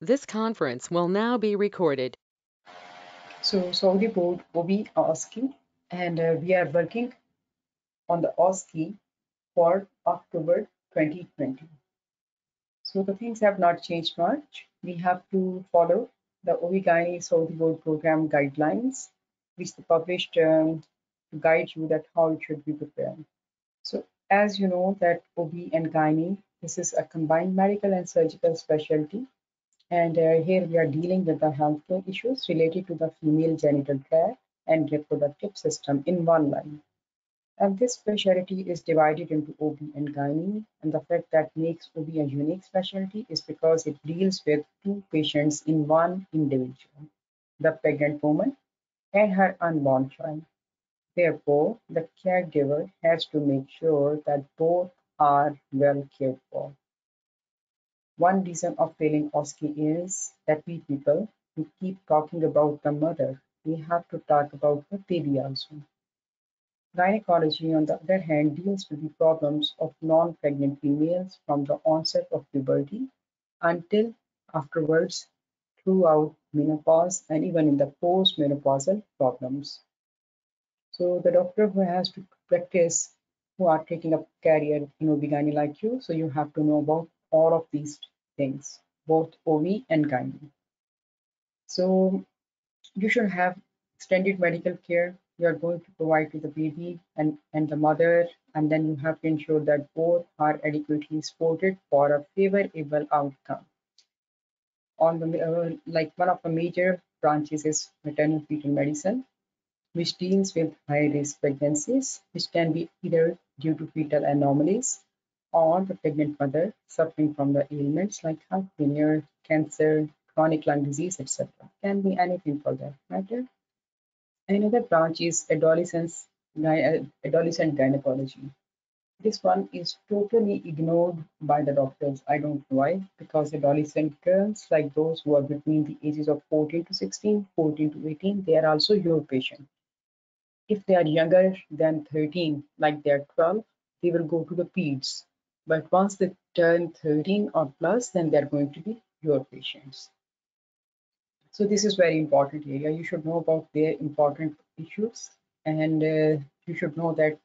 This conference will now be recorded. So Saudi board OB OSCE and uh, we are working on the OSCE for October 2020. So the things have not changed much. We have to follow the OB-GYN Saudi board program guidelines, which they published um, to guide you that how it should be prepared. So as you know that OB and gynae, this is a combined medical and surgical specialty and uh, here we are dealing with the healthcare issues related to the female genital tract and reproductive system in one line. And this specialty is divided into OB and gynae. And the fact that makes OB a unique specialty is because it deals with two patients in one individual, the pregnant woman and her unborn child. Therefore, the caregiver has to make sure that both are well cared for. One reason of failing OSCE is that we people, we keep talking about the mother. We have to talk about the baby also. Gynecology, on the other hand, deals with the problems of non-pregnant females from the onset of puberty until afterwards throughout menopause and even in the post-menopausal problems. So the doctor who has to practice, who are taking a career in OB-GYN like you, so you have to know about all of these things, both OB and gynae. So you should have extended medical care you are going to provide to the baby and, and the mother, and then you have to ensure that both are adequately supported for a favorable outcome. On the uh, like one of the major branches is maternal fetal medicine, which deals with high risk pregnancies, which can be either due to fetal anomalies or the pregnant mother suffering from the ailments like heart failure, cancer, chronic lung disease, etc. Can be anything for that matter. Another branch is adolescence, uh, adolescent gynecology. This one is totally ignored by the doctors. I don't know why, because adolescent girls, like those who are between the ages of 14 to 16, 14 to 18, they are also your patient. If they are younger than 13, like they are 12, they will go to the peds but once they turn 13 or plus, then they're going to be your patients. So this is very important area. You should know about their important issues and uh, you should know that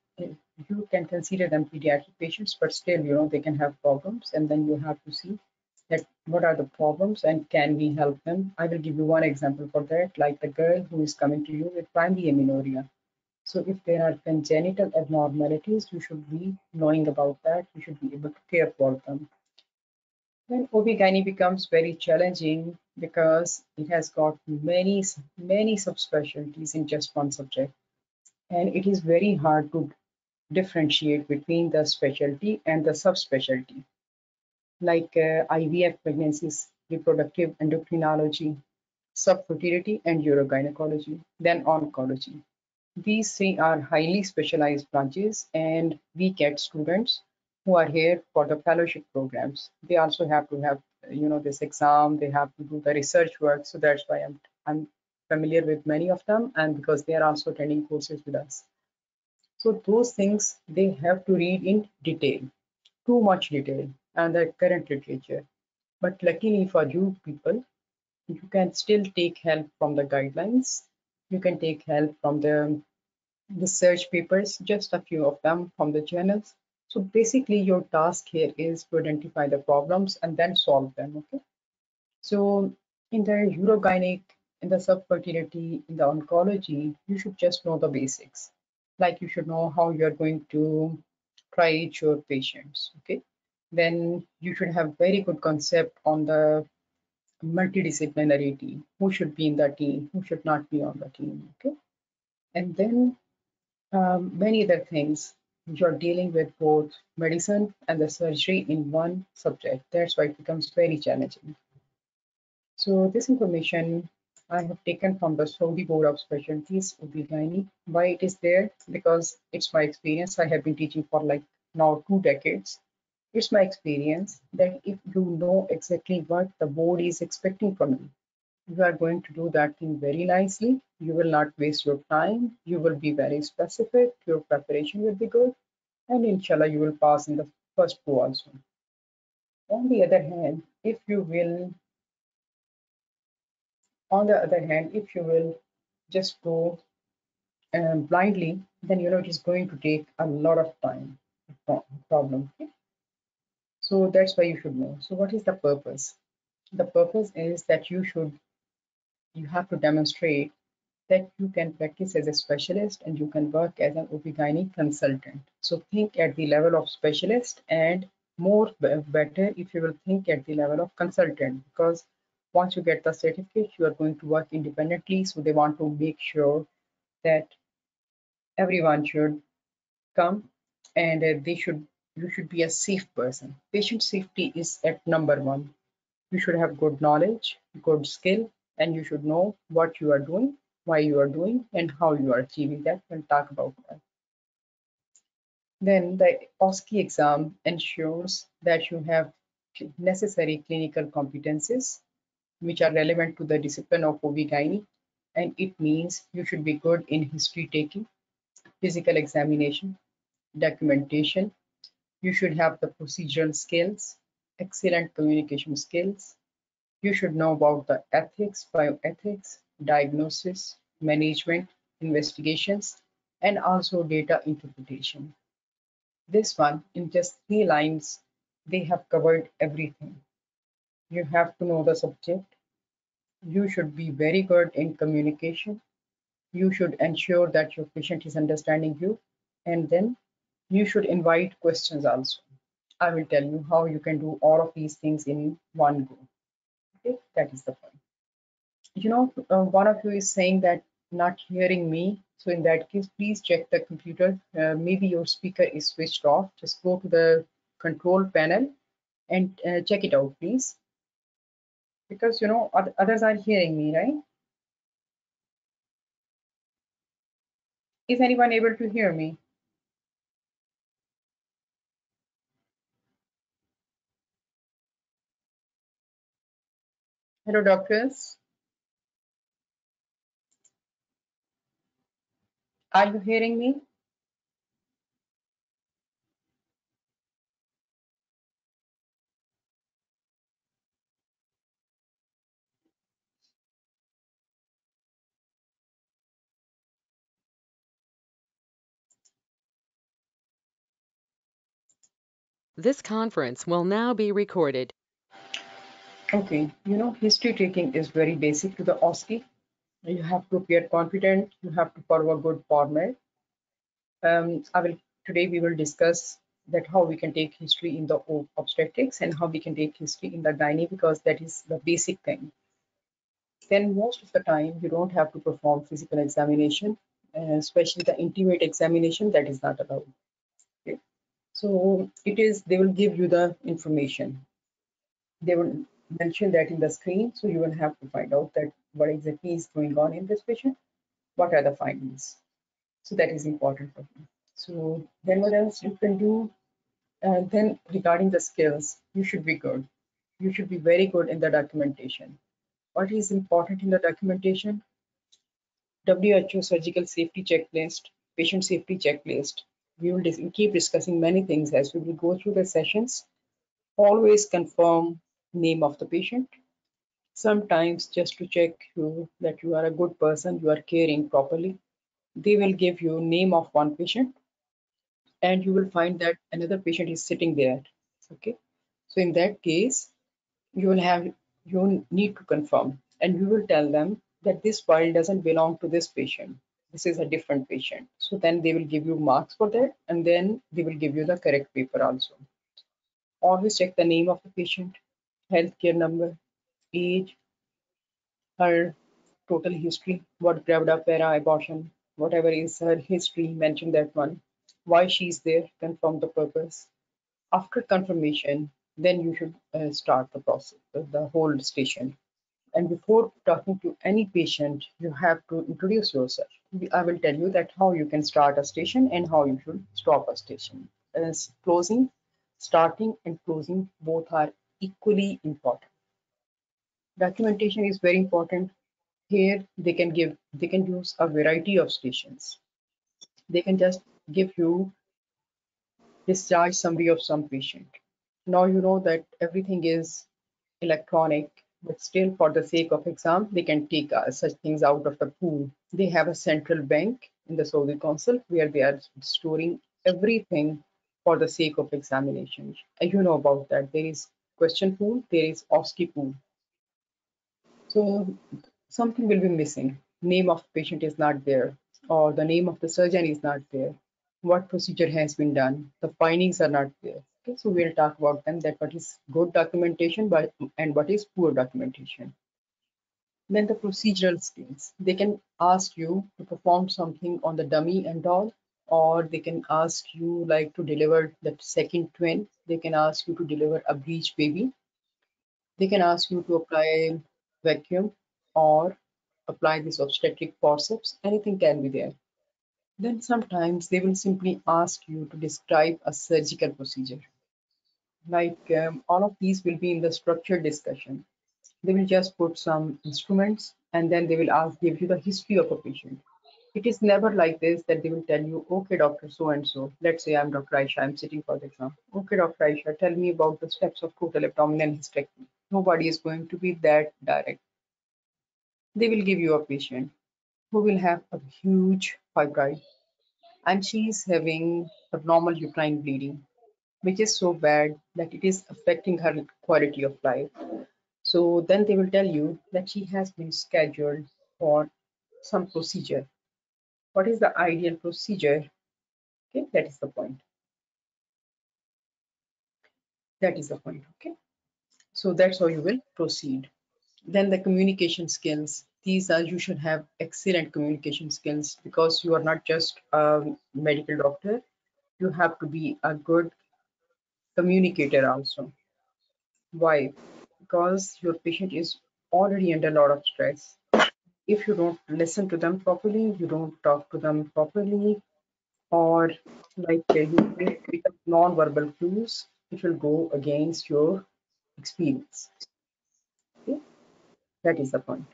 you can consider them pediatric patients, but still, you know, they can have problems and then you have to see that what are the problems and can we help them. I will give you one example for that, like the girl who is coming to you with primary amenorrhea. So if there are congenital abnormalities, you should be knowing about that. You should be able to care for them. Then OB-GYN becomes very challenging because it has got many, many subspecialties in just one subject. And it is very hard to differentiate between the specialty and the subspecialty, like uh, IVF pregnancies, reproductive endocrinology, subfertility, and urogynecology, then oncology. These three are highly specialized branches and we get students who are here for the fellowship programs. They also have to have, you know, this exam, they have to do the research work. So that's why I'm, I'm familiar with many of them and because they are also attending courses with us. So those things they have to read in detail, too much detail and the current literature. But luckily for you people, you can still take help from the guidelines you can take help from the research papers, just a few of them from the journals. So basically your task here is to identify the problems and then solve them, okay? So in the urogynec, in the subfertility, in the oncology, you should just know the basics. Like you should know how you're going to treat your patients, okay? Then you should have very good concept on the multidisciplinary team, who should be in the team, who should not be on the team, okay? And then um, many other things. You're dealing with both medicine and the surgery in one subject. That's why it becomes very challenging. So this information I have taken from the Saudi Board of Specialties. Why it is there? Because it's my experience. I have been teaching for like now two decades it's my experience that if you know exactly what the board is expecting from you, you are going to do that thing very nicely. You will not waste your time. You will be very specific. Your preparation will be good. And inshallah, you will pass in the first go also. On the other hand, if you will On the other hand, if you will just go um, blindly, then you know it is going to take a lot of time problem. Okay? So that's why you should know. So what is the purpose? The purpose is that you should, you have to demonstrate that you can practice as a specialist and you can work as an OB-GYN consultant. So think at the level of specialist and more better if you will think at the level of consultant because once you get the certificate you are going to work independently so they want to make sure that everyone should come and uh, they should you should be a safe person. Patient safety is at number one. You should have good knowledge good skill and you should know what you are doing why you are doing and how you are achieving that. We'll talk about that. Then the OSCE exam ensures that you have necessary clinical competencies which are relevant to the discipline of OB-GYN and it means you should be good in history taking, physical examination, documentation. You should have the procedural skills, excellent communication skills. You should know about the ethics, bioethics, diagnosis, management, investigations, and also data interpretation. This one, in just three lines, they have covered everything. You have to know the subject. You should be very good in communication. You should ensure that your patient is understanding you. And then you should invite questions also. I will tell you how you can do all of these things in one go. Okay, that is the point. You know, uh, one of you is saying that not hearing me so in that case, please check the computer. Uh, maybe your speaker is switched off. Just go to the control panel and uh, check it out, please. Because, you know, others are hearing me, right? Is anyone able to hear me? Hello, doctors. Are you hearing me? This conference will now be recorded. Okay, you know, history taking is very basic to the OSCE you have to appear confident you have to follow a good format um, i will today we will discuss that how we can take history in the obstetrics and how we can take history in the gynae because that is the basic thing. Then most of the time you don't have to perform physical examination uh, especially the intimate examination that is not allowed. Okay? so it is they will give you the information. They will mention that in the screen so you will have to find out that what exactly is going on in this patient, what are the findings. So that is important for you. So then what else you can do? And then regarding the skills, you should be good. You should be very good in the documentation. What is important in the documentation? WHO surgical safety checklist, patient safety checklist. We will keep discussing many things as we will go through the sessions. Always confirm name of the patient, sometimes just to check you that you are a good person you are caring properly they will give you name of one patient and you will find that another patient is sitting there okay? So in that case you will have you need to confirm and you will tell them that this file doesn't belong to this patient this is a different patient. So then they will give you marks for that and then they will give you the correct paper also. Always check the name of the patient healthcare number age, her total history, what Gravida para abortion, whatever is her history, mention that one, why she's there, confirm the purpose. After confirmation, then you should uh, start the process, the whole station. And before talking to any patient, you have to introduce yourself. I will tell you that how you can start a station and how you should stop a station. As closing, starting and closing both are equally important documentation is very important here they can give they can use a variety of stations they can just give you discharge summary of some patient now you know that everything is electronic but still for the sake of exam, they can take uh, such things out of the pool. They have a central bank in the Saudi Council where they are storing everything for the sake of examination. And you know about that. There is question pool, there is OSCE pool. So something will be missing. Name of patient is not there, or the name of the surgeon is not there. What procedure has been done? The findings are not there. Okay, so we'll talk about them that what is good documentation but, and what is poor documentation. Then the procedural skills. They can ask you to perform something on the dummy and all, or they can ask you like to deliver the second twin. They can ask you to deliver a breech baby. They can ask you to apply vacuum or apply this obstetric forceps. Anything can be there. Then sometimes they will simply ask you to describe a surgical procedure like um, all of these will be in the structured discussion. They will just put some instruments and then they will ask, give you the history of a patient. It is never like this that they will tell you, okay, doctor, so and so. Let's say I'm Dr. Aisha, I'm sitting for the exam. Okay, Dr. Aisha, tell me about the steps of total abdominal hysterectomy. Nobody is going to be that direct. They will give you a patient who will have a huge fibroid and she is having abnormal uterine bleeding which is so bad that it is affecting her quality of life. So then they will tell you that she has been scheduled for some procedure. What is the ideal procedure? Okay, that is the point. That is the point. Okay, so that's how you will proceed. Then the communication skills. These are you should have excellent communication skills because you are not just a medical doctor. You have to be a good communicator also. Why? Because your patient is already under a lot of stress. If you don't listen to them properly, you don't talk to them properly, or like uh, you pick up non-verbal clues, it will go against your experience. Okay? That is the point.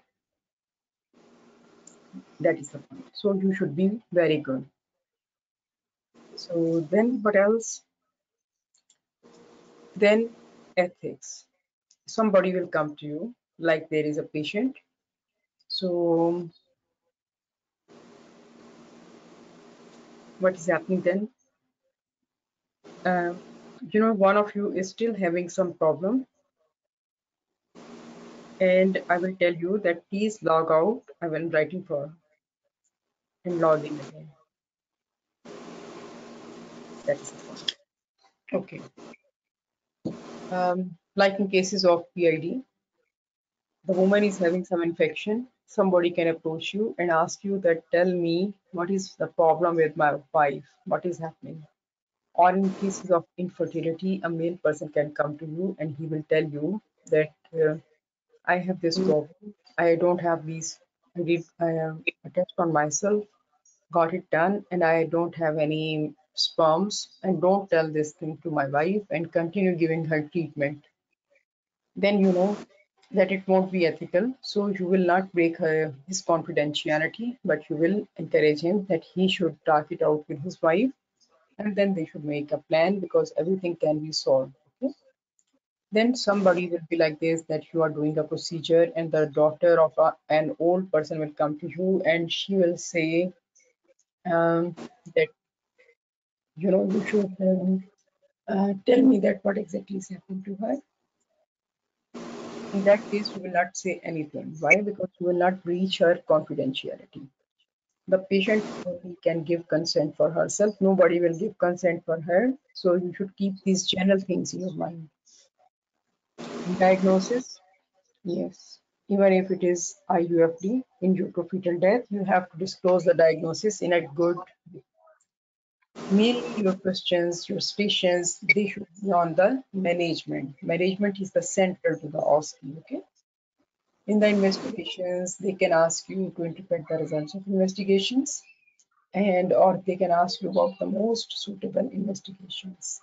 That is the point. So you should be very good. So then what else? Then ethics. Somebody will come to you like there is a patient. So what is happening then? Uh, you know, one of you is still having some problem. And I will tell you that please log out. I will writing for and log in again. That is. Okay um, like in cases of PID, the woman is having some infection, somebody can approach you and ask you that tell me what is the problem with my wife, what is happening. Or in cases of infertility, a male person can come to you and he will tell you that uh, I have this problem, I don't have these, I did uh, a test on myself, got it done, and I don't have any sperms and don't tell this thing to my wife and continue giving her treatment. Then you know that it won't be ethical so you will not break his confidentiality but you will encourage him that he should talk it out with his wife and then they should make a plan because everything can be solved okay then somebody will be like this that you are doing a procedure and the daughter of a, an old person will come to you and she will say um, that you know, you should um, uh, tell me that what exactly is happening to her. In that case, you will not say anything. Why? Because you will not breach her confidentiality. The patient can give consent for herself. Nobody will give consent for her. So you should keep these general things in your mind. Diagnosis, yes. Even if it is IUFD, in fetal death, you have to disclose the diagnosis in a good mainly your questions, your stations, they should be on the management. Management is the center to the OSCE, okay? In the investigations, they can ask you to interpret the results of investigations and or they can ask you about the most suitable investigations.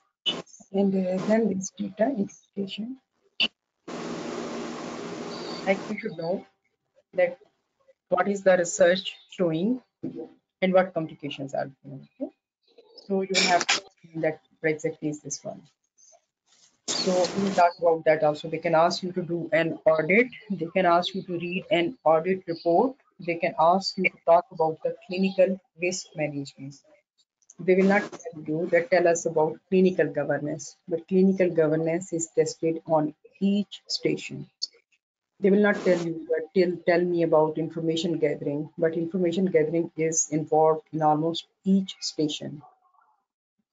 And uh, then this data interpretation. Like we should know that what is the research showing and what complications are there, okay? So you have to that exactly is this one. So we'll talk about that also. They can ask you to do an audit. They can ask you to read an audit report. They can ask you to talk about the clinical risk management. They will not tell you that tell us about clinical governance, but clinical governance is tested on each station. They will not tell you that tell, tell me about information gathering, but information gathering is involved in almost each station.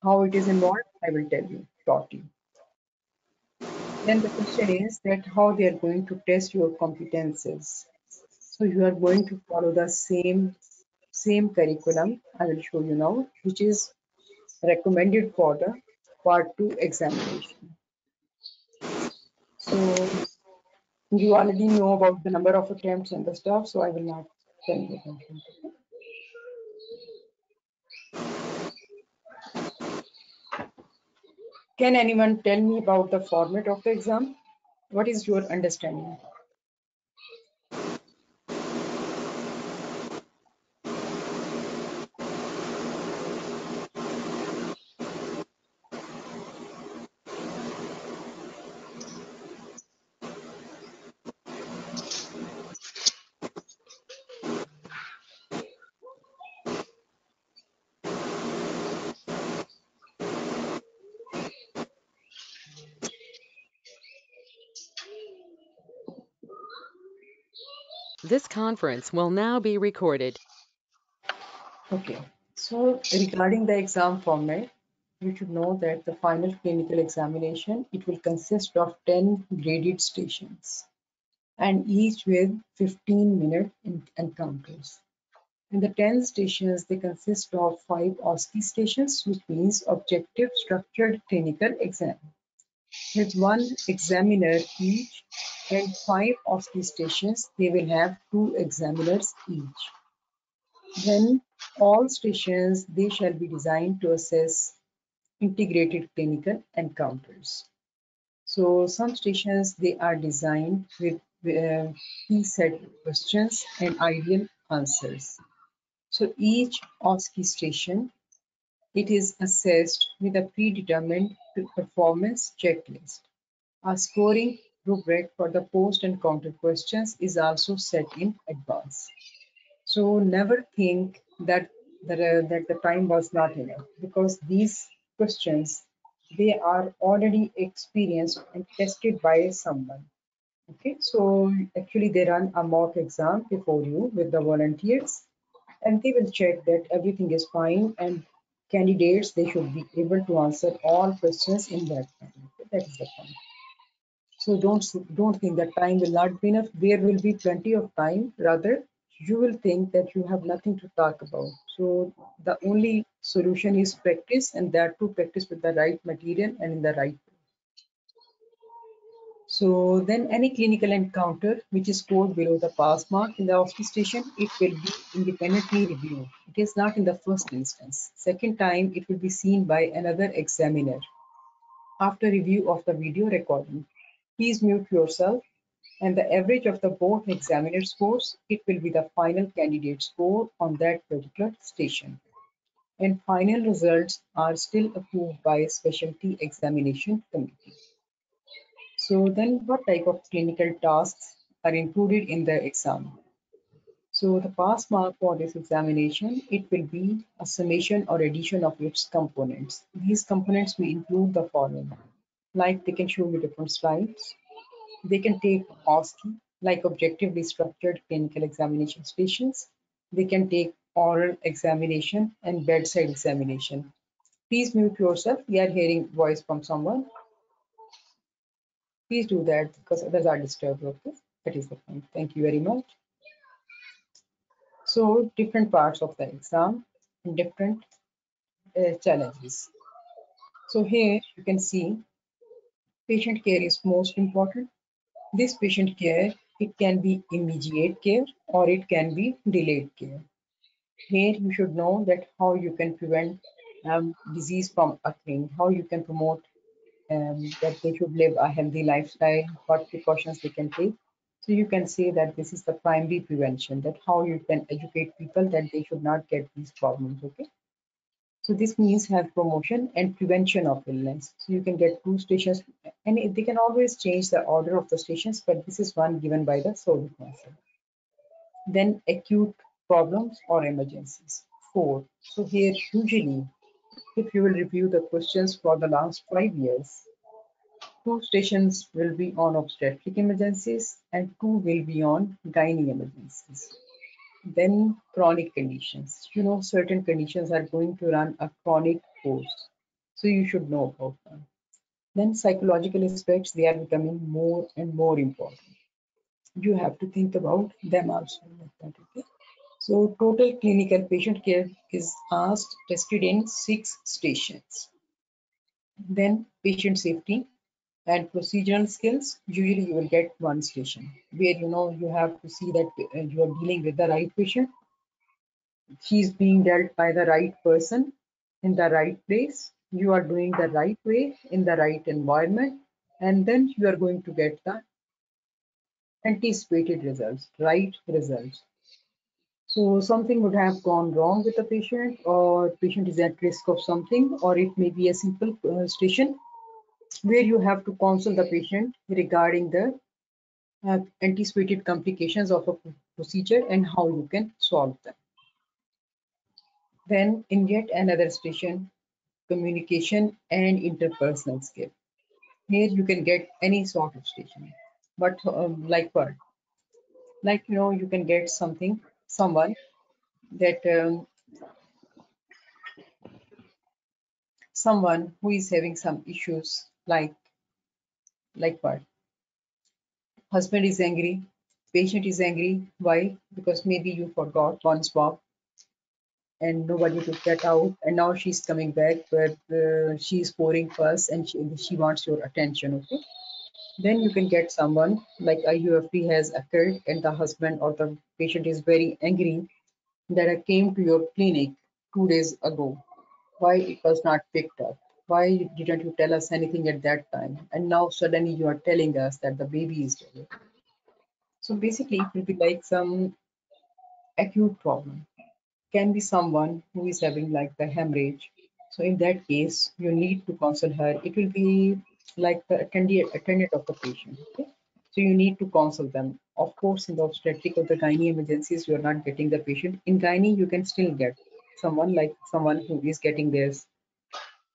How it is involved, I will tell you shortly. Then the question is that how they are going to test your competences. So you are going to follow the same same curriculum I will show you now, which is recommended for the part two examination. So you already know about the number of attempts and the stuff, so I will not tell you about it. Can anyone tell me about the format of the exam? What is your understanding? This conference will now be recorded. Okay, so regarding the exam format, you should know that the final clinical examination, it will consist of 10 graded stations and each with 15 minute encounters. And the 10 stations, they consist of five OSCE stations, which means objective structured clinical exam with one examiner each and five OSCE stations, they will have two examiners each. Then all stations, they shall be designed to assess integrated clinical encounters. So some stations, they are designed with uh, set questions and ideal answers. So each OSCE station, it is assessed with a predetermined performance checklist. A scoring rubric for the post and counter questions is also set in advance. So never think that that, uh, that the time was not enough because these questions they are already experienced and tested by someone. Okay, so actually they run a mock exam before you with the volunteers and they will check that everything is fine and candidates they should be able to answer all questions in that time. That is the point. So don't don't think that time will not be enough. There will be plenty of time. Rather, you will think that you have nothing to talk about. So the only solution is practice, and that to practice with the right material and in the right. So then any clinical encounter which is scored below the pass mark in the OSCE station, it will be independently reviewed. It is not in the first instance. Second time, it will be seen by another examiner after review of the video recording. Please mute yourself and the average of the both examiner scores, it will be the final candidate score on that particular station. And final results are still approved by specialty examination committee. So then what type of clinical tasks are included in the exam? So the pass mark for this examination, it will be a summation or addition of its components. These components will include the following, like they can show you different slides. They can take OSCE, like objectively structured clinical examination stations. They can take oral examination and bedside examination. Please mute yourself. We are hearing voice from someone. Please do that because others are disturbed. Okay, that is the point. Thank you very much. So different parts of the exam and different uh, challenges. So here you can see patient care is most important this patient care, it can be immediate care or it can be delayed care. Here you should know that how you can prevent um, disease from occurring, how you can promote um, that they should live a healthy lifestyle, what precautions they can take. So you can say that this is the primary prevention, that how you can educate people that they should not get these problems, okay? So this means health promotion and prevention of illness. So you can get two stations and they can always change the order of the stations, but this is one given by the Saudi Council. Then acute problems or emergencies. Four. So here usually, if you will review the questions for the last five years, two stations will be on obstetric emergencies and two will be on gynae emergencies. Then chronic conditions. You know, certain conditions are going to run a chronic course. So you should know about them. Then psychological aspects, they are becoming more and more important. You have to think about them also. So total clinical patient care is asked, tested in six stations. Then patient safety and procedural skills, usually you will get one station where you know you have to see that uh, you are dealing with the right patient. She's being dealt by the right person in the right place. You are doing the right way in the right environment, and then you are going to get the anticipated results, right results. So something would have gone wrong with the patient, or patient is at risk of something, or it may be a simple uh, station where you have to counsel the patient regarding the uh, anticipated complications of a procedure and how you can solve them. Then in yet another station, communication and interpersonal skill. Here you can get any sort of station, but um, like what? Like, you know, you can get something, someone that um, someone who is having some issues like like what? Husband is angry patient is angry. Why? Because maybe you forgot one swab and nobody took that out and now she's coming back but uh, she's pouring first and she, she wants your attention okay? Then you can get someone like IUFD has occurred and the husband or the patient is very angry that I came to your clinic two days ago. Why it was not picked up why didn't you tell us anything at that time? And now suddenly you are telling us that the baby is dead. So basically it will be like some acute problem. Can be someone who is having like the hemorrhage. So in that case you need to counsel her. It will be like the attendant attendant of the patient okay? So you need to counsel them. Of course in the obstetric or the gynae emergencies you are not getting the patient. In gynae you can still get someone like someone who is getting this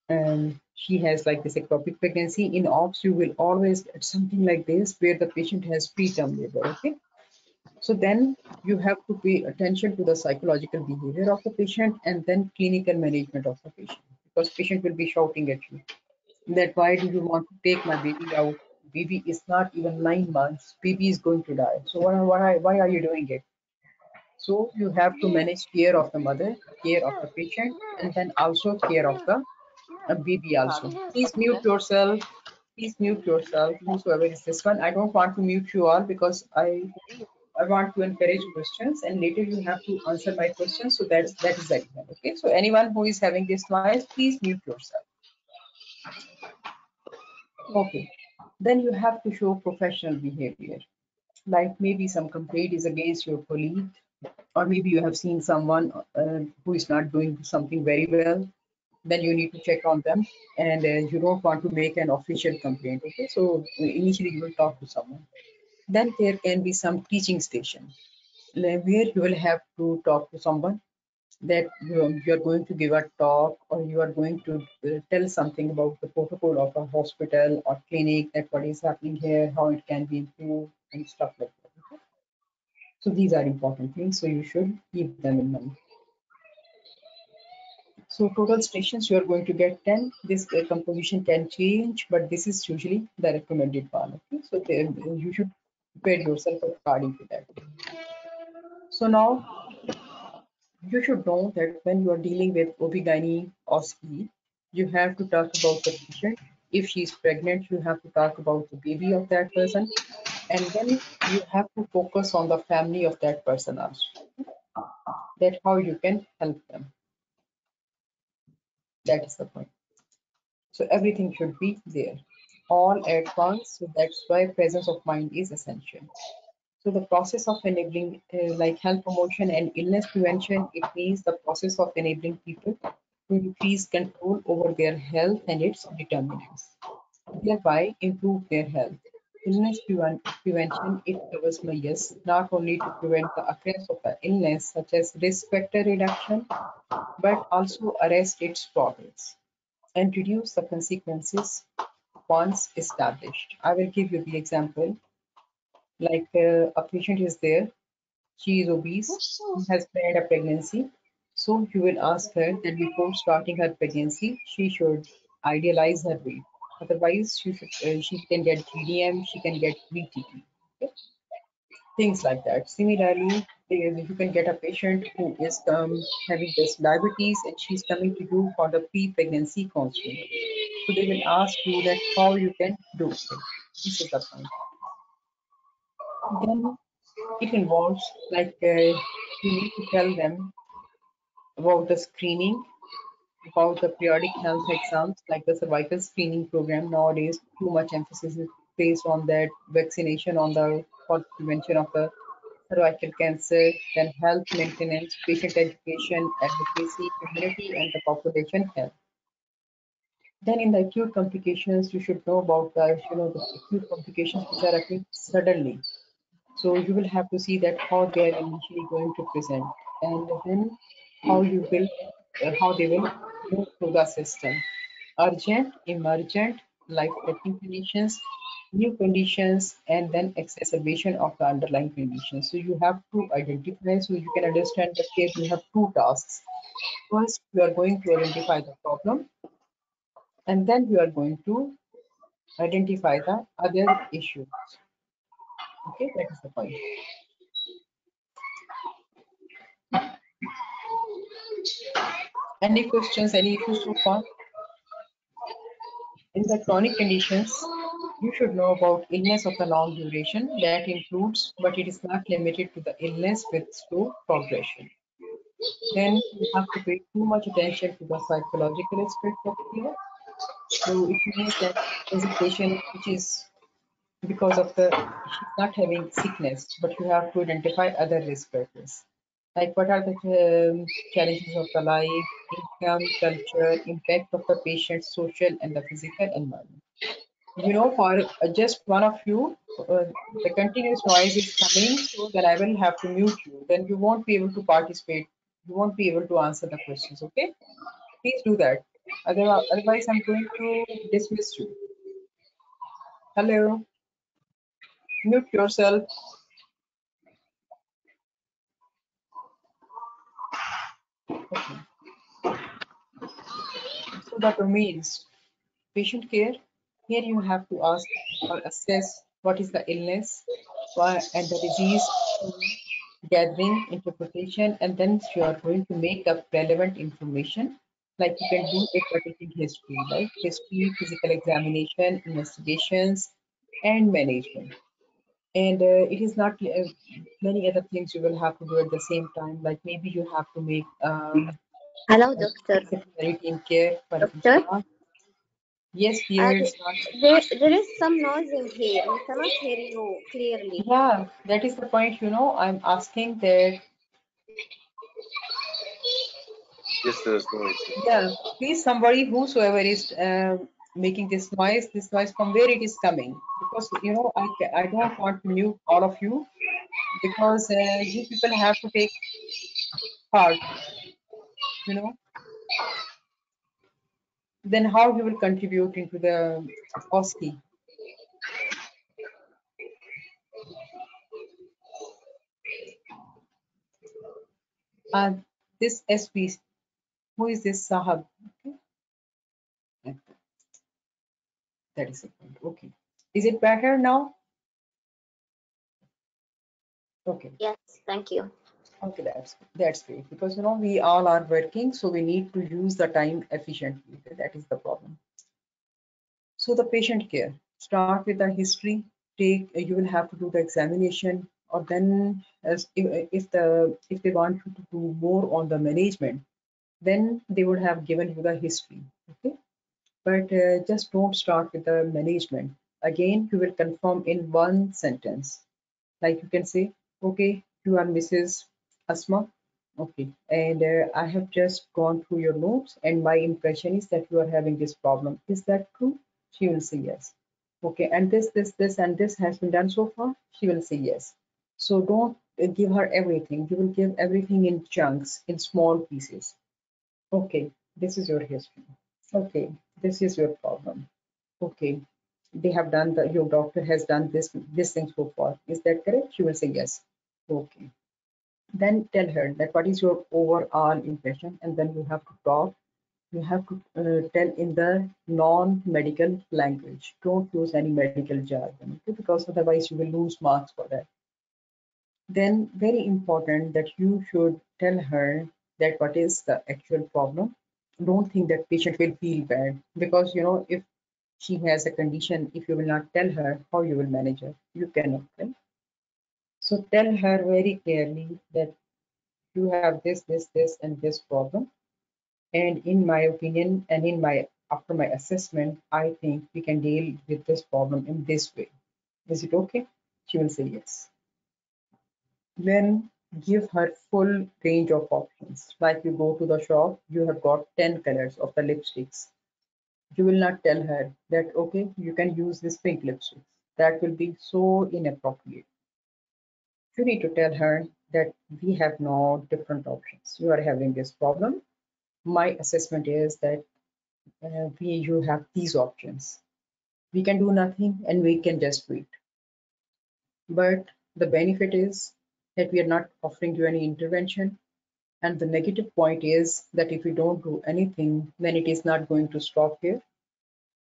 and she has like this ectopic pregnancy. In obs you will always get something like this where the patient has preterm labor okay? So then you have to pay attention to the psychological behavior of the patient and then clinical management of the patient because patient will be shouting at you that why do you want to take my baby out? Baby is not even nine months. Baby is going to die. So why, why, why are you doing it? So you have to manage care of the mother care of the patient and then also care of the a baby also. Please mute yourself. Please mute yourself. Whosoever is this one. I don't want to mute you all because I I want to encourage questions and later you have to answer my questions. So that's that is that. Okay. So anyone who is having this noise, please mute yourself. Okay. Then you have to show professional behavior. Like maybe some complaint is against your colleague, or maybe you have seen someone uh, who is not doing something very well then you need to check on them and uh, you don't want to make an official complaint okay? So initially you will talk to someone. Then there can be some teaching station where you will have to talk to someone that you are going to give a talk or you are going to uh, tell something about the protocol of a hospital or clinic that what is happening here how it can be improved and stuff like that so these are important things so you should keep them in mind so total stations, you are going to get 10. This uh, composition can change, but this is usually the recommended one. Okay? So you should prepare yourself according to that. So now you should know that when you are dealing with OB-GYN OSCE, you have to talk about the patient. If she is pregnant, you have to talk about the baby of that person. And then you have to focus on the family of that person also. That how you can help them. That is the point. So everything should be there all at once. So that's why presence of mind is essential. So the process of enabling uh, like health promotion and illness prevention, it means the process of enabling people to increase control over their health and its determinants, thereby improve their health. Illness prevention, it covers measures not only to prevent the occurrence of an illness such as risk factor reduction, but also arrest its progress and reduce the consequences once established. I will give you the example. Like uh, a patient is there, she is obese, has planned a pregnancy. So you will ask her that before starting her pregnancy, she should idealize her weight. Otherwise, she, should, uh, she can get GDM, she can get VTE. Okay? Things like that. Similarly, if you can get a patient who is um, having this diabetes and she's coming to you for the pre-pregnancy counseling. So they will ask you that how you can do it. This is the point. Then it involves like uh, you need to tell them about the screening, about the periodic health exams, like the cervical screening program. Nowadays, too much emphasis is placed on that vaccination on the for prevention of the cervical cancer, then health maintenance, patient education, advocacy, community, and the population health. Then in the acute complications, you should know about the, you know, the acute complications which are occurring suddenly. So you will have to see that how they are initially going to present and then how you will, how they will move through the system. Urgent, emergent, life-threatening conditions, new conditions, and then exacerbation of the underlying conditions. So you have to identify, so you can understand the case, you have two tasks. First, you are going to identify the problem and then we are going to identify the other issues. Okay, that is the point. Any questions, any issues so far? In the chronic conditions, you should know about illness of the long duration that includes, but it is not limited to the illness with slow progression. Then you have to pay too much attention to the psychological aspect of care so it means that as a patient which is because of the not having sickness, but you have to identify other risk factors. Like what are the um, challenges of the life, income, culture, impact of the patient's social and the physical environment. You know, for uh, just one of you, uh, the continuous noise is coming, so then I will have to mute you. Then you won't be able to participate. You won't be able to answer the questions. Okay, please do that. Otherwise, I'm going to dismiss you. Hello. Mute yourself. So that means patient care. Here you have to ask or assess what is the illness and the disease gathering interpretation and then you are going to make up relevant information like you can do a taking history, like history, physical examination, investigations, and management. And uh, it is not uh, many other things you will have to do at the same time. Like maybe you have to make um, Hello, doctor. Team care. Doctor. Yes, here Uh. There, there is some noise in here. We cannot hear you clearly. Yeah, that is the point. You know, I'm asking that. Yes, there's noise. Yeah, please, somebody whosoever is uh, making this noise, this noise from where it is coming, because you know, I I don't want to mute all of you, because uh, you people have to take part. You know. Then how you will contribute into the OSCE? And this SB, who is this Sahab? Okay. That is the point. Okay. Is it better now? Okay. Yes, thank you. Okay, that's that's great because you know we all are working, so we need to use the time efficiently. That is the problem. So the patient care. Start with the history. Take you will have to do the examination, or then as if, if the if they want you to do more on the management, then they would have given you the history. Okay, but uh, just don't start with the management. Again, you will confirm in one sentence. Like you can say, okay, you are Mrs. Asma, Okay, and uh, I have just gone through your notes, and my impression is that you are having this problem. Is that true? She will say yes. Okay, and this, this, this, and this has been done so far. She will say yes. So don't uh, give her everything. You will give everything in chunks, in small pieces. Okay, this is your history. Okay, this is your problem. Okay, they have done the your doctor has done this this thing so far. Is that correct? She will say yes. Okay then tell her that what is your overall impression and then you have to talk you have to uh, tell in the non-medical language don't use any medical jargon okay? because otherwise you will lose marks for that then very important that you should tell her that what is the actual problem don't think that patient will feel bad because you know if she has a condition if you will not tell her how you will manage her you cannot right so tell her very clearly that you have this, this, this, and this problem. And in my opinion, and in my after my assessment, I think we can deal with this problem in this way. Is it okay? She will say yes. Then give her full range of options. Like you go to the shop, you have got 10 colors of the lipsticks. You will not tell her that, okay, you can use this pink lipstick. That will be so inappropriate you need to tell her that we have no different options. You are having this problem. My assessment is that uh, we you have these options. We can do nothing and we can just wait. But the benefit is that we are not offering you any intervention. And the negative point is that if we don't do anything, then it is not going to stop here.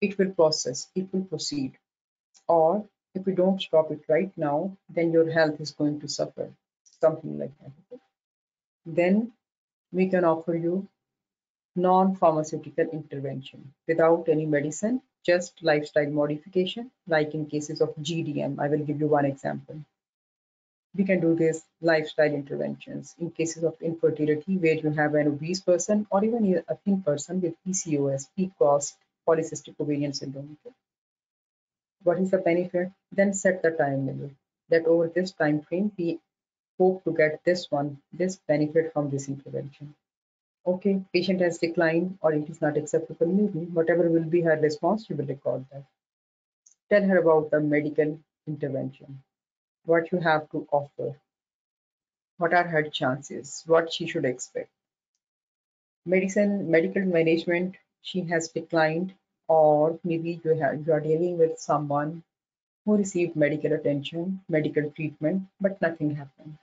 It will process, it will proceed. Or if we don't stop it right now, then your health is going to suffer, something like that. Then we can offer you non-pharmaceutical intervention without any medicine, just lifestyle modification, like in cases of GDM. I will give you one example. We can do this lifestyle interventions in cases of infertility where you have an obese person or even a thin person with PCOS, PCOS, polycystic ovarian syndrome. What is the benefit? Then set the time limit that over this time frame, we hope to get this one, this benefit from this intervention. Okay, patient has declined or it is not acceptable, maybe whatever will be her response, you will record that. Tell her about the medical intervention, what you have to offer, what are her chances, what she should expect. Medicine, medical management, she has declined or maybe you have you are dealing with someone who received medical attention, medical treatment, but nothing happened.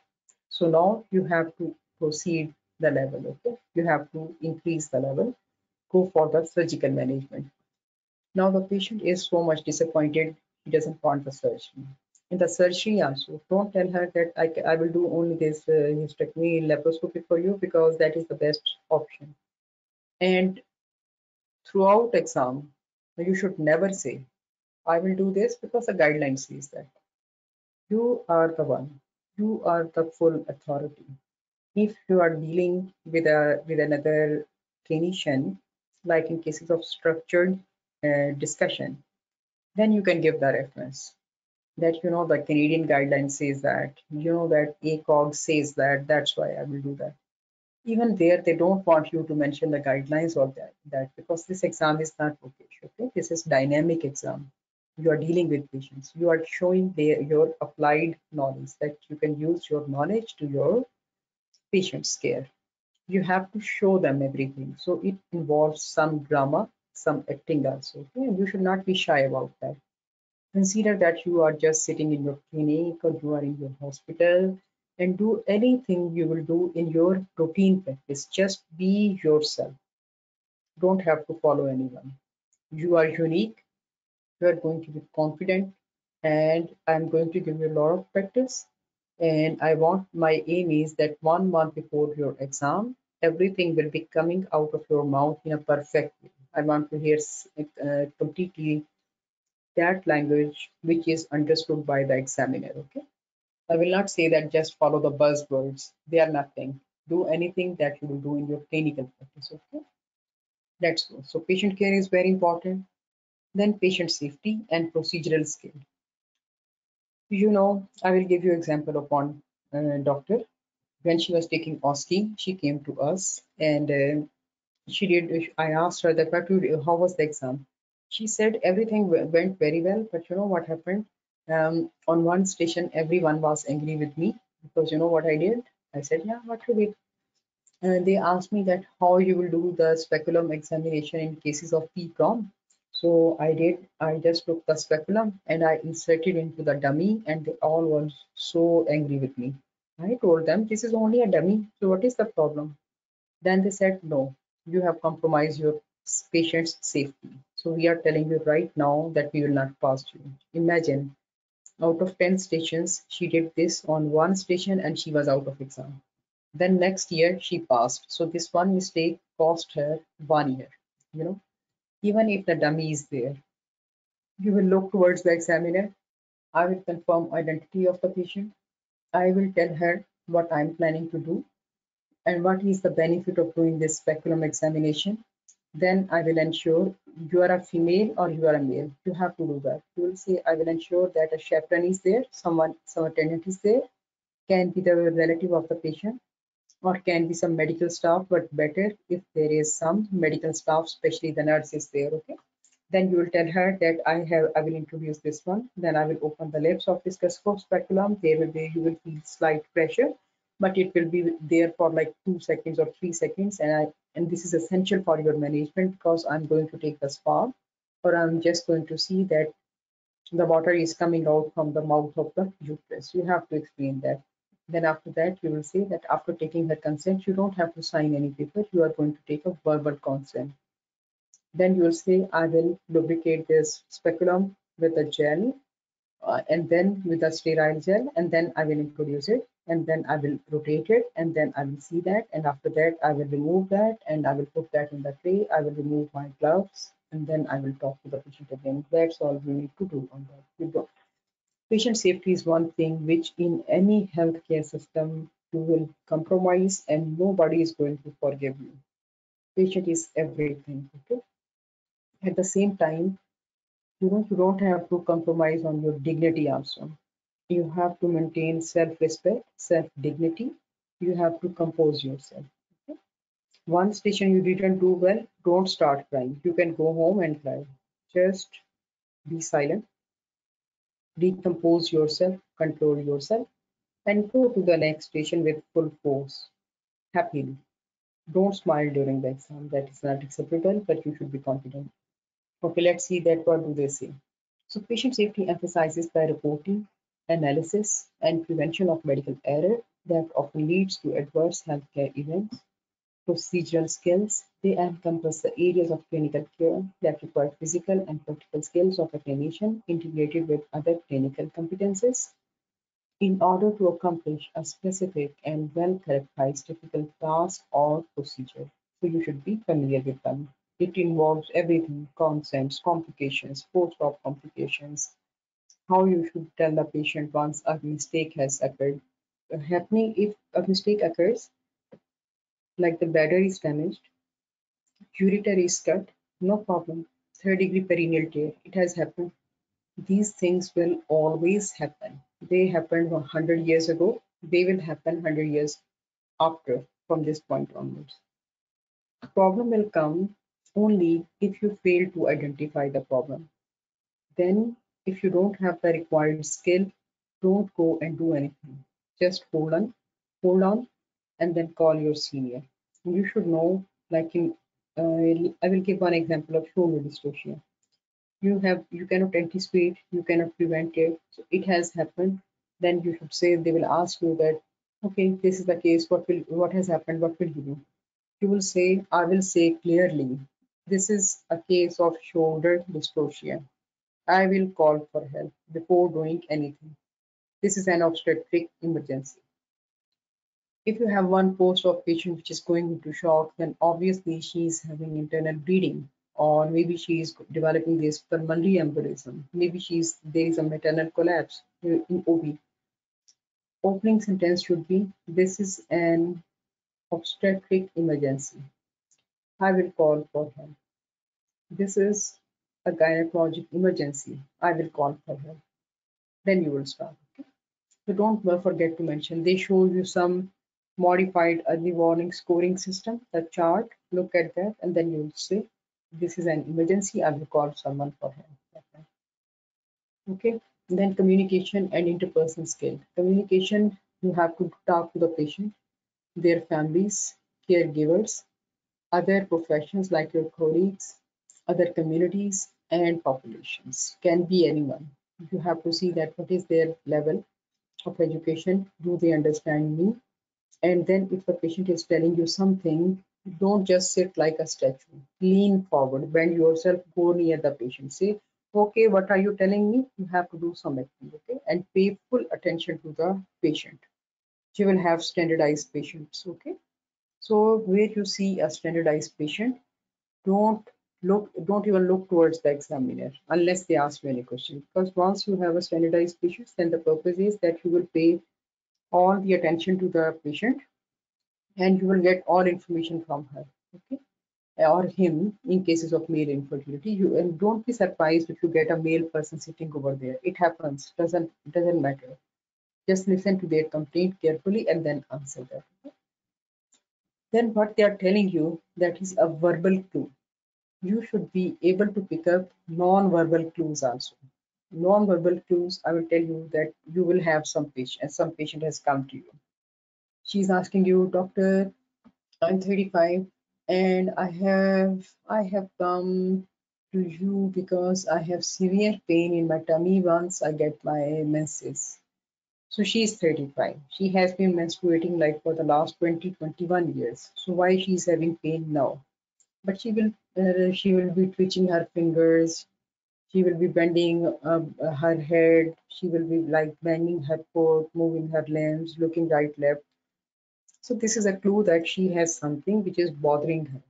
So now you have to proceed the level, okay? You have to increase the level, go for the surgical management. Now the patient is so much disappointed, he doesn't want the surgery. In the surgery also, don't tell her that I, I will do only this uh, hysterectomy laparoscopy for you because that is the best option. And throughout exam, you should never say, I will do this because the guideline says that. You are the one. You are the full authority. If you are dealing with a with another clinician, like in cases of structured uh, discussion, then you can give the reference that you know the Canadian guideline says that, you know that ACOG says that, that's why I will do that. Even there they don't want you to mention the guidelines or that, that because this exam is not vocational okay? This is dynamic exam. You are dealing with patients. You are showing their your applied knowledge that you can use your knowledge to your patient's care. You have to show them everything. So it involves some drama some acting also okay? And you should not be shy about that consider that you are just sitting in your clinic or you are in your hospital and do anything you will do in your routine practice. Just be yourself. Don't have to follow anyone. You are unique. You are going to be confident, and I'm going to give you a lot of practice. And I want my aim is that one month before your exam, everything will be coming out of your mouth in a perfect way. I want to hear uh, completely that language which is understood by the examiner. Okay. I will not say that just follow the buzzwords. They are nothing. Do anything that you will do in your clinical practice. Okay. That's good. So patient care is very important. Then patient safety and procedural skill. You know, I will give you example upon uh, doctor when she was taking OSCE, she came to us and uh, she did. I asked her that what how was the exam? She said everything went very well, but you know what happened? Um, on one station, everyone was angry with me because you know what I did? I said, yeah, what you did? And they asked me that how you will do the speculum examination in cases of PPROM. So I did. I just took the speculum and I inserted into the dummy, and they all were so angry with me. I told them this is only a dummy. So what is the problem? Then they said, no, you have compromised your patient's safety. So we are telling you right now that we will not pass you. Imagine out of 10 stations, she did this on one station and she was out of exam. Then next year she passed. So this one mistake cost her one year. You know, even if the dummy is there, you will look towards the examiner. I will confirm identity of the patient I will tell her what I'm planning to do and what is the benefit of doing this speculum examination. Then I will ensure you are a female or you are a male. You have to do that. You will say, I will ensure that a chaperone is there, someone, some attendant is there, can be the relative of the patient, or can be some medical staff, but better if there is some medical staff, especially the nurse is there, okay? Then you will tell her that I have, I will introduce this one. Then I will open the lips of this Cusco's speculum. There will be, you will feel slight pressure, but it will be there for like two seconds or three seconds. And I, and this is essential for your management because I'm going to take the swab or I'm just going to see that the water is coming out from the mouth of the uterus. You have to explain that. Then after that, you will say that after taking her consent, you don't have to sign any paper. You are going to take a verbal consent. Then you will say, I will lubricate this speculum with a gel uh, and then with a sterile gel, and then I will introduce it, and then I will rotate it, and then I will see that, and after that, I will remove that, and I will put that in the tray. I will remove my gloves, and then I will talk to the patient again. That's all we need to do on that. Patient safety is one thing which in any healthcare system you will compromise and nobody is going to forgive you. Patient is everything. Okay at the same time you know you don't have to compromise on your dignity also you have to maintain self-respect self-dignity. You have to compose yourself okay? one station you didn't do well don't start crying. You can go home and cry. Just be silent. Decompose yourself control yourself and go to the next station with full force happily. Don't smile during the exam. That is not acceptable but you should be confident. Okay, let's see that what do they say. So patient safety emphasizes by reporting, analysis, and prevention of medical error that often leads to adverse healthcare events. Procedural skills, they encompass the areas of clinical care that require physical and practical skills of a clinician integrated with other clinical competences in order to accomplish a specific and well-characterized difficult task or procedure. So you should be familiar with them. It involves everything, consents, complications, post-op complications, how you should tell the patient once a mistake has occurred. Uh, happening if a mistake occurs, like the bladder is damaged, ureter is cut, no problem. Third degree perineal tear, it has happened. These things will always happen. They happened 100 years ago. They will happen 100 years after from this point onwards. A problem will come only if you fail to identify the problem. Then, if you don't have the required skill, don't go and do anything. Just hold on, hold on, and then call your senior. You should know, like in, uh, I will give one example of shoulder dystocia. You have, you cannot anticipate, you cannot prevent it. So it has happened. Then you should say they will ask you that, okay, this is the case. What will, what has happened? What will you do? You will say, I will say clearly this is a case of shoulder dystocia. I will call for help before doing anything. This is an obstetric emergency. If you have one post of patient which is going into shock, then obviously she is having internal bleeding, or maybe she is developing this pulmonary embolism. Maybe she is there is a maternal collapse in OB. Opening sentence should be, this is an obstetric emergency. I will call for help. This is a gynecologic emergency. I will call for help. Then you will start. Okay? So don't forget to mention. They show you some modified early warning scoring system, the chart, look at that, and then you'll say, this is an emergency, I will call someone for help. Okay, then communication and interpersonal skill. Communication, you have to talk to the patient, their families, caregivers, other professions like your colleagues, other communities, and populations. Can be anyone. You have to see that what is their level of education, do they understand me? And then if the patient is telling you something, don't just sit like a statue. Lean forward, bend yourself, go near the patient. Say, okay, what are you telling me? You have to do some acting, okay? And pay full attention to the patient. You will have standardized patients, okay? So where you see a standardized patient, don't look, don't even look towards the examiner unless they ask you any question. Because once you have a standardized patient, then the purpose is that you will pay all the attention to the patient and you will get all information from her okay or him in cases of male infertility you and don't be surprised if you get a male person sitting over there it happens doesn't it? doesn't matter just listen to their complaint carefully and then answer that okay? then what they are telling you that is a verbal clue you should be able to pick up non-verbal clues also. Non-verbal clues i will tell you that you will have some patient some patient has come to you. She's asking you doctor i'm 35 and i have i have come to you because i have severe pain in my tummy. Once i get my menses. So she's 35 she has been menstruating like for the last 20 21 years. So why she's having pain now but she will uh, she will be twitching her fingers. She will be bending uh, her head. She will be like bending her foot moving her limbs looking right left. So this is a clue that she has something which is bothering her.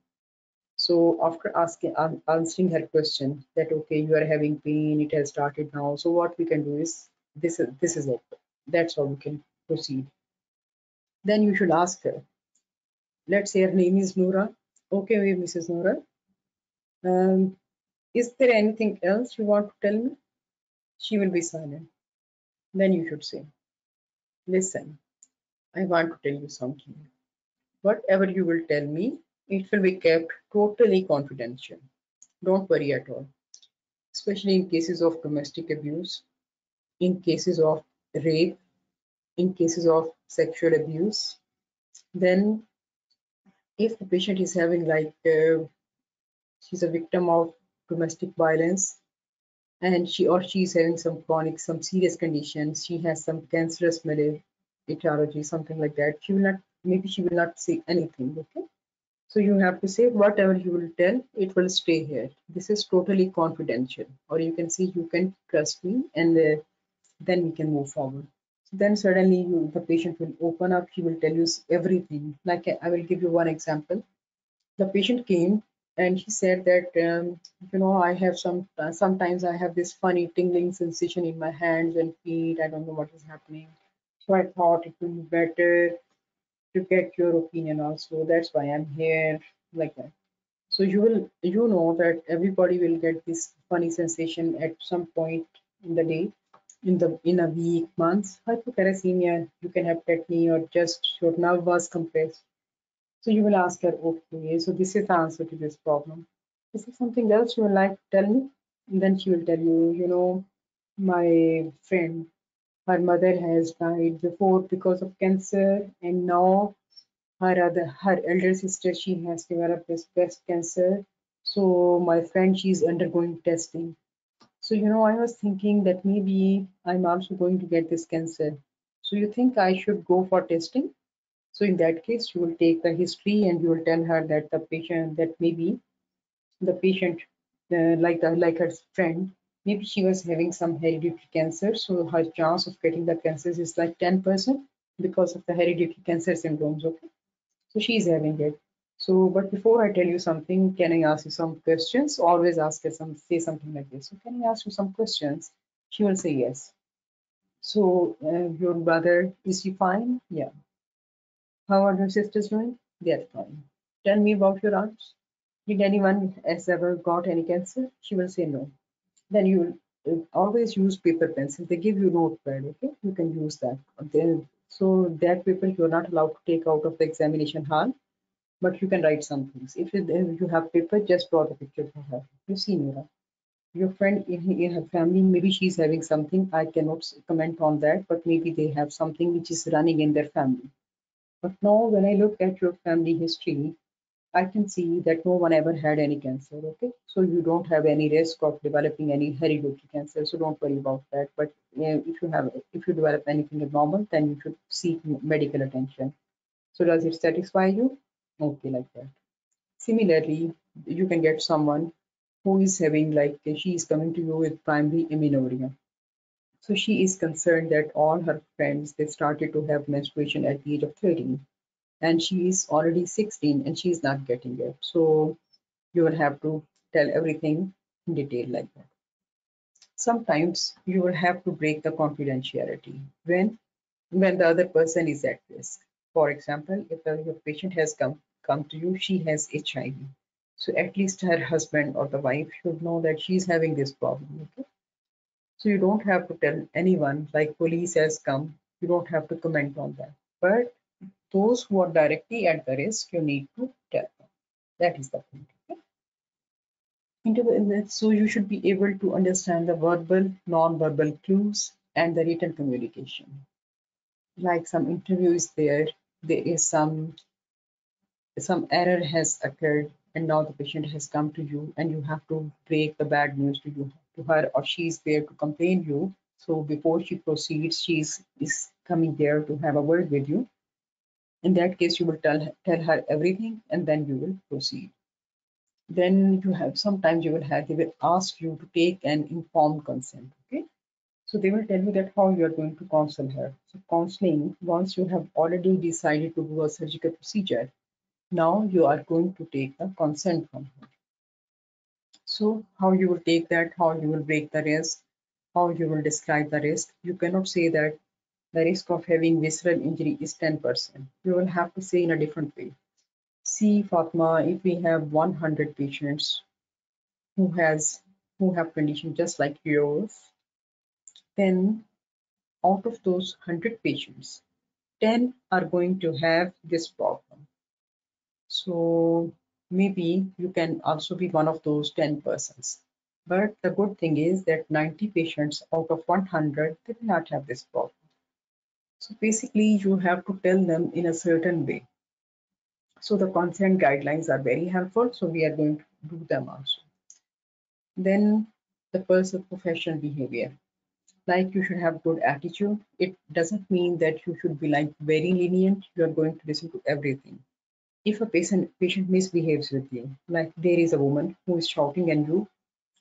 So after asking um, answering her question that okay you are having pain it has started now. So what we can do is this is this is it. That's how we can proceed. Then you should ask her let's say her name is Nora okay Mrs. Nora um, is there anything else you want to tell me? She will be silent. Then you should say, Listen, I want to tell you something. Whatever you will tell me, it will be kept totally confidential. Don't worry at all. Especially in cases of domestic abuse, in cases of rape, in cases of sexual abuse. Then, if the patient is having like uh, she's a victim of domestic violence and she or she is having some chronic some serious conditions she has some cancerous etiology something like that she will not maybe she will not say anything okay? So you have to say whatever you will tell it will stay here. This is totally confidential or you can see you can trust me and uh, then we can move forward then suddenly you, the patient will open up he will tell you everything. Like i will give you one example. The patient came and he said that um, you know i have some uh, sometimes i have this funny tingling sensation in my hands and feet. I don't know what is happening. So i thought it would be better to get your opinion also. That's why i'm here like that. So you will you know that everybody will get this funny sensation at some point in the day in the in a week months hypocalcemia you can have tetany or just your nerve was compressed so you will ask her, okay, so this is the answer to this problem. Is there something else you would like to tell me? And then she will tell you, you know, my friend, her mother has died before because of cancer, and now her other her elder sister she has developed this breast cancer. So my friend she's undergoing testing. So you know, I was thinking that maybe I'm also going to get this cancer. So you think I should go for testing? So in that case, you will take the history and you will tell her that the patient, that maybe the patient, uh, like the, like her friend, maybe she was having some hereditary cancer. So her chance of getting the cancer is like 10% because of the hereditary cancer syndromes. Okay. So she is having it. So, but before I tell you something, can I ask you some questions? Always ask her some, say something like this. So can I ask you some questions? She will say yes. So uh, your brother, is he fine? Yeah. How are your sisters doing? They're fine. Tell me about your aunt. Did anyone has ever got any cancer? She will say no. Then you uh, always use paper pencil. They give you notepad, okay? You can use that. So that paper you're not allowed to take out of the examination hall, but you can write some things. If you, have paper, just draw the picture for her. You see, Mira, your friend in, her family, maybe she's having something. I cannot comment on that, but maybe they have something which is running in their family. But now when I look at your family history, I can see that no one ever had any cancer. Okay, so you don't have any risk of developing any hereditary cancer, so don't worry about that. But if you have, if you develop anything abnormal, then you should seek medical attention. So does it satisfy you? Okay, like that. Similarly, you can get someone who is having like she is coming to you with primary amenorrhea. So she is concerned that all her friends they started to have menstruation at the age of 13 and she is already 16 and she is not getting it. So you will have to tell everything in detail like that. Sometimes you will have to break the confidentiality when when the other person is at risk. For example, if uh, your patient has come come to you, she has HIV. So at least her husband or the wife should know that she's having this problem. Okay? So you don't have to tell anyone, like police has come, you don't have to comment on that. But those who are directly at the risk, you need to tell them. That is the point. So you should be able to understand the verbal, non-verbal clues and the written communication. Like some interview is there, there is some some error has occurred and now the patient has come to you and you have to break the bad news to you to her or she's there to complain you so before she proceeds she's is coming there to have a word with you in that case, you will tell, tell her everything and then you will proceed. Then you have, sometimes you will have, they will ask you to take an informed consent, okay? So they will tell you that how you are going to counsel her. So counseling, once you have already decided to do a surgical procedure, now you are going to take a consent from her. So how you will take that, how you will break the risk, how you will describe the risk. You cannot say that the risk of having visceral injury is 10%. You will have to say in a different way. See, Fatma, if we have 100 patients who has who have condition just like yours, then out of those 100 patients, 10 are going to have this problem. So maybe you can also be one of those 10 persons. But the good thing is that 90 patients out of 100 did not have this problem. So basically you have to tell them in a certain way. So the consent guidelines are very helpful. So we are going to do them also. Then the personal professional behavior. Like you should have good attitude. It doesn't mean that you should be like very lenient. You are going to listen to everything. If a patient patient misbehaves with you, like there is a woman who is shouting at you,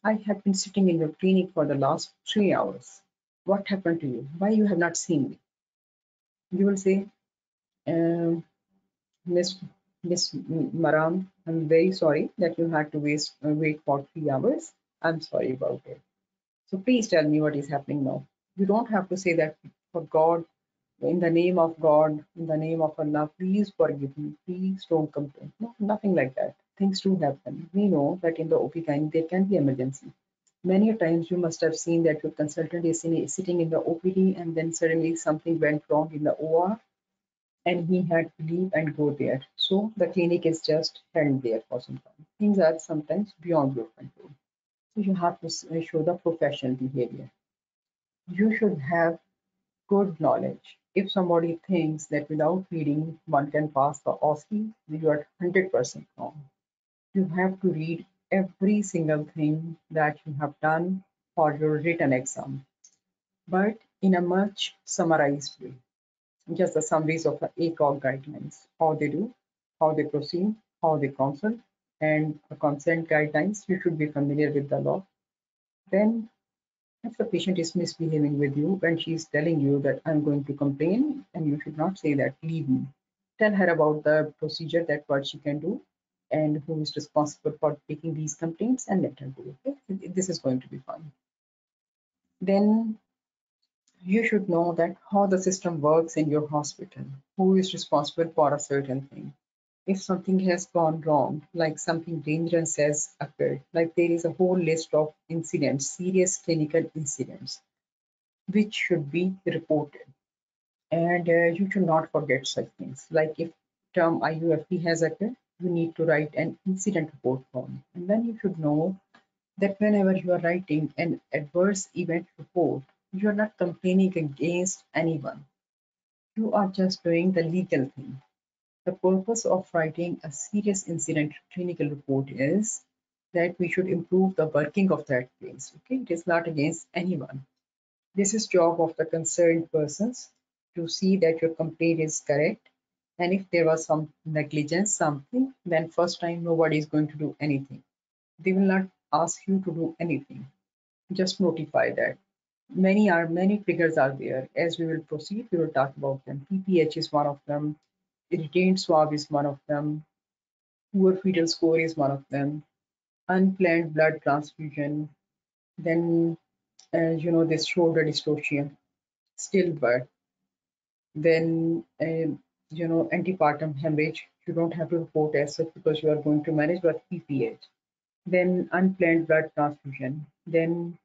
I have been sitting in your clinic for the last three hours. What happened to you? Why you have not seen me? you will say, um, Miss Miss Maram, I'm very sorry that you had to waste uh, wait for three hours. I'm sorry about it. So please tell me what is happening now. You don't have to say that for God, in the name of God, in the name of Allah, please forgive me. Please don't complain. No, nothing like that. Things do happen. We know that in the OP there can be emergency. Many times you must have seen that your consultant is sitting in the OPD and then suddenly something went wrong in the OR and he had to leave and go there. So the clinic is just held there for some time. Things are sometimes beyond your control. So you have to show the professional behavior. You should have good knowledge. If somebody thinks that without reading one can pass the OSCE, you are 100% wrong. You have to read every single thing that you have done for your written exam, but in a much summarized way. Just the summaries of the ACOG guidelines, how they do, how they proceed, how they counsel, and the consent guidelines. You should be familiar with the law. Then, if the patient is misbehaving with you when she is telling you that I'm going to complain, and you should not say that, leave me. Tell her about the procedure that what she can do and who is responsible for taking these complaints and let her do it. Okay? This is going to be fun. Then you should know that how the system works in your hospital, who is responsible for a certain thing. If something has gone wrong, like something dangerous has occurred, like there is a whole list of incidents, serious clinical incidents, which should be reported. And uh, you should not forget such things. Like if term IUFD has occurred, you need to write an incident report form. And then you should know that whenever you are writing an adverse event report, you are not complaining against anyone. You are just doing the legal thing. The purpose of writing a serious incident clinical report is that we should improve the working of that place. Okay, it is not against anyone. This is job of the concerned persons to see that your complaint is correct. And if there was some negligence, something, then first time nobody is going to do anything. They will not ask you to do anything. Just notify that. Many are many triggers are there. As we will proceed, we will talk about them. PPH is one of them. Retained swab is one of them. Poor fetal score is one of them. Unplanned blood transfusion. Then, uh, you know, this shoulder dystocia, stillbirth. Then, uh, you know, antepartum hemorrhage. You don't have to report as such because you are going to manage with PPH then unplanned blood transfusion, then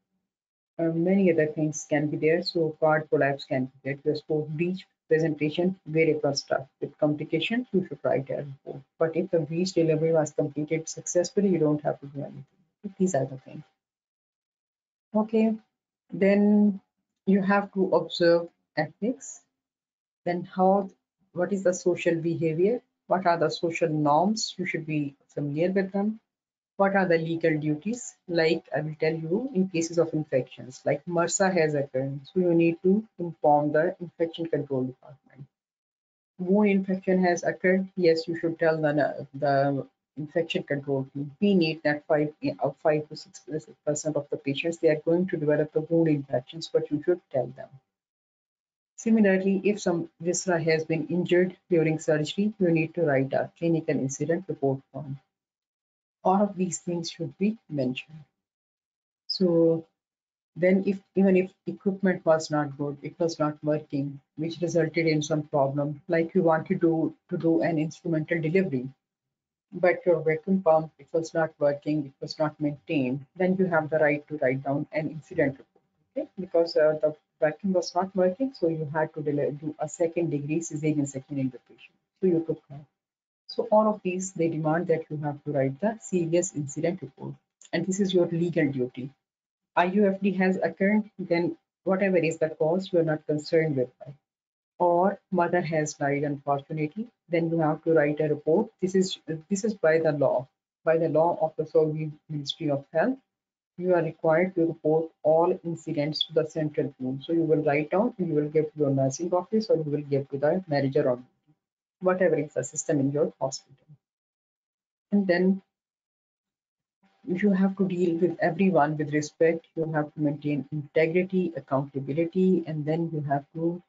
uh, many other things can be there. So cord prolapse can be there. Just for breech presentation, very variable stuff. With complication, you should write a report. But if the breech delivery was completed successfully, you don't have to do anything. These are the things. Okay, then you have to observe ethics. Then how, what is the social behavior? What are the social norms? You should be familiar with them what are the legal duties? Like I will tell you in cases of infections, like MRSA has occurred, so you need to inform the infection control department. Wound infection has occurred, yes, you should tell the, the infection control team. We need that five, five to six percent of the patients they are going to develop the wound infections, but you should tell them. Similarly, if some viscera has been injured during surgery, you need to write a clinical incident report form all of these things should be mentioned. So then if even if equipment was not good, it was not working, which resulted in some problem, like you wanted to, do, to do an instrumental delivery, but your vacuum pump, it was not working, it was not maintained, then you have the right to write down an incident report, okay? Because uh, the vacuum was not working, so you had to do a second degree cesarean section in the patient. So you took that. So all of these, they demand that you have to write the serious incident report. And this is your legal duty. IUFD has occurred, then whatever is the cause, you are not concerned with that. Or mother has died, unfortunately, then you have to write a report. This is this is by the law. By the law of the Saudi Ministry of Health, you are required to report all incidents to the central room. So you will write down, you will give to your nursing office, or you will give to the manager on whatever is the system in your hospital. And then you have to deal with everyone with respect. You have to maintain integrity, accountability, and then you have to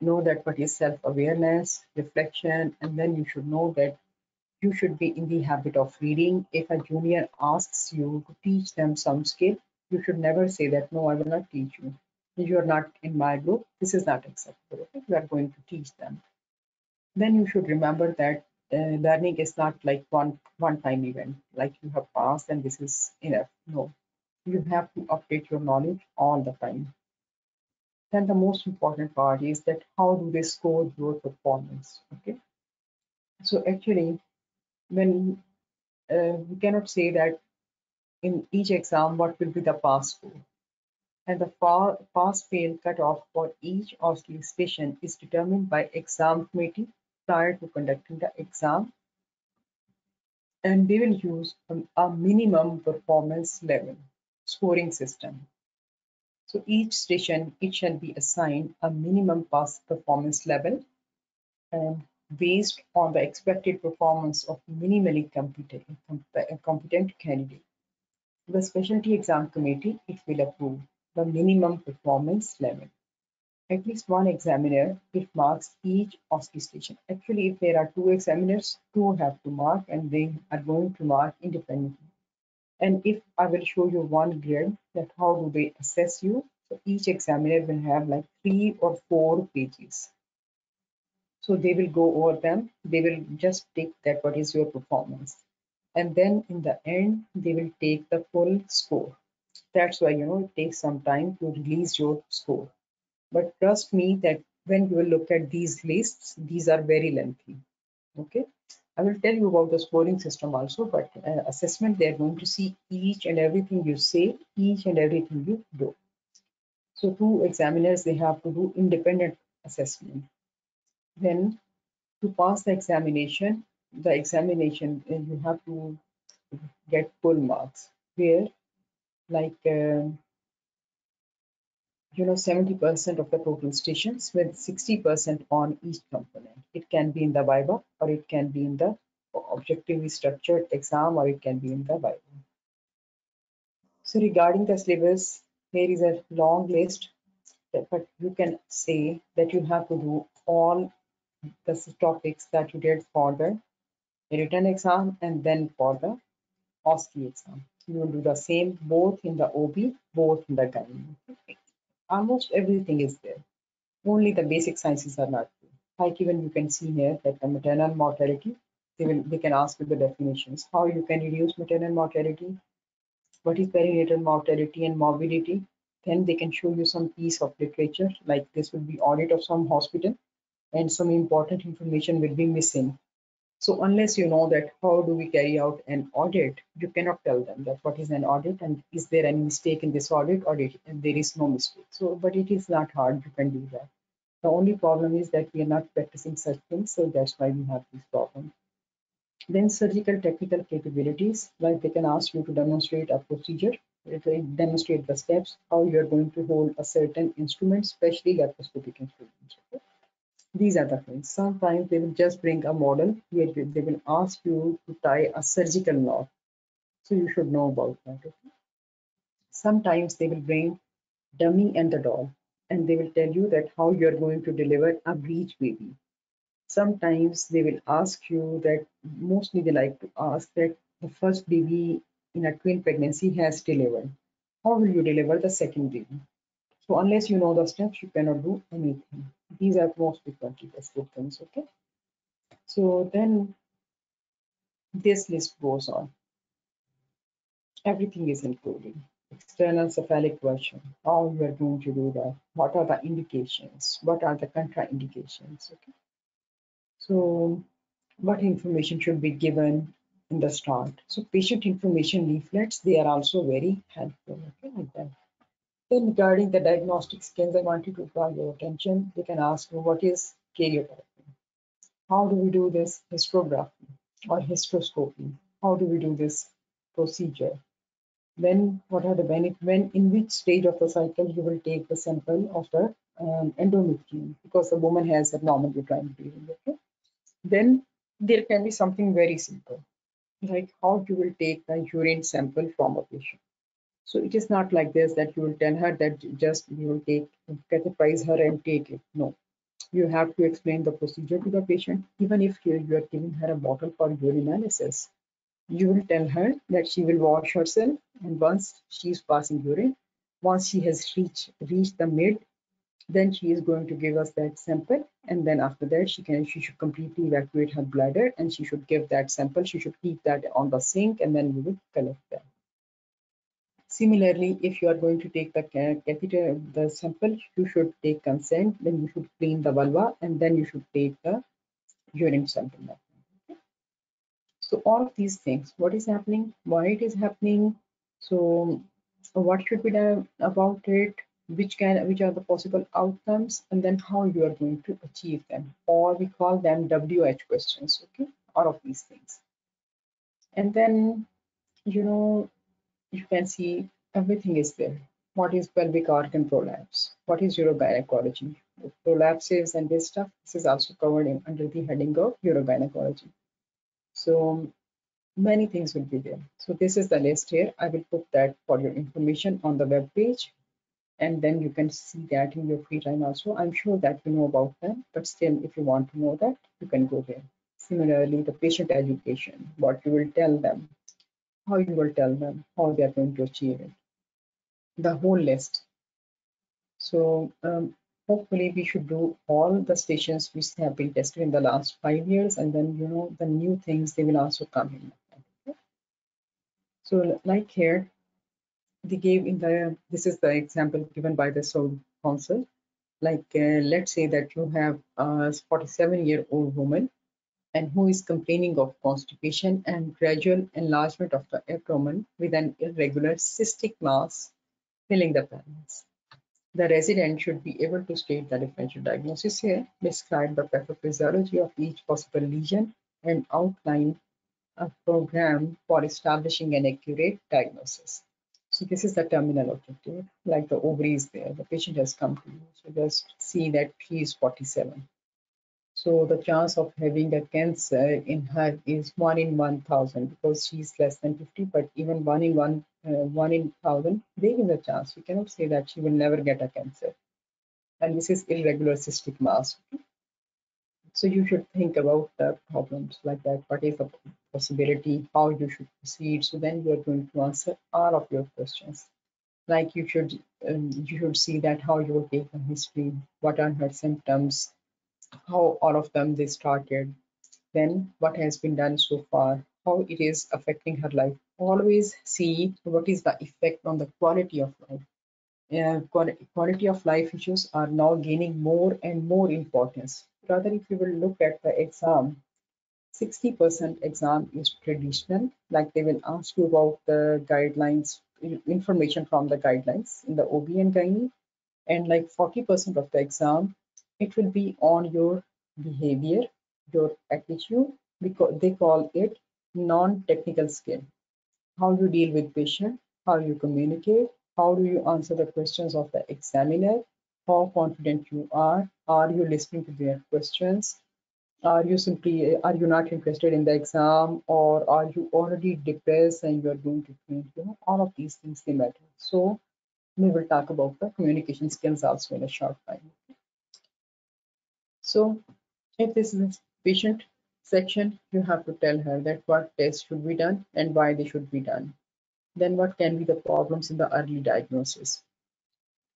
know that what is self-awareness, reflection, and then you should know that you should be in the habit of reading. If a junior asks you to teach them some skill, you should never say that, no, I will not teach you. You are not in my group. This is not acceptable. You are going to teach them then you should remember that uh, learning is not like one one time event. Like you have passed and this is enough. No. You have to update your knowledge all the time. Then the most important part is that how do they score your performance okay? So actually when uh, we cannot say that in each exam what will be the pass score. And the pass fail cutoff for each OSCE station is determined by exam committee prior to conducting the exam and they will use um, a minimum performance level scoring system. So each station, it shall be assigned a minimum pass performance level and based on the expected performance of minimally competent, uh, competent candidate. The specialty exam committee, it will approve the minimum performance level at least one examiner it marks each OSCE station. Actually, if there are two examiners, two have to mark and they are going to mark independently. And if I will show you one grid that how do they assess you, so each examiner will have like three or four pages. So they will go over them. They will just take that what is your performance. And then in the end, they will take the full score. That's why, you know, it takes some time to release your score. But trust me that when you will look at these lists, these are very lengthy. Okay, I will tell you about the scoring system also, but uh, assessment, they're going to see each and everything you say, each and everything you do. So two examiners, they have to do independent assessment. Then to pass the examination, the examination, uh, you have to get full marks where like uh, you know 70% of the total stations with 60% on each component. It can be in the Viva or it can be in the objectively structured exam or it can be in the Viva. So regarding the syllabus, here is a long list, but you can say that you have to do all the topics that you did for the written exam and then for the OSCE exam. You will do the same both in the OB, both in the gynae. Almost everything is there. Only the basic sciences are not there. Like even you can see here that the maternal mortality, they will they can ask you the definitions. How you can reduce maternal mortality, what is perinatal mortality and morbidity. Then they can show you some piece of literature, like this will be audit of some hospital and some important information will be missing so unless you know that how do we carry out an audit, you cannot tell them that what is an audit and is there any mistake in this audit or there is no mistake. So, but it is not hard, you can do that. The only problem is that we are not practicing such things, so that's why we have this problem. Then surgical technical capabilities, like they can ask you to demonstrate a procedure, demonstrate the steps, how you are going to hold a certain instrument, especially laparoscopic instruments. Okay? These are the things. Sometimes they will just bring a model where they will ask you to tie a surgical knot. So you should know about that. Okay? Sometimes they will bring dummy and the doll and they will tell you that how you are going to deliver a breech baby. Sometimes they will ask you that mostly they like to ask that the first baby in a twin pregnancy has delivered. How will you deliver the second baby? So unless you know the steps, you cannot do anything. These are most frequently tested things, okay? So then this list goes on. Everything is included. External cephalic version, how you are going to do that, what are the indications, what are the contraindications, okay? So what information should be given in the start. So patient information leaflets, they are also very helpful, okay, like that. Then regarding the diagnostic scans, I wanted to draw your attention. They can ask what is karyotyping? How do we do this hysterography or hysteroscopy? How do we do this procedure? Then what are the benefits? When in which stage of the cycle you will take the sample of the um, endometrium because the woman has abnormal uterine bleeding. Okay. Then there can be something very simple, like how you will take the urine sample from a patient. So it is not like this that you will tell her that just you will take catheterize her and take it. No, you have to explain the procedure to the patient. Even if you, are giving her a bottle for urinalysis, you will tell her that she will wash herself and once she is passing urine, once she has reached reached the mid, then she is going to give us that sample and then after that she can she should completely evacuate her bladder and she should give that sample she should keep that on the sink and then we will collect that Similarly, if you are going to take the catheter, the sample, you should take consent, then you should clean the vulva, and then you should take the urine sample. Okay. So all of these things, what is happening, why it is happening, so what should be done about it, which can, which are the possible outcomes, and then how you are going to achieve them, or we call them WH questions. Okay, all of these things, and then you know you can see everything is there. What is pelvic organ prolapse? What is urogynecology? Prolapses and this stuff, this is also covered in, under the heading of urogynecology. So many things will be there. So this is the list here. I will put that for your information on the web page and then you can see that in your free time also. I'm sure that you know about them, but still if you want to know that, you can go there. Similarly, the patient education, what you will tell them, how you will tell them how they are going to achieve it. The whole list. So um, hopefully we should do all the stations which have been tested in the last five years and then you know the new things they will also come in. So like here, they gave in the, this is the example given by the Saudi Council. like uh, let's say that you have a 47 year old woman and who is complaining of constipation and gradual enlargement of the abdomen with an irregular cystic mass filling the pelvis. The resident should be able to state the differential diagnosis here, describe the pathophysiology of each possible lesion, and outline a program for establishing an accurate diagnosis. So this is the terminal objective, like the ovary is there, the patient has come to you. So just see that she is 47. So the chance of having a cancer in her is one in 1000 because she's less than 50, but even one in one, uh, one in 1000, there is a chance. We cannot say that she will never get a cancer. And this is irregular cystic mass. So you should think about the problems like that. What is the possibility? How you should proceed? So then you are going to answer all of your questions. Like you should um, you should see that how you will take a history, what are her symptoms, how all of them they started, then what has been done so far, how it is affecting her life. Always see what is the effect on the quality of life. Uh, quality of life issues are now gaining more and more importance rather if you will look at the exam 60% exam is traditional like they will ask you about the guidelines information from the guidelines in the OB and gynae and like 40% of the exam it will be on your behavior your attitude because they call it non-technical skill. How you deal with patient how you communicate how do you answer the questions of the examiner how confident you are are you listening to their questions are you simply are you not interested in the exam or are you already depressed and you're going to faint? You know all of these things they matter. So we will talk about the communication skills also in a short time so if this is patient section you have to tell her that what tests should be done and why they should be done. Then what can be the problems in the early diagnosis?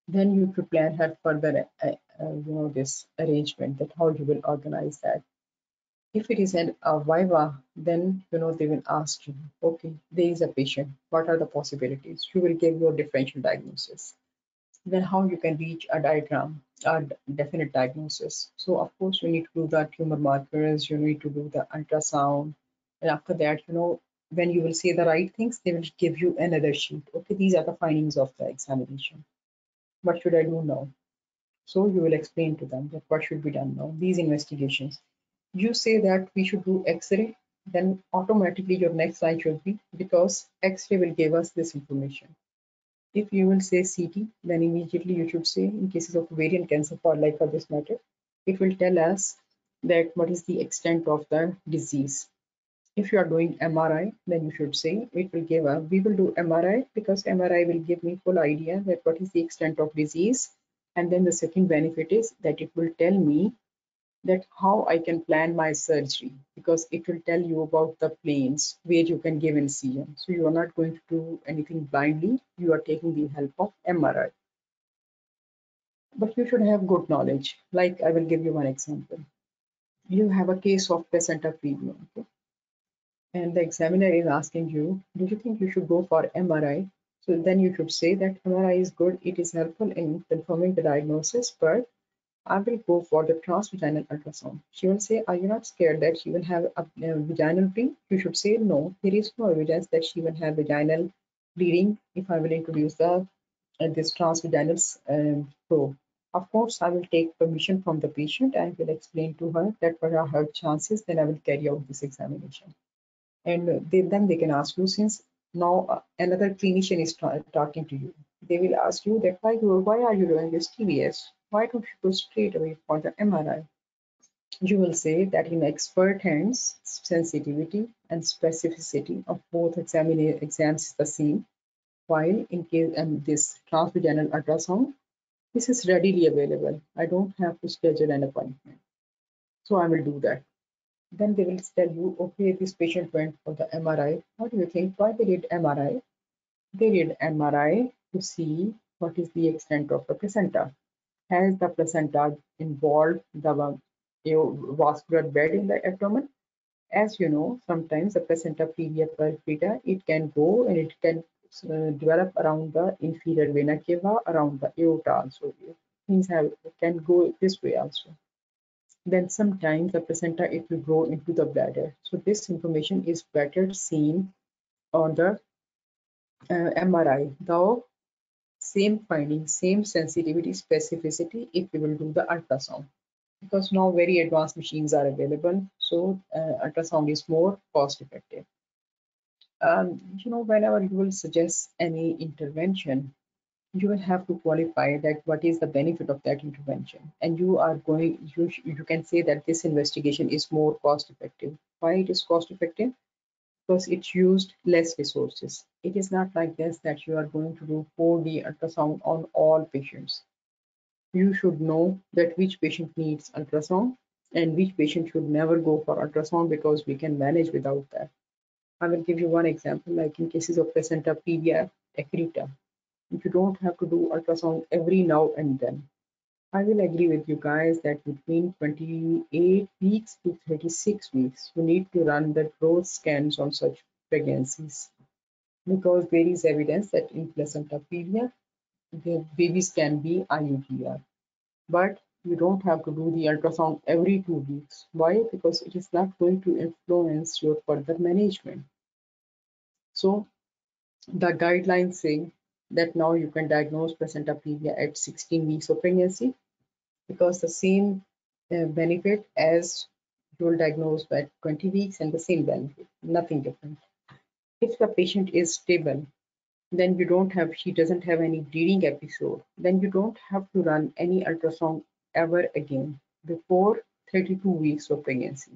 Then you could plan her further uh, uh, you know this arrangement that how you will organize that. If it is an a viva then you know they will ask you okay there is a patient what are the possibilities? You will give your differential diagnosis. Then how you can reach a diagram a definite diagnosis so of course you need to do the tumor markers you need to do the ultrasound and after that you know when you will say the right things they will give you another sheet okay these are the findings of the examination what should I do now? So you will explain to them that what should be done now, these investigations. You say that we should do X-ray, then automatically your next slide should be because X-ray will give us this information. If you will say CT, then immediately you should say in cases of ovarian cancer for like for this matter, it will tell us that what is the extent of the disease if you are doing MRI, then you should say it will give a, we will do MRI because MRI will give me full idea that what is the extent of disease. And then the second benefit is that it will tell me that how I can plan my surgery because it will tell you about the planes where you can give incision. So you are not going to do anything blindly. You are taking the help of MRI. But you should have good knowledge. Like I will give you one example. You have a case of placenta previa. Okay? and the examiner is asking you, do you think you should go for MRI? So then you should say that MRI is good, it is helpful in confirming the diagnosis, but I will go for the transvaginal ultrasound. She will say, are you not scared that she will have a, a vaginal bleeding? You should say, no, there is no evidence that she will have vaginal bleeding if I will introduce the uh, this transvaginal um, probe. Of course, I will take permission from the patient and will explain to her that what are her chances, then I will carry out this examination and they, then they can ask you since now uh, another clinician is talking to you they will ask you that why you why are you doing this TVS why don't you go straight away for the MRI you will say that in expert hands sensitivity and specificity of both exams is the same while in case and this transvaginal ultrasound this is readily available I don't have to schedule an appointment so I will do that then they will tell you, okay, this patient went for the MRI. What do you think? Why they did MRI? They did MRI to see what is the extent of the placenta. Has the placenta involved the vascular bed in the abdomen? As you know, sometimes the placenta previa perfida, it can go and it can uh, develop around the inferior vena cava, around the aorta also. things have can go this way also. Then sometimes the placenta it will grow into the bladder. So this information is better seen on the uh, MRI. Though same finding, same sensitivity, specificity if we will do the ultrasound. Because now very advanced machines are available, so uh, ultrasound is more cost effective. Um, you know, whenever you will suggest any intervention, you will have to qualify that what is the benefit of that intervention and you are going you, you can say that this investigation is more cost effective why it is cost effective because it used less resources. It is not like this that you are going to do 4d ultrasound on all patients. You should know that which patient needs ultrasound and which patient should never go for ultrasound because we can manage without that. I will give you one example like in cases of placenta previa accreta you don't have to do ultrasound every now and then. I will agree with you guys that between 28 weeks to 36 weeks, you need to run the growth scans on such pregnancies because there is evidence that in placenta previa, the babies can be IUGR. But you don't have to do the ultrasound every two weeks. Why? Because it is not going to influence your further management. So the guidelines say that now you can diagnose placenta previa at 16 weeks of pregnancy because the same uh, benefit as you will diagnose at 20 weeks and the same benefit, nothing different. If the patient is stable, then you don't have, she doesn't have any bleeding episode, then you don't have to run any ultrasound ever again before 32 weeks of pregnancy.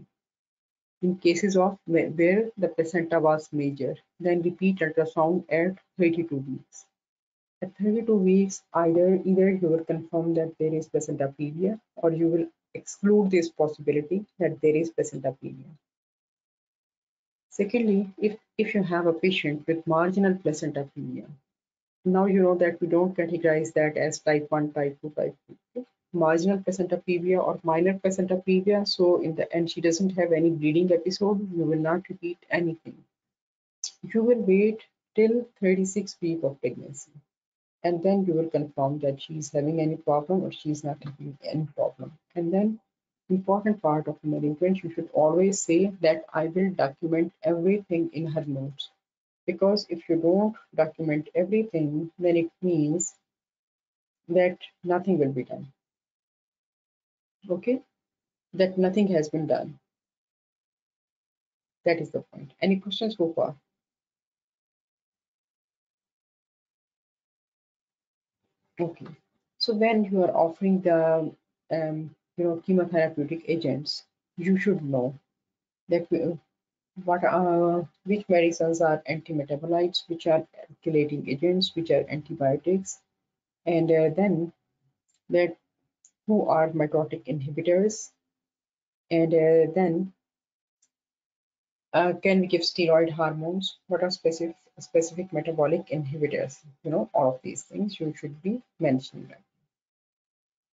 In cases of where the placenta was major, then repeat ultrasound at 32 weeks. At 32 weeks, either either you will confirm that there is placenta previa or you will exclude this possibility that there is placenta previa. Secondly, if, if you have a patient with marginal placenta previa, now you know that we don't categorize that as type 1, type 2, type 3. Marginal placenta previa or minor placenta previa. So in the end, she doesn't have any bleeding episode. You will not repeat anything. You will wait till 36 week of pregnancy and then you will confirm that she's having any problem or she's not having any problem. And then important part of the management, you should always say that I will document everything in her notes. Because if you don't document everything, then it means that nothing will be done. Okay? That nothing has been done. That is the point. Any questions so far? Okay, so when you are offering the um, you know chemotherapeutic agents, you should know that we, what are which medicines are antimetabolites, which are alkylating agents, which are antibiotics, and uh, then that who are mitotic inhibitors, and uh, then uh, can we give steroid hormones? What are specific specific metabolic inhibitors? You know, all of these things you should be mentioning them.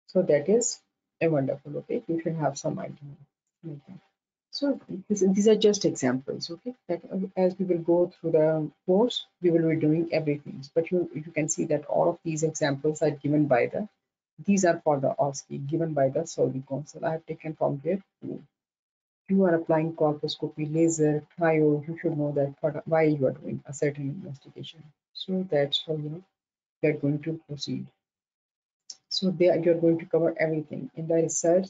So that is a wonderful. Okay, you should have some idea. Okay. So this, these are just examples. Okay, that uh, as we will go through the course, we will be doing everything. But you you can see that all of these examples are given by the these are for the OSCE given by the Saudi Council. I have taken from there you are applying colposcopy, laser, cryo, you should know that for, why you are doing a certain investigation. So that's how you know you're going to proceed. So there you're going to cover everything. In the research,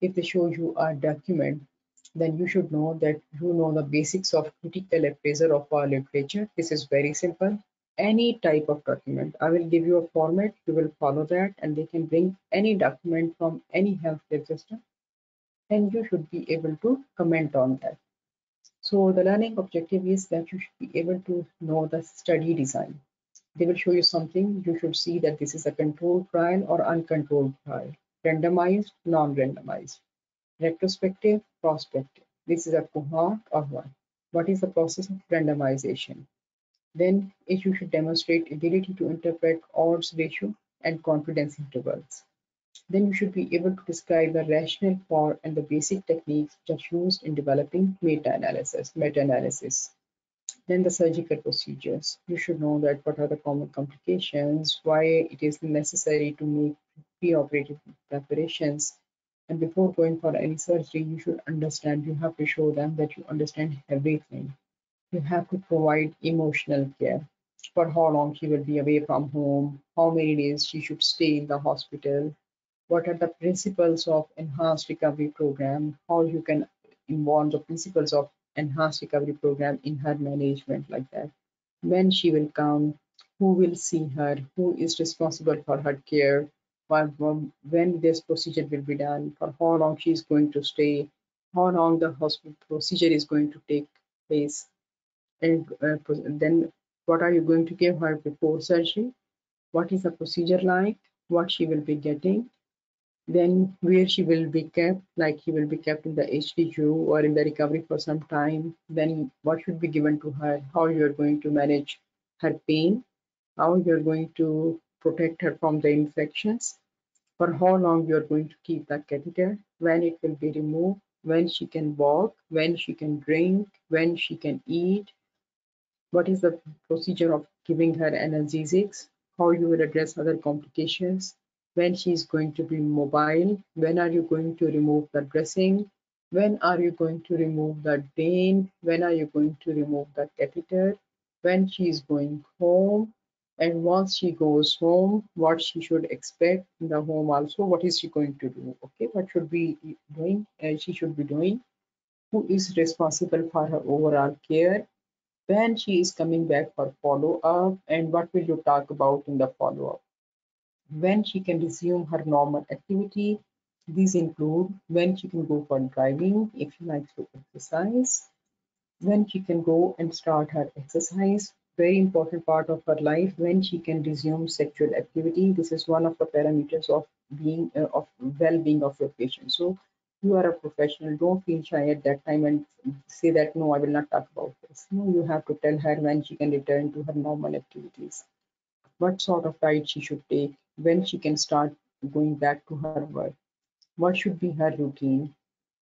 if they show you a document, then you should know that you know the basics of critical appraisal of our literature. This is very simple. Any type of document, I will give you a format, you will follow that and they can bring any document from any healthcare system and you should be able to comment on that. So the learning objective is that you should be able to know the study design. They will show you something, you should see that this is a controlled trial or uncontrolled trial, randomized, non-randomized, retrospective, prospective. This is a cohort or what? What is the process of randomization? Then if you should demonstrate ability to interpret odds ratio and confidence intervals then you should be able to describe the rationale for and the basic techniques which are used in developing meta-analysis, meta-analysis. Then the surgical procedures. You should know that what are the common complications, why it is necessary to make pre-operative preparations. And before going for any surgery, you should understand, you have to show them that you understand everything. You have to provide emotional care for how long she will be away from home, how many days she should stay in the hospital, what are the principles of enhanced recovery program, how you can involve the principles of enhanced recovery program in her management like that. When she will come, who will see her, who is responsible for her care, when this procedure will be done, for how long she is going to stay, how long the hospital procedure is going to take place, and uh, then what are you going to give her before surgery, what is the procedure like, what she will be getting, then where she will be kept, like she will be kept in the HDU or in the recovery for some time, then what should be given to her, how you are going to manage her pain, how you're going to protect her from the infections, for how long you're going to keep that catheter, when it will be removed, when she can walk, when she can drink, when she can eat, what is the procedure of giving her analgesics, how you will address other complications, when she is going to be mobile, when are you going to remove the dressing, when are you going to remove the drain, when are you going to remove the catheter, when she is going home, and once she goes home what she should expect in the home also what is she going to do? Okay what should be doing uh, she should be doing? Who is responsible for her overall care? When she is coming back for follow-up and what will you talk about in the follow-up when she can resume her normal activity these include when she can go for driving if she likes to exercise when she can go and start her exercise very important part of her life when she can resume sexual activity. This is one of the parameters of being uh, of well-being of your patient. So you are a professional. Don't feel shy at that time and say that no, I will not talk about this. No, you have to tell her when she can return to her normal activities. What sort of diet she should take, when she can start going back to her work. What should be her routine?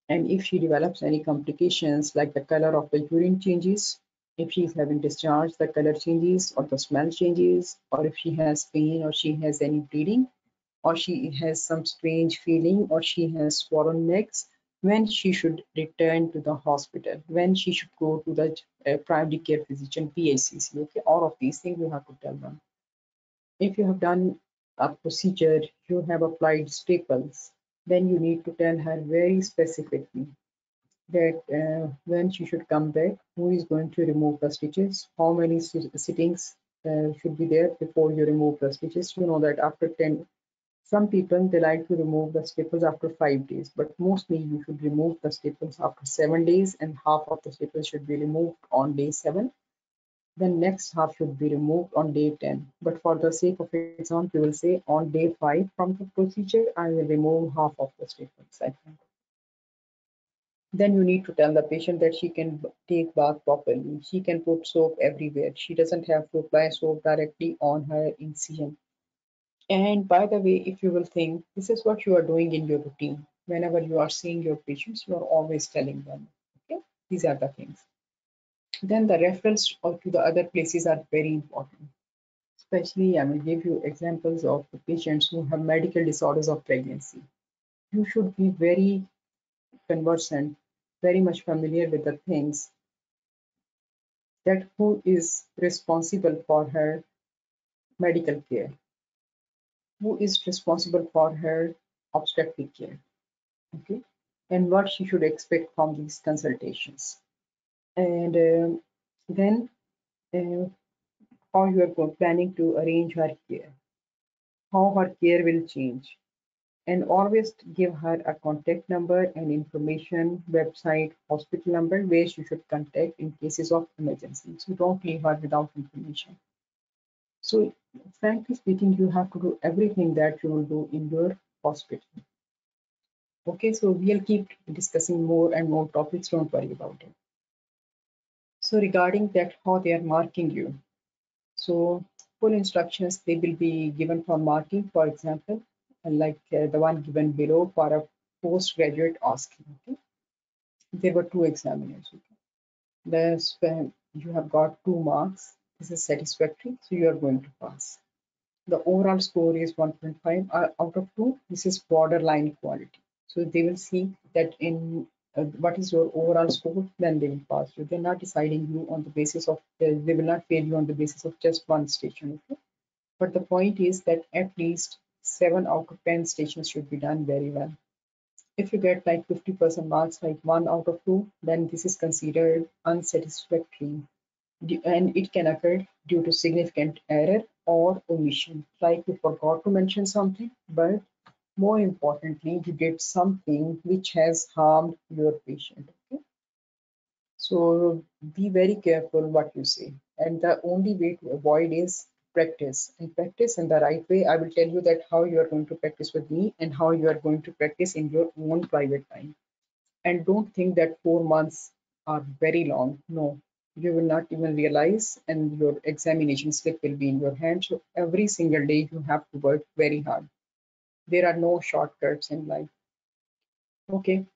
And if she develops any complications like the color of the urine changes, if she is having discharge, the color changes or the smell changes, or if she has pain or she has any bleeding, or she has some strange feeling, or she has swollen legs, when she should return to the hospital, when she should go to the uh, primary care physician, PACC. Okay, all of these things you have to tell them. If you have done a procedure, you have applied staples, then you need to tell her very specifically that uh, when she should come back, who is going to remove the stitches, how many sittings uh, should be there before you remove the stitches. You know that after 10, some people they like to remove the staples after five days, but mostly you should remove the staples after seven days and half of the staples should be removed on day seven. The next half should be removed on day 10. But for the sake of example, we will say on day five from the procedure, I will remove half of the think. Then you need to tell the patient that she can take bath properly. She can put soap everywhere. She doesn't have to apply soap directly on her incision. And by the way, if you will think, this is what you are doing in your routine. Whenever you are seeing your patients, you are always telling them, okay, these are the things. Then the reference to the other places are very important. Especially, I will give you examples of patients who have medical disorders of pregnancy. You should be very conversant very much familiar with the things that who is responsible for her medical care, who is responsible for her obstetric care, okay, and what she should expect from these consultations. And uh, then uh, how you are planning to arrange her care, how her care will change, and always give her a contact number and information, website, hospital number where she should contact in cases of emergency. So don't leave her without information. So frankly speaking, you have to do everything that you will do in your hospital. Okay, so we'll keep discussing more and more topics, don't worry about it. So regarding that, how they are marking you. So full instructions, they will be given for marking, for example, like uh, the one given below for a postgraduate asking Okay? There were two examiners. Okay? There's, you have got two marks. This is satisfactory, so you are going to pass. the overall score is 1.5 uh, out of 2 this is borderline quality so they will see that in uh, what is your overall score then they will pass you they're not deciding you on the basis of uh, they will not fail you on the basis of just one station okay? But the point is that at least 7 out of 10 stations should be done very well. If you get like 50% marks like 1 out of 2 then this is considered unsatisfactory. And it can occur due to significant error or omission. Like you forgot to mention something but more importantly you did something which has harmed your patient okay? So be very careful what you say. And the only way to avoid is practice. And practice in the right way. I will tell you that how you are going to practice with me and how you are going to practice in your own private time. And don't think that four months are very long. No. You will not even realize and your examination slip will be in your hand. So every single day you have to work very hard there are no shortcuts in life. Okay.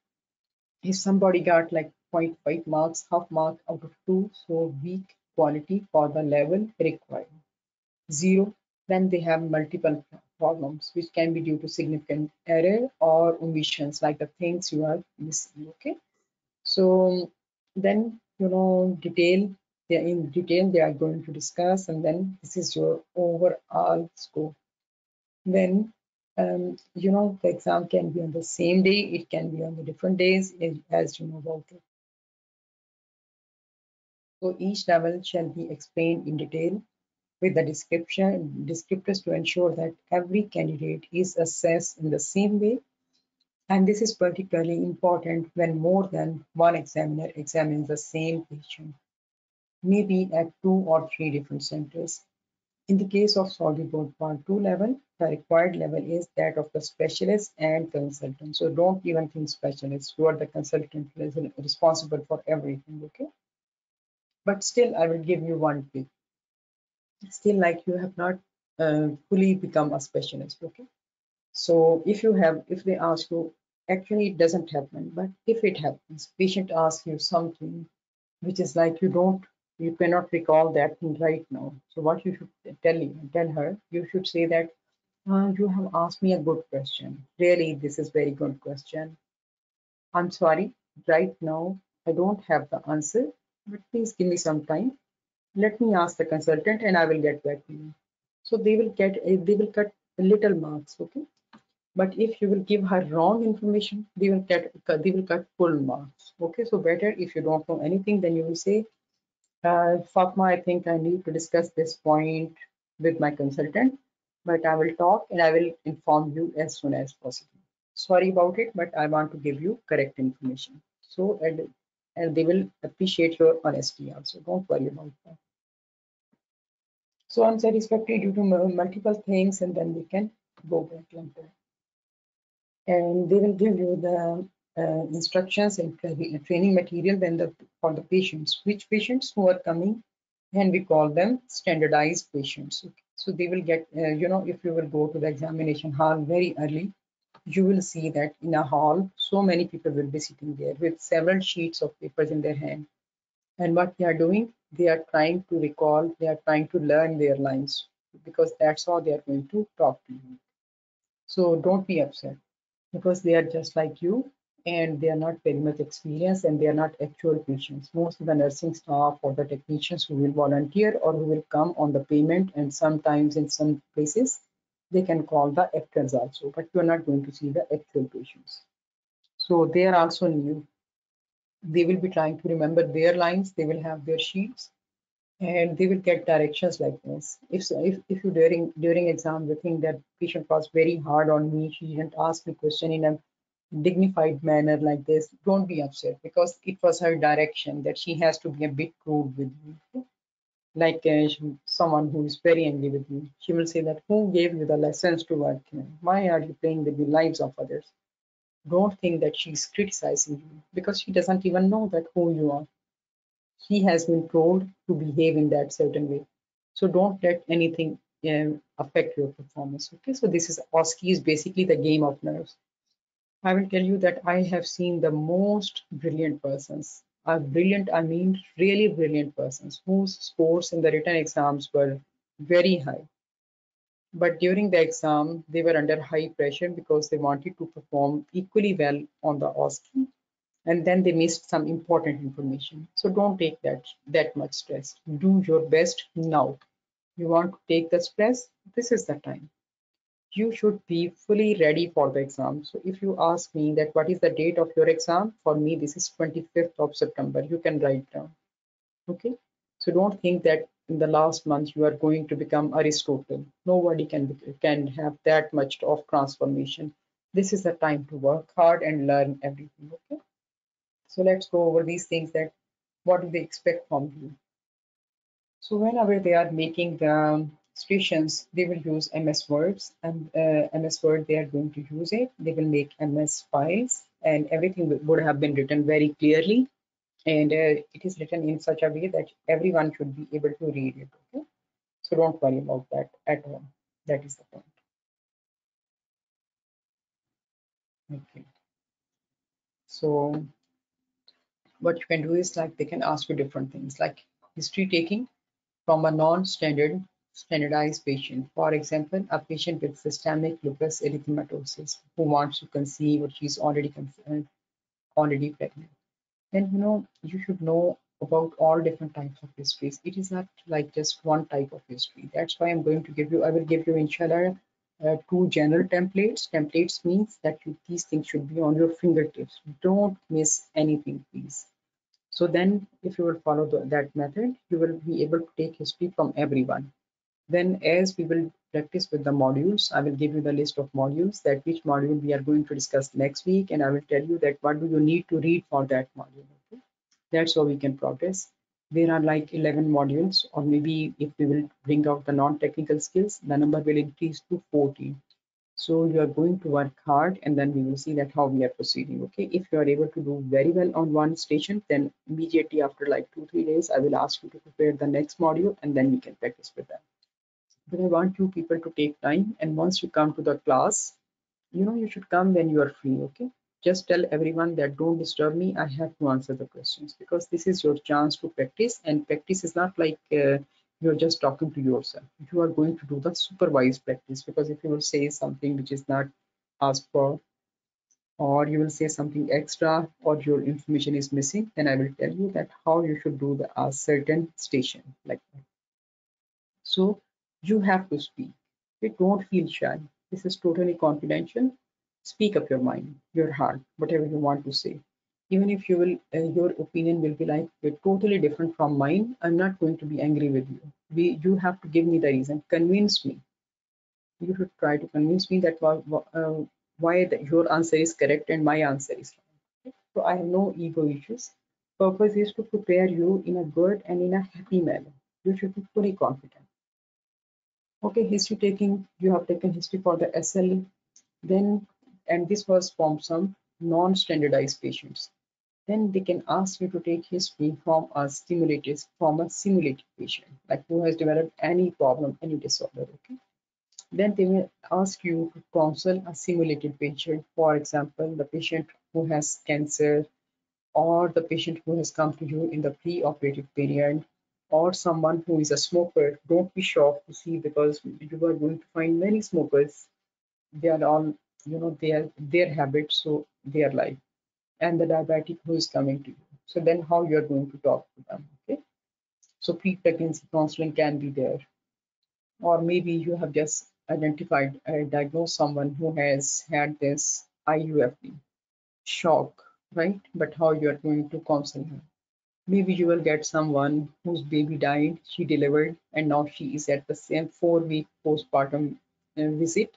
If somebody got like 0.5 marks half mark out of 2 so weak quality for the level required. Zero then they have multiple problems which can be due to significant error or omissions like the things you are missing okay? So then you know detail in detail they are going to discuss and then this is your overall score. Then um, you know the exam can be on the same day it can be on the different days as you about it so each level shall be explained in detail with the description descriptors to ensure that every candidate is assessed in the same way. And this is particularly important when more than one examiner examines the same patient maybe at two or three different centers in the case of board part 2 level, the required level is that of the specialist and consultant. So don't even think specialist, you are the consultant responsible for everything, okay? But still, I will give you one tip. Still, like you have not uh, fully become a specialist, okay? So if you have, if they ask you, actually it doesn't happen, but if it happens, patient asks you something which is like you don't you cannot recall that right now. So what you should tell tell her, you should say that uh, you have asked me a good question. Really, this is very good question. I'm sorry, right now I don't have the answer, but please give me some time. Let me ask the consultant and I will get back to you. So they will get, they will cut little marks, okay? But if you will give her wrong information, they will get, they will cut full marks, okay? So better if you don't know anything, then you will say, uh, Fatma, I think I need to discuss this point with my consultant, but I will talk and I will inform you as soon as possible. Sorry about it, but I want to give you correct information. So, and, and they will appreciate your honesty also. Don't worry about that. So, unsatisfactory due to multiple things, and then we can go back that. And they will give you the uh, instructions and training material the for the patients. Which patients who are coming and we call them standardized patients. Okay. so they will get uh, you know if you will go to the examination hall very early you will see that in a hall so many people will be sitting there with several sheets of papers in their hand. And what they are doing they are trying to recall they are trying to learn their lines because that's how they are going to talk to you. So don't be upset because they are just like you and they are not very much experienced and they are not actual patients. Most of the nursing staff or the technicians who will volunteer or who will come on the payment and sometimes in some places they can call the actors also, but you are not going to see the actual patients. So they are also new. They will be trying to remember their lines, they will have their sheets and they will get directions like this. If, if, if you during during exam you think that patient was very hard on me, she didn't ask me question in a dignified manner like this, don't be upset because it was her direction that she has to be a bit rude with you. Like uh, someone who is very angry with you, she will say that who gave you the lessons to work? Why are you playing with the lives of others? Don't think that she's criticizing you because she doesn't even know that who you are. She has been told to behave in that certain way. So don't let anything uh, affect your performance. Okay, so this is OSCE is basically the game of nerves. I will tell you that I have seen the most brilliant persons. A brilliant, I mean really brilliant persons whose scores in the written exams were very high. but during the exam they were under high pressure because they wanted to perform equally well on the OSCE and then they missed some important information so don't take that that much stress do your best now you want to take the stress this is the time you should be fully ready for the exam so if you ask me that what is the date of your exam for me this is 25th of september you can write down okay so don't think that in the last month you are going to become Aristotle. Nobody can can have that much of transformation. This is the time to work hard and learn everything. Okay. So let's go over these things that what do they expect from you. So whenever they are making the stations, they will use MS Words and uh, MS Word, they are going to use it. They will make MS files and everything would have been written very clearly. And uh, it is written in such a way that everyone should be able to read it okay? So don't worry about that at all. That is the point. Okay. So what you can do is like they can ask you different things like history taking from a non-standard standardized patient. For example a patient with systemic lupus erythematosus who wants to conceive or she's already already pregnant. Then you know you should know about all different types of histories. It is not like just one type of history. That's why i'm going to give you i will give you inshallah uh, two general templates. Templates means that you, these things should be on your fingertips. Don't miss anything please. So then if you will follow the, that method you will be able to take history from everyone then as we will practice with the modules, I will give you the list of modules that which module we are going to discuss next week. And I will tell you that what do you need to read for that module. Okay? That's how we can progress. There are like 11 modules or maybe if we will bring out the non-technical skills, the number will increase to 14. So you are going to work hard and then we will see that how we are proceeding. Okay. If you are able to do very well on one station, then immediately after like two, three days, I will ask you to prepare the next module and then we can practice with that but I want you people to take time and once you come to the class, you know, you should come when you are free, okay? Just tell everyone that don't disturb me, I have to answer the questions because this is your chance to practice and practice is not like uh, you're just talking to yourself. You are going to do the supervised practice because if you will say something which is not asked for or you will say something extra or your information is missing, then I will tell you that how you should do the a certain station like that. So you have to speak. Okay? Don't feel shy. This is totally confidential. Speak up your mind, your heart, whatever you want to say. Even if you will, uh, your opinion will be like totally different from mine. I'm not going to be angry with you. We, you have to give me the reason. Convince me. You should try to convince me that uh, why the, your answer is correct and my answer is wrong. So I have no ego issues. Purpose is to prepare you in a good and in a happy manner. You should be fully confident okay history taking you have taken history for the SLE then and this was from some non-standardized patients. Then they can ask you to take history from a simulated from a simulated patient like who has developed any problem any disorder okay? Then they will ask you to counsel a simulated patient for example the patient who has cancer or the patient who has come to you in the pre-operative period or someone who is a smoker, don't be shocked to see because you are going to find many smokers. They are all, you know, they are their habits, so their life. And the diabetic who is coming to you. So then how you are going to talk to them, okay? So pre-pregnancy counseling can be there. Or maybe you have just identified, uh, diagnosed someone who has had this IUFD shock, right? But how you are going to counsel her maybe you will get someone whose baby died she delivered and now she is at the same four week postpartum uh, visit.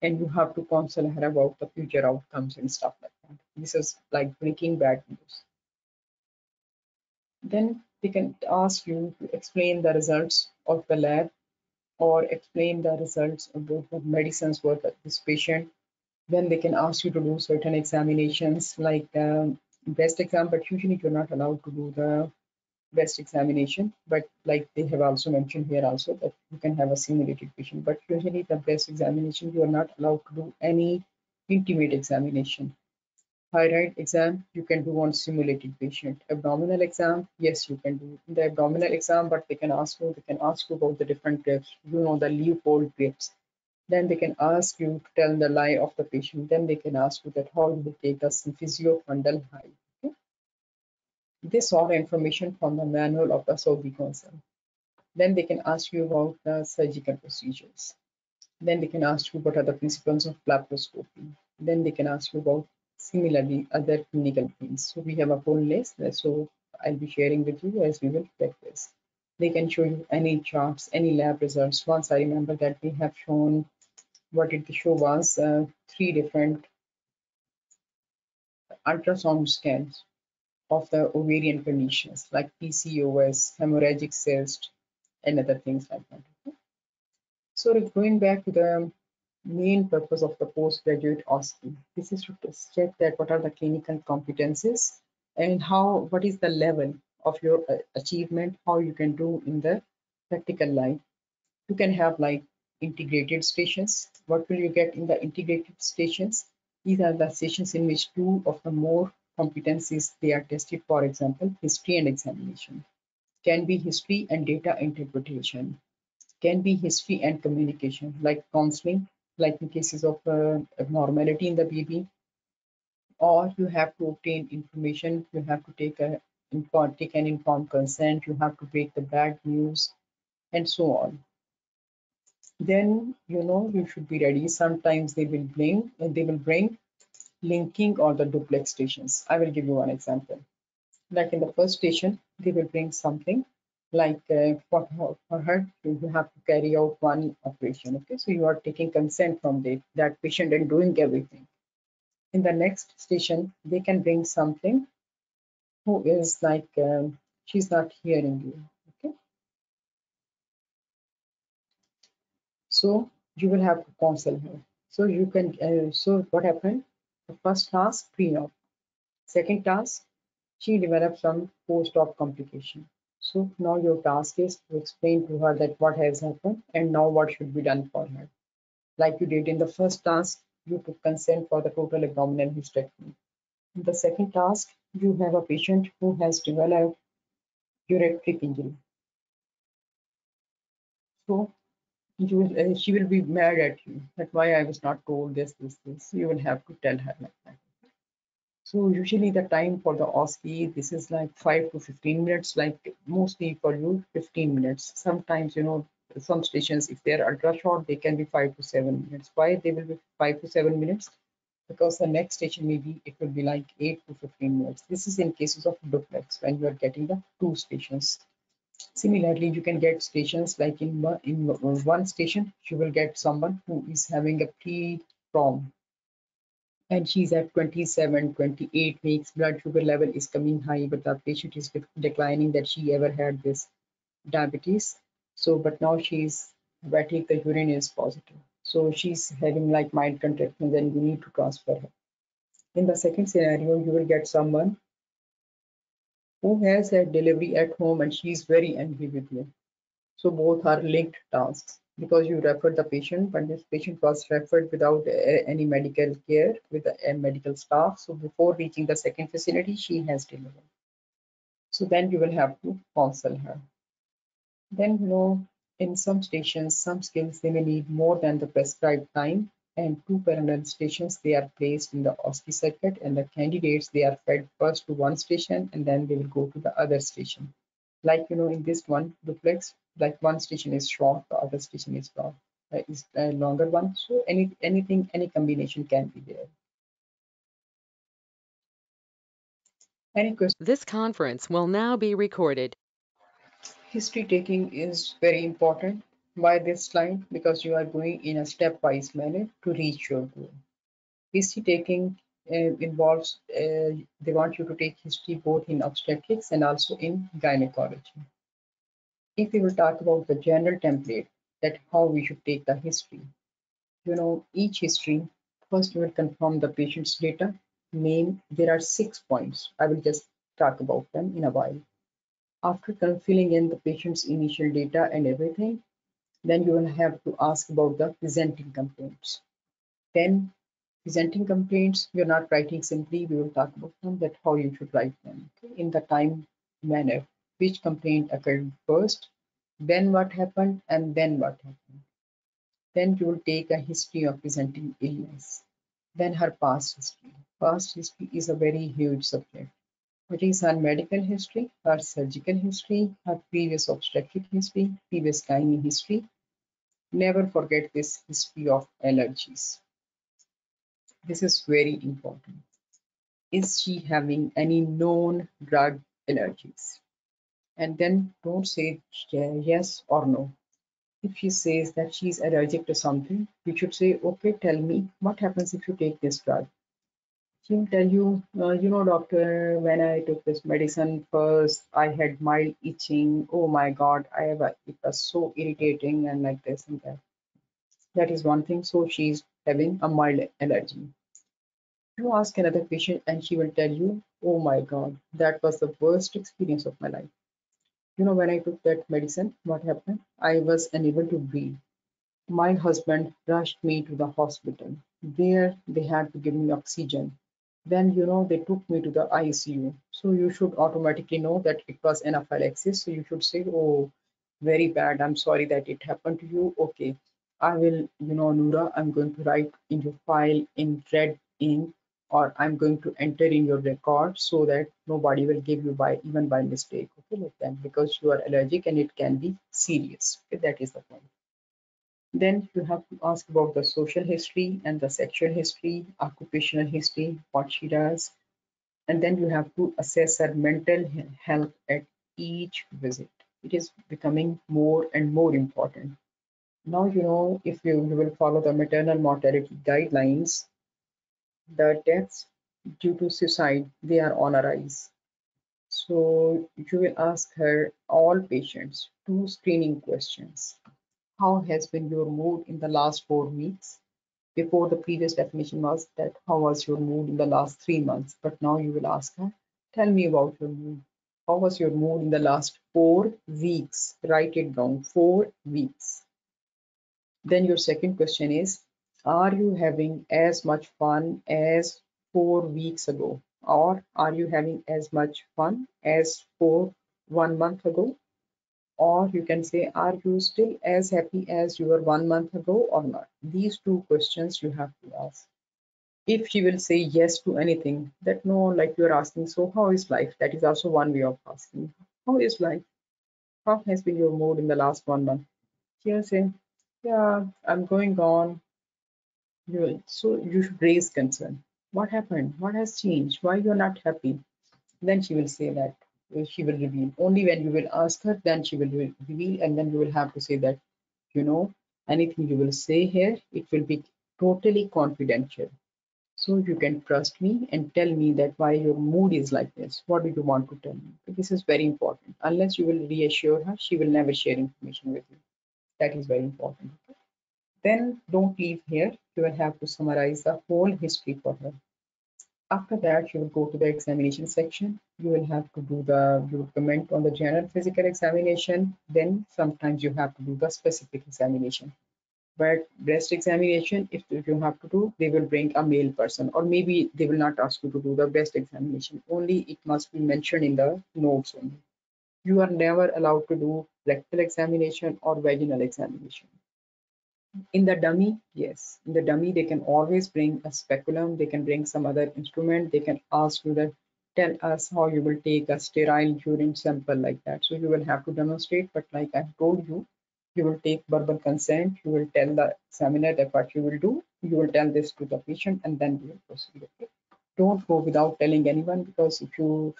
And you have to counsel her about the future outcomes and stuff like that. This is like breaking bad news. Then they can ask you to explain the results of the lab or explain the results of the medicines work at this patient. Then they can ask you to do certain examinations like um, best exam, but usually you're not allowed to do the best examination. But like they have also mentioned here also that you can have a simulated patient, but usually the best examination, you are not allowed to do any intimate examination. Thyroid exam, you can do on simulated patient. Abdominal exam, yes, you can do the abdominal exam, but they can ask you, they can ask you about the different grips, you know, the Leopold grips. Then they can ask you to tell the lie of the patient. Then they can ask you that how you will take the physio-fundal high. Okay? This all information from the manual of the Saudi Council. Then they can ask you about the surgical procedures. Then they can ask you what are the principles of laparoscopy. Then they can ask you about similarly other clinical things. So we have a whole list. Uh, so I'll be sharing with you as we will practice. They can show you any charts, any lab results. Once I remember that we have shown what it the show was uh, three different ultrasound scans of the ovarian conditions like PCOS, hemorrhagic cyst, and other things like that. Okay? So going back to the main purpose of the postgraduate OSCE, this is to check that what are the clinical competencies and how what is the level of your uh, achievement, how you can do in the practical life. You can have like integrated stations. What will you get in the integrated stations? These are the stations in which two of the more competencies they are tested, for example, history and examination can be history and data interpretation, can be history and communication, like counseling, like in cases of uh, abnormality in the baby, or you have to obtain information, you have to take a take an informed consent, you have to break the bad news, and so on. Then you know you should be ready. Sometimes they will bring they will bring linking or the duplex stations. I will give you one example like in the first station they will bring something like uh, for, her, for her you have to carry out one operation okay so you are taking consent from the, that patient and doing everything in the next station they can bring something who is like um, she's not hearing you okay so you will have to counsel her so you can uh, so what happened the first task pre-op second task she developed some post-op complication. So now your task is to explain to her that what has happened and now what should be done for her. Like you did in the first task, you took consent for the total abdominal hysterectomy. In the second task, you have a patient who has developed ureteric injury. So you will, uh, she will be mad at you. That's why I was not told this, this, this. You will have to tell her like that. So usually the time for the OSCE, this is like 5 to 15 minutes, like mostly for you 15 minutes. Sometimes, you know, some stations, if they're ultra short, they can be 5 to 7 minutes. Why they will be 5 to 7 minutes? Because the next station maybe it will be like 8 to 15 minutes. This is in cases of duplex when you are getting the two stations. Similarly, you can get stations like in, in one station, you will get someone who is having a pre-prom and she's at 27 28 weeks blood sugar level is coming high but the patient is declining that she ever had this diabetes. So but now she's diabetic the urine is positive. So she's having like mild contractions and you need to transfer her. In the second scenario you will get someone who has a delivery at home and she's very angry with you so both are linked tasks because you referred the patient, but this patient was referred without uh, any medical care with a medical staff. So before reaching the second facility, she has delivered. So then you will have to counsel her. Then, you know, in some stations, some skills, they may need more than the prescribed time and two parallel stations, they are placed in the OSCE circuit and the candidates, they are fed first to one station and then they will go to the other station. Like you know in this one duplex like one station is short the other station is long uh, is a longer one. So any anything any combination can be there. Any question? This conference will now be recorded. history taking is very important by this slide because you are going in a stepwise manner to reach your goal history taking uh, involves, uh, they want you to take history both in obstetrics and also in gynecology. If we will talk about the general template, that how we should take the history, you know, each history, first we will confirm the patient's data, name, there are six points. I will just talk about them in a while. After filling in the patient's initial data and everything, then you will have to ask about the presenting complaints. Then presenting complaints, you're not writing simply, we will talk about them, that how you should write them okay? in the time manner. Which complaint occurred first, then what happened, and then what happened. Then you will take a history of presenting illness. Then her past history. Past history is a very huge subject. What is her medical history, her surgical history, her previous obstetric history, previous gynae history. Never forget this history of allergies. This is very important. Is she having any known drug allergies? And then don't say yes or no. If she says that she's allergic to something, you should say, okay, tell me what happens if you take this drug. She will tell you, uh, you know, doctor, when I took this medicine first, I had mild itching. Oh my God, I have a, it was so irritating and like this and that. That is one thing. So she's having a mild allergy. You ask another patient and she will tell you, oh my God, that was the worst experience of my life. You know, when I took that medicine, what happened? I was unable to breathe. My husband rushed me to the hospital. There, they had to give me oxygen. Then, you know, they took me to the ICU. So you should automatically know that it was anaphylaxis. So you should say, oh, very bad. I'm sorry that it happened to you. Okay, I will, you know, Noura, I'm going to write in your file in red ink or I'm going to enter in your record so that nobody will give you by even by mistake. Okay, like because you are allergic and it can be serious. Okay, that is the point. Then you have to ask about the social history and the sexual history, occupational history, what she does. And then you have to assess her mental health at each visit. It is becoming more and more important. Now, you know, if you, will follow the maternal mortality guidelines, the deaths due to suicide they are on a rise so you will ask her all patients two screening questions how has been your mood in the last four weeks? Before the previous definition was that how was your mood in the last three months but now you will ask her. Tell me about your mood. How was your mood in the last four weeks? Write it down. Four weeks. Then your second question is are you having as much fun as four weeks ago? Or are you having as much fun as for one month ago? Or you can say, are you still as happy as you were one month ago or not? These two questions you have to ask. If she will say yes to anything, that no, like you're asking, so how is life? That is also one way of asking. How is life? How has been your mood in the last one month? She will say, yeah, I'm going on so you should raise concern. What happened? What has changed? Why you're not happy? Then she will say that Uh, she will reveal. Only when you will ask her, then she will reveal, and then you will have to say that, you know, anything you will say here, it will be totally confidential. So you can trust me and tell me that why your mood is like this. What do you want to tell me? This is very important. Unless you will reassure her, she will never share information with you. That is very important. Then don't leave here. You will have to summarize the whole history for her. After that, you will go to the examination section. You will have to do the, you comment on the general physical examination. Then sometimes you have to do the specific examination. But breast examination, if you have to do, they will bring a male person or maybe they will not ask you to do the breast examination. Only it must be mentioned in the notes only. You are never allowed to do rectal examination or vaginal examination in the dummy yes. In the dummy they can always bring a speculum. They can bring some other instrument. They can ask you that tell us how you will take a sterile urine sample like that. So you will have to demonstrate but like i told you you will take verbal consent. You will tell the examiner that what you will do. You will tell this to the patient and then you will proceed okay? Don't go without telling anyone because if you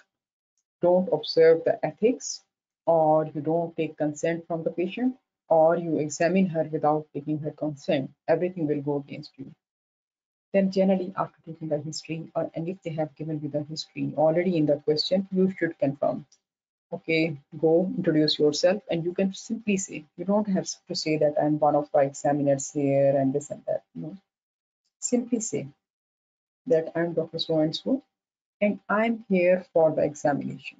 don't observe the ethics or you don't take consent from the patient or you examine her without taking her consent, everything will go against you. Then generally after taking the history or and if they have given you the history already in the question, you should confirm. Okay, go introduce yourself and you can simply say, you don't have to say that I'm one of the examiners here and this and that. No. Simply say that I'm Dr. So and so and I'm here for the examination.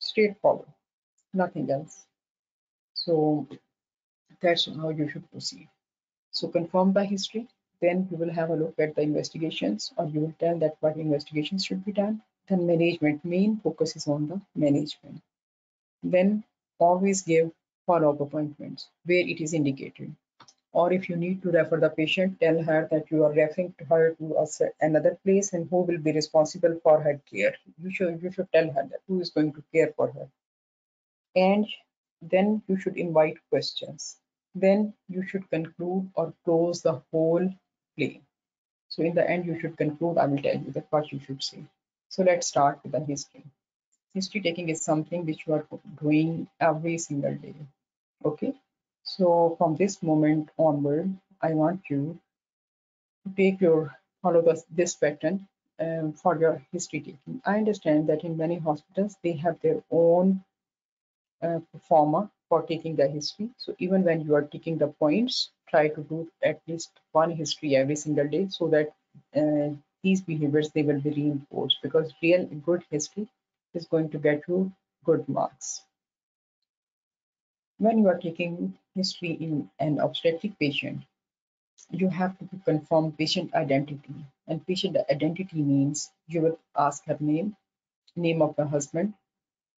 Straightforward, nothing else. So that's how you should proceed. So confirm the history, then you will have a look at the investigations or you will tell that what investigations should be done. Then management, main focus is on the management. Then always give follow-up appointments where it is indicated. or if you need to refer the patient, tell her that you are referring to her to another place and who will be responsible for her care. You should you should tell her that who is going to care for her. And then you should invite questions. Then you should conclude or close the whole play. So in the end, you should conclude. I will tell you that what you should say. So let's start with the history. History taking is something which you are doing every single day. Okay. So from this moment onward, I want you to take your follow this, this pattern um, for your history taking. I understand that in many hospitals they have their own proforma for taking the history. So even when you are taking the points, try to do at least one history every single day so that uh, these behaviors they will be reinforced because real good history is going to get you good marks. When you are taking history in an obstetric patient, you have to confirm patient identity. And patient identity means you will ask her name, name of the husband,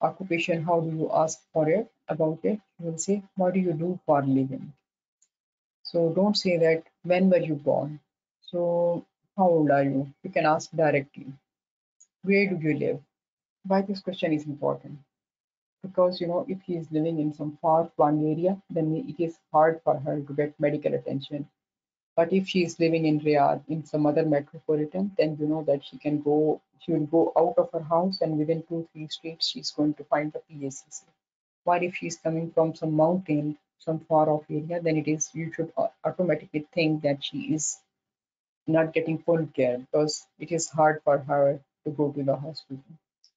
occupation, how do you ask for it, about it? You will say, what do you do for living? So don't say that, when were you born? So how old are you? You can ask directly. Where do you live? Why this question is important? Because you know, if he is living in some far flung area, then it is hard for her to get medical attention. But if she is living in Riyadh, in some other metropolitan, then you know that she can go, she will go out of her house and within two, three streets, she's going to find the PHCC. While if she's coming from some mountain, some far off area, then it is, you should automatically think that she is not getting full care because it is hard for her to go to the hospital.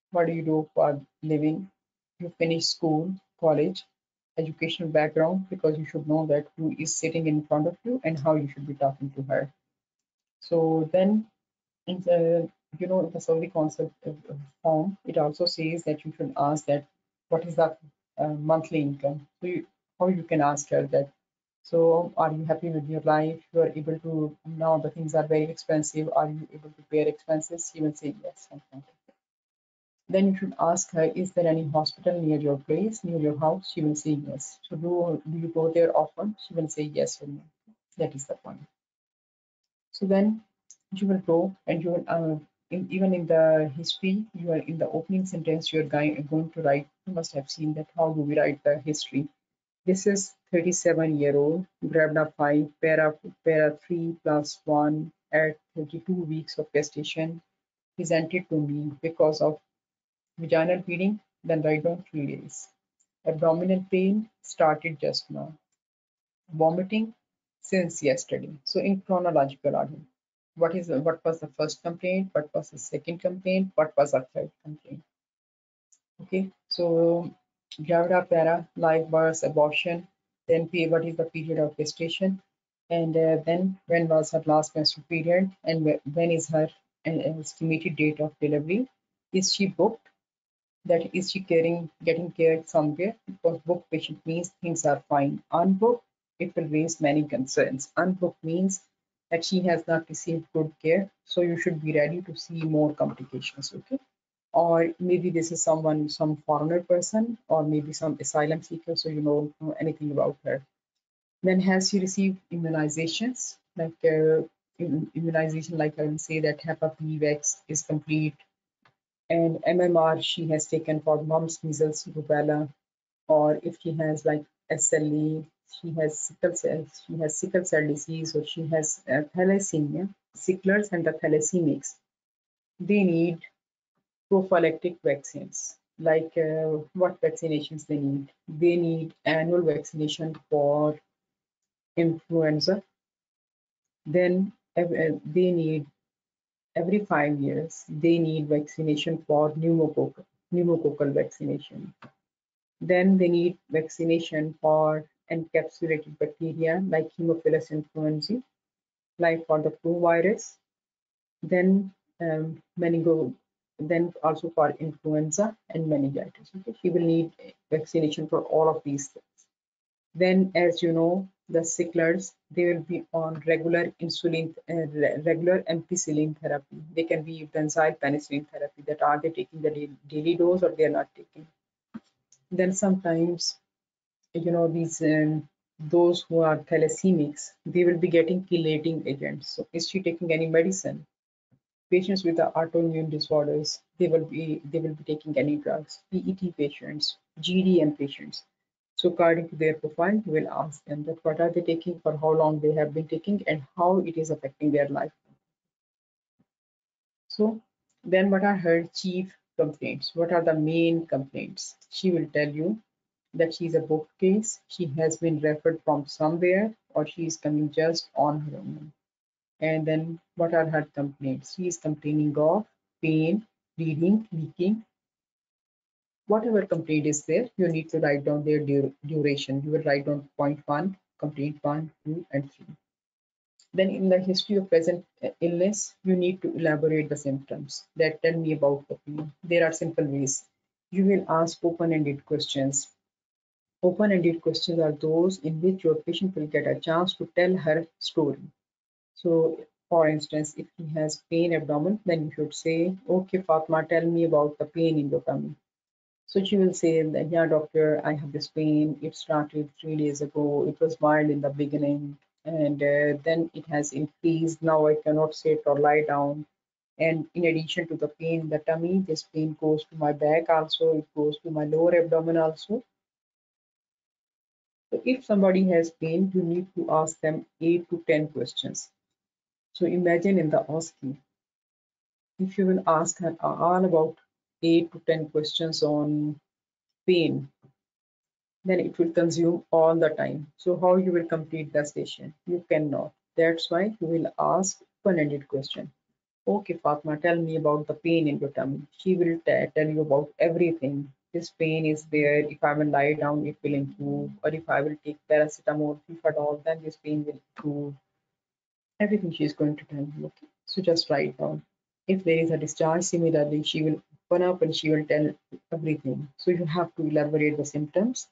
What do you do for living? You finish school, college, educational background because you should know that who is sitting in front of you and how you should be talking to her. So then in the you know the Saudi concept of, of form, it also says that you should ask that what is that uh, monthly income. So you, how you can ask her that. So are you happy with your life? You are able to now the things are very expensive. Are you able to bear expenses? She will say yes. something. Then you should ask her, is there any hospital near your place, near your house? She will say yes. So do, do you go there often? She will say yes or no. That is the point. So then you will go and you will, uh, in, even in the history, you are in the opening sentence, you're going, going to write, you must have seen that how do we write the history. This is 37 year old, gravida 5, para, para 3 plus 1 at 32 weeks of gestation, presented to me because of vaginal bleeding, then write down 3 days. Abdominal pain started just now. Vomiting since yesterday. So in chronological order what is what was the first complaint? What was the second complaint? What was the third complaint? Okay so gravida para live birth abortion then what is the period of gestation? And uh, then when was her last menstrual period? And when is her uh, estimated date of delivery? Is she booked that is she caring getting cared somewhere? Because booked patient means things are fine. Unbooked it will raise many concerns. Unbooked means that she has not received good care so you should be ready to see more complications okay? Or maybe this is someone some foreigner person or maybe some asylum seeker so you don't know anything about her. Then has she received immunizations? Like uh, immunization like i will say that hep b vax is complete and mmr she has taken for mumps measles rubella or if she has like SLE, she has sickle cell, she has sickle cell disease, or she has uh, thalassemia, sicklers and the thalassemics, they need prophylactic vaccines. Like uh, what vaccinations they need? They need annual vaccination for influenza. Then uh, they need every five years they need vaccination for pneumococcal pneumococcal vaccination Then they need vaccination for encapsulated bacteria like Haemophilus influenzae, like for the flu virus. Then um, meningo, then also for influenza and meningitis. Okay, she will need vaccination for all of these things. Then, as you know, the sicklers they will be on regular insulin, uh, re- regular ampicillin therapy. They can be benzyl penicillin therapy. That are they taking the daily, dose or they are not taking? then sometimes you know these um, those who are thalassemics, they will be getting chelating agents. So is she taking any medicine? Patients with the autoimmune disorders, they will be they will be taking any drugs. PET patients, GDM patients. So according to their profile, will ask them that what are they taking, for how long they have been taking, and how it is affecting their life. So then what are her chief complaints? What are the main complaints? She will tell you that she's a bookcase, she has been referred from somewhere, or she is coming just on her own. And then what are her complaints? She is complaining of pain, bleeding, leaking. Whatever complaint is there, you need to write down their duration. You will write down point one, complaint one, two, and three. Then in the history of present uh, illness, you need to elaborate the symptoms that tell me about the pain. There are simple ways. You will ask open-ended questions Open-ended questions are those in which your patient will get a chance to tell her story. So, for instance, if he has pain abdomen, then you should say, okay, Fatma, tell me about the pain in your tummy. So she will say, that, yeah, doctor, I have this pain. It started three days ago. It was mild in the beginning, and uh, then it has increased. Now I cannot sit or lie down. And in addition to the pain in the tummy, this pain goes to my back also. It goes to my lower abdomen also. So if somebody has pain, you need to ask them 8 to 10 questions. So imagine in the asking, if you will ask her all about 8 to 10 questions on pain, then it will consume all the time. So how you will complete the session? You cannot. That's why you will ask open-ended question. Okay, Fatma, tell me about the pain in your tummy. She will tell you about everything this pain is there. If I will lie down, it will improve. Or if I will take paracetamol, if at all, then this pain will improve. Everything she is going to tell you. Okay. So just write down. If there is a discharge, similarly, she will open up and she will tell everything. So you have to elaborate the symptoms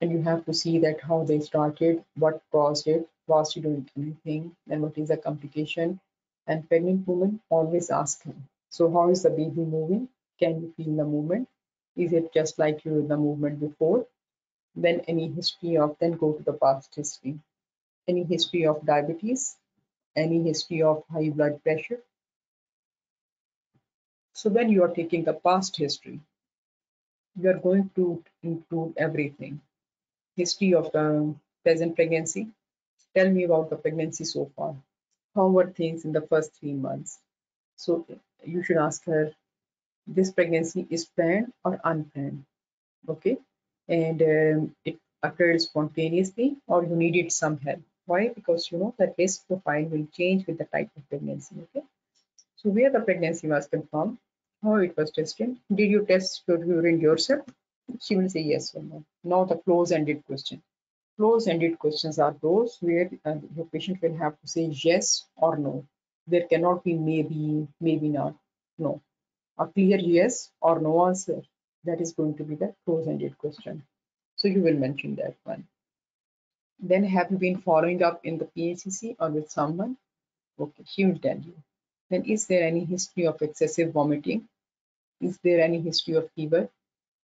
and you have to see that how they started, what caused it, was she doing anything, and what is the complication. And pregnant woman always ask him. So how is the baby moving? Can you feel the movement? Is it just like you the movement before? Then any history of, then go to the past history. Any history of diabetes, any history of high blood pressure. So when you are taking the past history, you are going to include everything. History of the present pregnancy. Tell me about the pregnancy so far. How were things in the first three months? So you should ask her this pregnancy is planned or unplanned okay and um, it occurred spontaneously or you needed some help why because you know that risk profile will change with the type of pregnancy okay so where the pregnancy was confirmed how it was tested did you test your urine yourself she will say yes or no now the close-ended question close-ended questions are those where uh, your patient will have to say yes or no there cannot be maybe maybe not no a clear yes or no answer. That is going to be the close-ended question. So you will mention that one. Then have you been following up in the PHCC or with someone? Okay, she will tell you. Then is there any history of excessive vomiting? Is there any history of fever?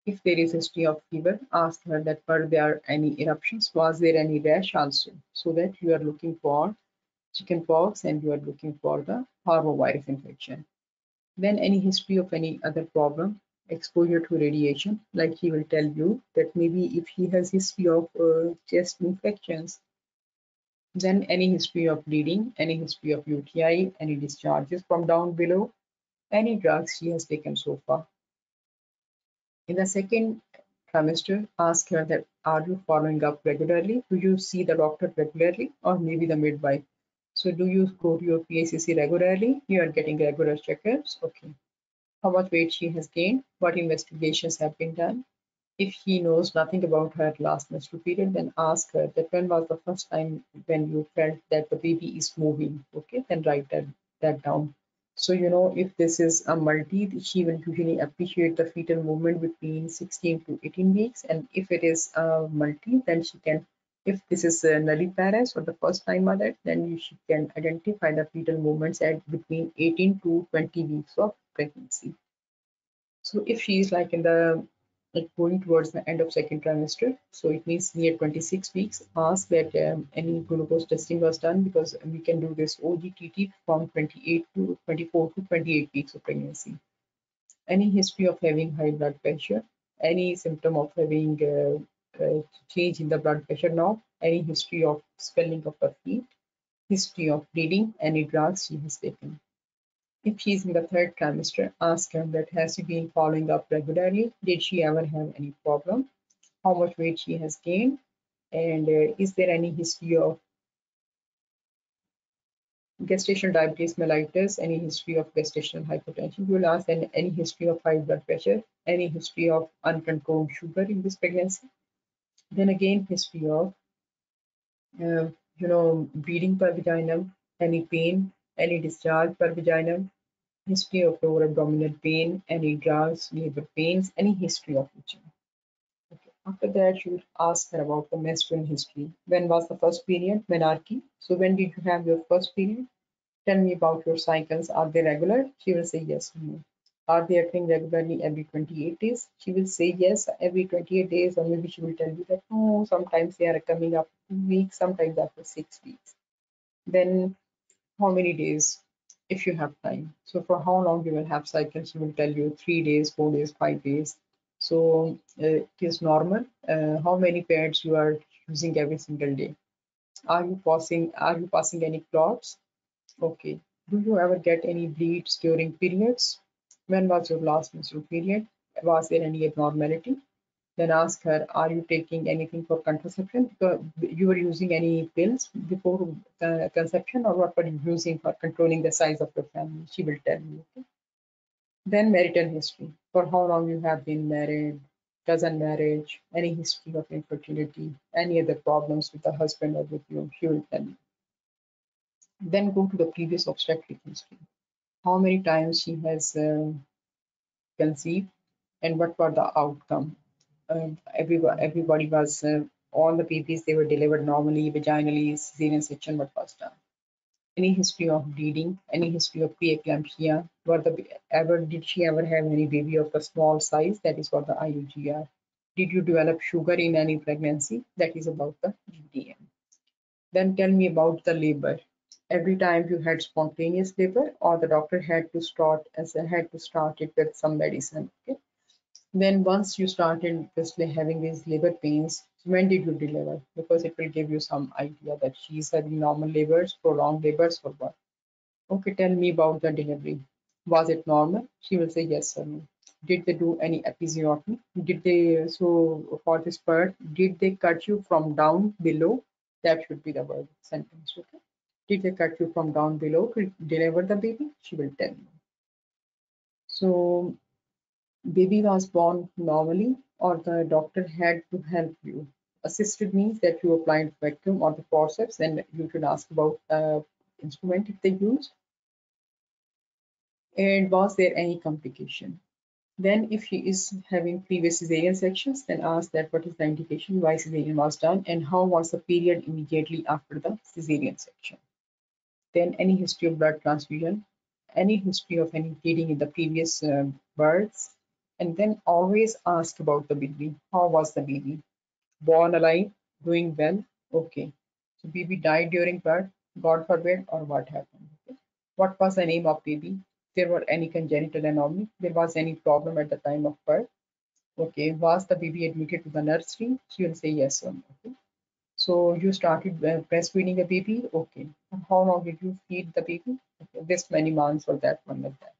If there is history of fever, ask her that were there any eruptions? Was there any rash also? So that you are looking for chickenpox and you are looking for the parvovirus infection. Then any history of any other problem, exposure to radiation, like he will tell you that maybe if he has history of uh, chest infections, then any history of bleeding, any history of UTI, any discharges from down below, any drugs she has taken so far. In the second trimester, ask her that are you following up regularly? Do you see the doctor regularly or maybe the midwife? So do you go to your PHCC regularly? You are getting regular checkups. Okay. How much weight she has gained? What investigations have been done? If he knows nothing about her last menstrual period, then ask her that when was the first time when you felt that the baby is moving? Okay, then write that, that down. So, you know, if this is a multi, she will usually appreciate the fetal movement between 16 to 18 weeks. And if it is a multi, then she can if this is a nulliparous or the first time mother, then she can identify the fetal movements at between 18 to 20 weeks of pregnancy. So if she is like in the like going towards the end of second trimester. So it means near 26 weeks. Ask that um, any glucose testing was done because we can do this OGTT from 28 to 24 to 28 weeks of pregnancy. Any history of having high blood pressure, any symptom of having uh, uh, change in the blood pressure now, any history of swelling of the feet, history of bleeding, any drugs she has taken. If she's in the third trimester, ask her that has she been following up regularly? Did she ever have any problem? How much weight she has gained? And uh, is there any history of gestational diabetes mellitus, any history of gestational hypertension? You will ask and any history of high blood pressure, any history of uncontrolled sugar in this pregnancy. Then again, history of, uh, you know, bleeding per vaginum, any pain, any discharge per vaginum, history of lower abdominal pain, any drugs, labor pains, any history of itching. Okay. After that, you would ask her about the menstrual history. When was the first period? Menarche. So when did you have your first period? Tell me about your cycles. Are they regular? She will say yes or no. Are they occurring regularly every 28 days? She will say yes every 28 days, or maybe she will tell you that no, sometimes they are coming up two weeks, sometimes after six weeks. Then how many days if you have time. So for how long you will have cycles, you will tell you three days, four days, five days. So uh, it is normal. Uh, how many pads you are using every single day? Are you passing? Are you passing any clots? Okay. Do you ever get any bleeds during periods? When was your last menstrual period? Was there any abnormality? Then ask her, are you taking anything for contraception? You were using any pills before uh, conception or what were you using for controlling the size of your family? She will tell you. Okay? Then marital history. For how long you have been married, cousin marriage, any history of infertility, any other problems with the husband or with you, she will tell you. Then go to the previous obstetric history. How many times she has uh, conceived and what were the outcome everybody, everybody was uh, all the babies they were delivered normally vaginally cesarean section what was done any history of bleeding any history of preeclampsia were the ever did she ever have any baby of the small size? That is what the IUGR did you develop sugar in any pregnancy? That is about the GDM then tell me about the labor. Every time you had spontaneous labor or the doctor had to start as had to start it with some medicine okay then once you started basically having these labor pains, when did you deliver? Because it will give you some idea that she's having normal labors, prolonged labors or what. Okay, tell me about the delivery. Was it normal? She will say yes or no. Did they do any episiotomy? Did they, so for this part, did they cut you from down below? That should be the word sentence, okay? Did they cut you from down below to deliver the baby? She will tell you. So baby was born normally or the doctor had to help you. Assisted means that you applied vacuum or the forceps and you should ask about the instrument if they used. And was there any complication? Then if she is having previous cesarean sections, then ask that what is the indication why cesarean was done and how was the period immediately after the cesarean section. Then any history of blood transfusion, any history of any bleeding in the previous uh, births, and then always ask about the baby. How was the baby? Born alive, doing well, okay. So baby died during birth, God forbid, or what happened? Okay. What was the name of baby? There were any congenital anomaly? There was any problem at the time of birth? Okay. Was the baby admitted to the nursery? She will say yes or no. Okay. So you started uh, breastfeeding a baby, okay. How long did you feed the baby? Okay. This many months or that one like that.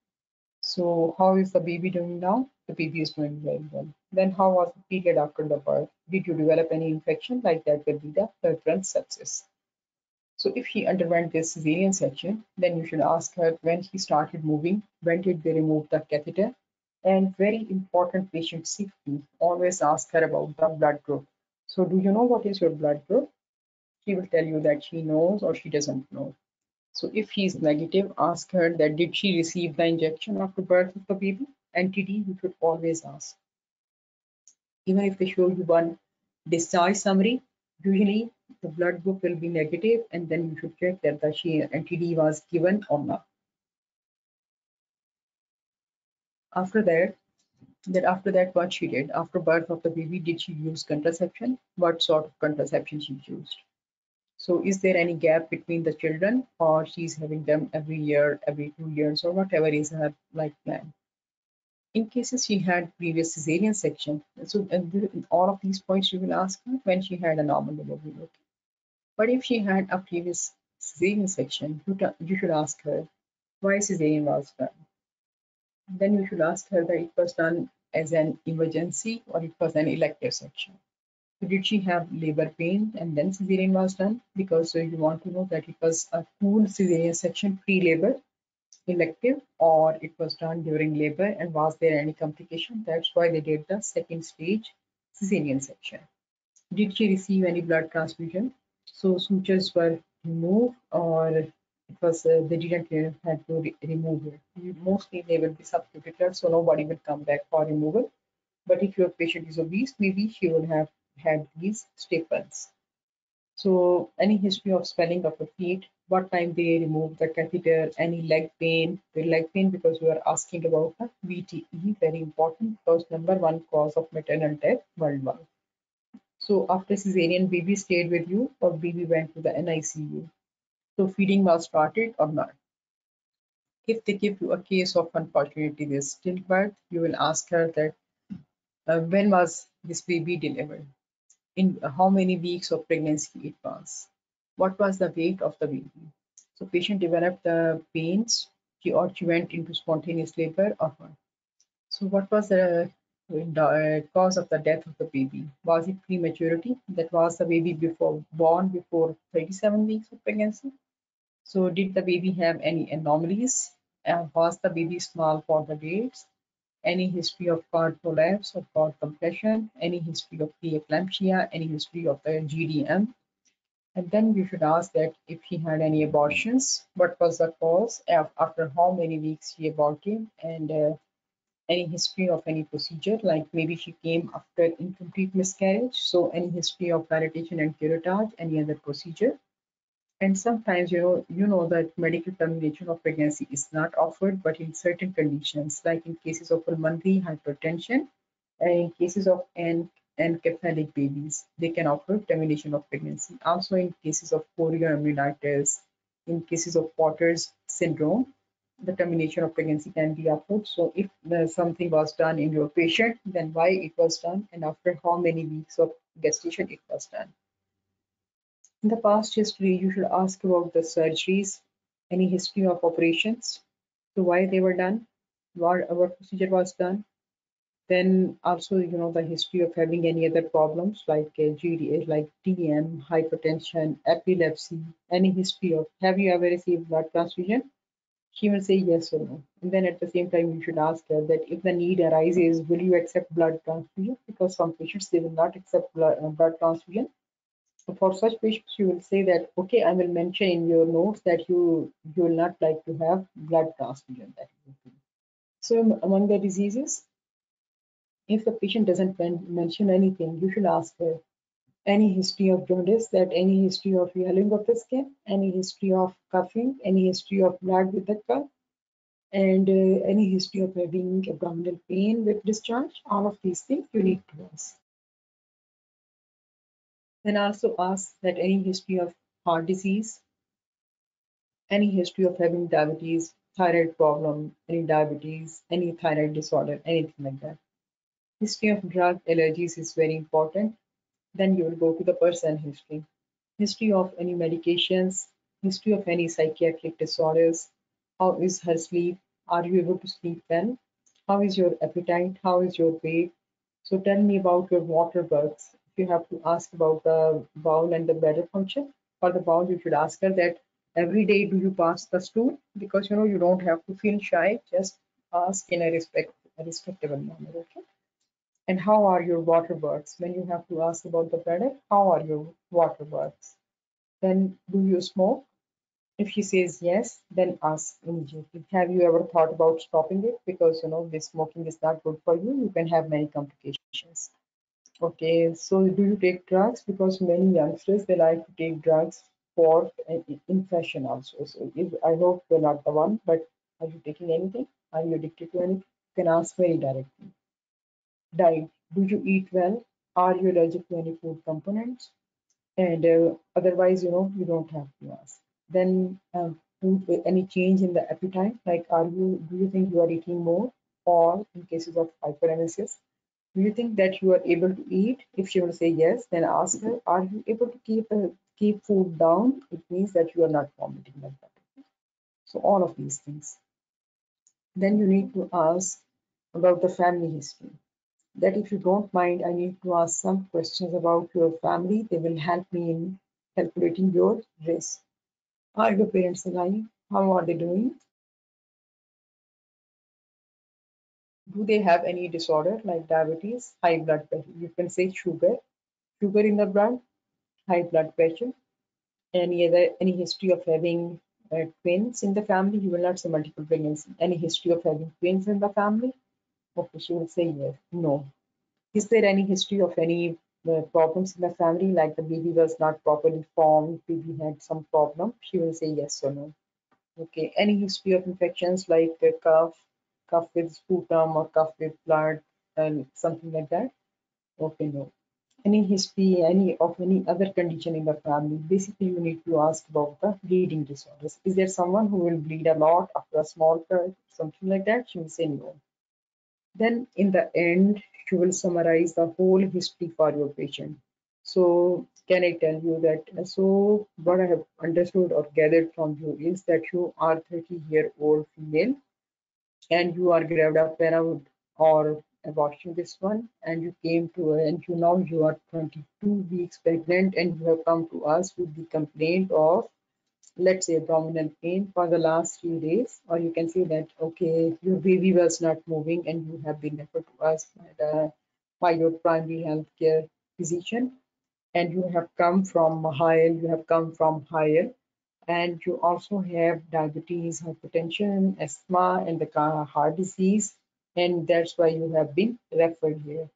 So how is the baby doing now? The baby is doing very well. Then how was the period after the birth? Did you develop any infection like that will be the recurrent sepsis? So if he underwent this cesarean section, then you should ask her when he started moving, when did they remove the catheter? And very important patient safety, always ask her about the blood group. So do you know what is your blood group? She will tell you that she knows or she doesn't know. So if he is negative, ask her that did she receive the injection after birth of the baby? anti-D, you should always ask. Even if they show you one discharge summary, usually the blood group will be negative and then you should check that the anti-D was given or not. After that, that after that what she did after birth of the baby did she use contraception what sort of contraception she used so is there any gap between the children or she's having them every year every two years or whatever is her life plan? In cases she had previous cesarean section so all of these points you will ask her when she had a normal delivery okay? But if she had a previous cesarean section you, should ask her why cesarean was done. Then you should ask her that it was done as an emergency or it was an elective section. Did she have labor pain and then cesarean was done? Because you want to know that it was a full cesarean section pre-labor elective or it was done during labor and was there any complication? That's why they did the second stage cesarean section. Did she receive any blood transfusion? So sutures were removed or it was uh, they didn't have to re remove it. Mostly they will be subcutaneous, so nobody will come back for removal. But if your patient is obese, maybe she will have had these staples. So any history of swelling of the feet, what time they remove the catheter, any leg pain, the leg pain because we are asking about the VTE, very important because number one cause of maternal death worldwide. So after cesarean, baby stayed with you or baby went to the NICU. So feeding was started or not. If they give you a case of unfortunately this stillbirth, you will ask her that uh, when was this baby delivered? In how many weeks of pregnancy it was? What was the weight of the baby? So patient developed the pains, she or she went into spontaneous labor or what? So what was the uh, cause of the death of the baby? Was it prematurity? That was the baby before born before 37 weeks of pregnancy? So did the baby have any anomalies? Uh, was the baby small for the dates? Any history of cord prolapse or cord compression? Any history of preeclampsia? Any history of the GDM? And then you should ask that if he had any abortions, what was the cause, after how many weeks she aborted, and uh, any history of any procedure, like maybe she came after incomplete miscarriage, so any history of dilatation and curettage, any other procedure and sometimes you know you know that medical termination of pregnancy is not offered but in certain conditions like in cases of pulmonary hypertension and in cases of anencephalic babies they can offer termination of pregnancy. Also in cases of chorioamnionitis in cases of Potter's syndrome the termination of pregnancy can be offered. So if uh, something was done in your patient then why it was done and after how many weeks of gestation it was done in the past history, you should ask about the surgeries, any history of operations, so why they were done, what, what procedure was done. Then also, you know, the history of having any other problems like GDA, like TM, hypertension, epilepsy, any history of, have you ever received blood transfusion? She will say yes or no. And then at the same time, you should ask her that if the need arises, will you accept blood transfusion? Because some patients, they will not accept blood, uh, blood transfusion for such patients, you will say that, okay, I will mention in your notes that you, you will not like to have blood transfusion. That so among the diseases, if the patient doesn't mention anything, you should ask her any history of jaundice, that any history of yellowing of the skin, any history of coughing, any history of blood with the cough, and uh, any history of having abdominal pain with discharge. All of these things you need to ask. Then also ask that any history of heart disease, any history of having diabetes, thyroid problem, any diabetes, any thyroid disorder, anything like that. History of drug allergies is very important. Then you will go to the person history. History of any medications, history of any psychiatric disorders, how is her sleep, are you able to sleep well, how is your appetite, how is your weight. So tell me about your waterworks, you have to ask about the bowel and the bladder function. For the bowel, you should ask her that every day do you pass the stool? Because you know you don't have to feel shy. Just ask in a respect a respectable manner. Okay. And how are your waterworks? When you have to ask about the bladder, how are your waterworks? Then do you smoke? If she says yes, then ask immediately. Have you ever thought about stopping it? Because you know this smoking is not good for you. You can have many complications. Okay, so do you take drugs? Because many youngsters, they like to take drugs for in also. So if, I hope you're not the one, but are you taking anything? Are you addicted to anything? You can ask very directly. diet. Do you eat well? Are you allergic to any food components? And uh, otherwise, you know, you don't have to ask. Then um, any change in the appetite? Like, are you, do you think you are eating more? Or in cases of hyperemesis, do you think that you are able to eat? If she will say yes, then ask her, are you able to keep uh, keep food down? It means that you are not vomiting like that. So all of these things. Then you need to ask about the family history. That if you don't mind, I need to ask some questions about your family. They will help me in calculating your risk. Are your parents alive? How are they doing? Do they have any disorder like diabetes, high blood pressure? You can say sugar, sugar in the blood, high blood pressure, any other any history of having uh, twins in the family. You will not say multiple pregnancy. Any history of having twins in the family? Okay, she will say yes. No. Is there any history of any uh, problems in the family, like the baby was not properly formed, baby had some problem? She will say yes or no. Okay. Any history of infections like uh, cough, cough with sputum or cough with blood and something like that? Okay, no any history, any of any other condition in the family, basically you need to ask about the bleeding disorders. Is there someone who will bleed a lot after a small cut, something like that? She will say no. Then in the end, she will summarize the whole history for your patient. So can I tell you that, so what I have understood or gathered from you is that you are 30 year old female and you are gravida parent or watching this one and you came to and you now you are 22 weeks pregnant and you have come to us with the complaint of let's say abdominal pain for the last few days or you can say that okay your baby was not moving and you have been referred to us by, the, by your primary health care physician and you have come from Mahal, you have come from higher and you also have diabetes, hypertension, asthma, and the heart disease and that's why you have been referred here.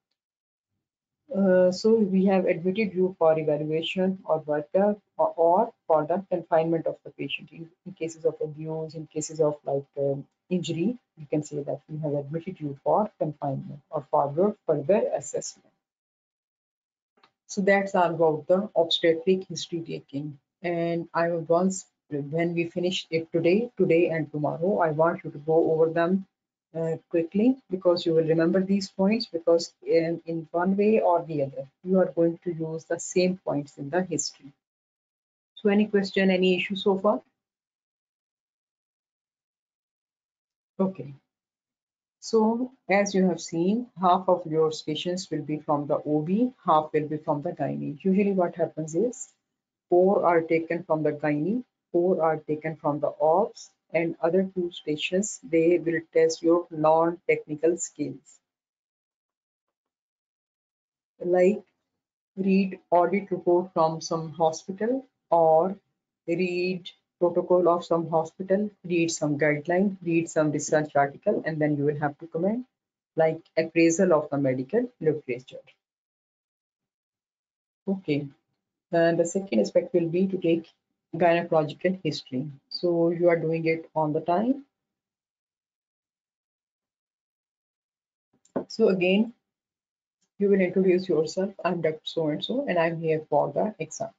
Uh, so we have admitted you for evaluation or workup or, or, for the confinement of the patient in, in, cases of abuse, in cases of like um, injury, you can say that we have admitted you for confinement or for further assessment. So that's all about the obstetric history taking. And I will once when we finish it today, today and tomorrow, I want you to go over them uh, quickly because you will remember these points because in, in one way or the other you are going to use the same points in the history. So any question any issue so far? Okay. So as you have seen half of your patients will be from the ob half will be from the gynae usually what happens is four are taken from the gynae four are taken from the obs and other two stations, they will test your non-technical skills. Like read audit report from some hospital or read protocol of some hospital, read some guideline, read some research article, and then you will have to comment like appraisal of the medical literature. Okay, and the second aspect will be to take gynecological history. So you are doing it on the time. So again, you will introduce yourself. I'm Dr. So-and-so and I'm here for the exam.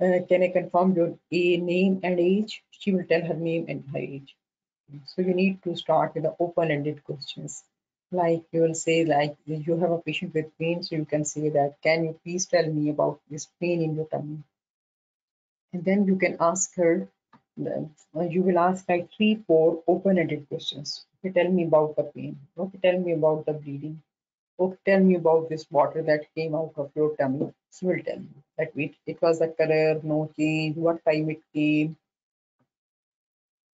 Uh, can I confirm your a name and age? She will tell her name and her age. So you need to start with the open-ended questions. Like you will say like you have a patient with pain, so you can say that, can you please tell me about this pain in your tummy? and then you can ask her uh, you will ask like three four open-ended questions. Okay tell me about the pain. Okay tell me about the bleeding. Okay tell me about this water that came out of your tummy. She will tell you that it, it was a color no change. What time it came?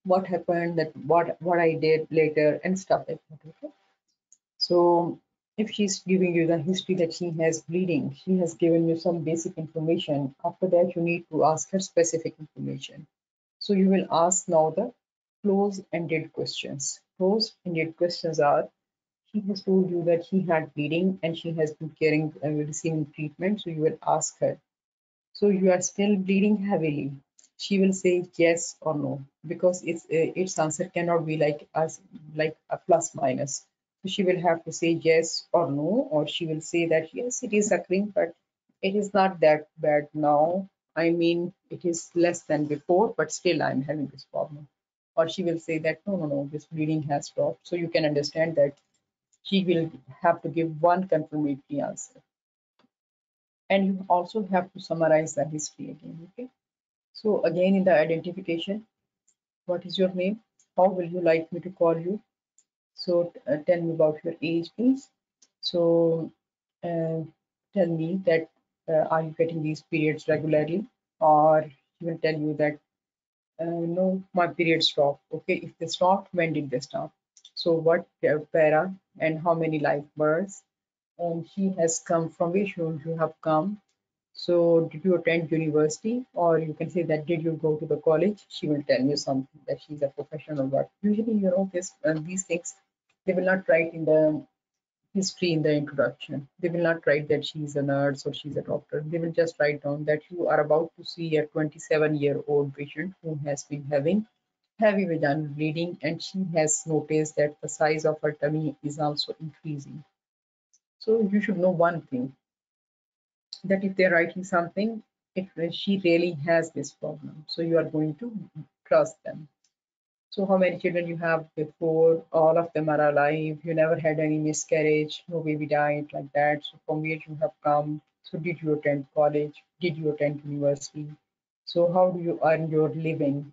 What happened? That what what i did later? and stuff like that okay so if she's giving you the history that she has bleeding, she has given you some basic information. After that, you need to ask her specific information. So you will ask now the close-ended questions. Close-ended questions are, she has told you that she had bleeding and she has been caring and uh, receiving treatment. So you will ask her, so you are still bleeding heavily. She will say yes or no because its uh, its answer cannot be like as like a plus minus she will have to say yes or no, or she will say that yes, it is occurring, but it is not that bad now. I mean, it is less than before, but still I'm having this problem. Or she will say that no, no, no, this bleeding has stopped. So you can understand that she will have to give one confirmatory answer. And you also have to summarize the history again, okay? So again, in the identification, what is your name? How will you like me to call you? So uh, tell me about your age, please. So uh, tell me that uh, are you getting these periods regularly? Or she will tell you that uh, no, my periods stop. Okay, if they stopped, when did they stop? So what uh, para and how many live births? And she has come from which room you have come. So did you attend university or you can say that did you go to the college? She will tell you something that she's a professional but usually you know this uh, these things they will not write in the history in the introduction. They will not write that she's a nurse or she's a doctor. They will just write down that you are about to see a 27 year old patient who has been having heavy vaginal bleeding and she has noticed that the size of her tummy is also increasing. So you should know one thing that if they're writing something, if she really has this problem, so you are going to trust them. So how many children you have before? All of them are alive. You never had any miscarriage. No baby died like that. So from where you have come? So did you attend college? Did you attend university? So how do you earn your living?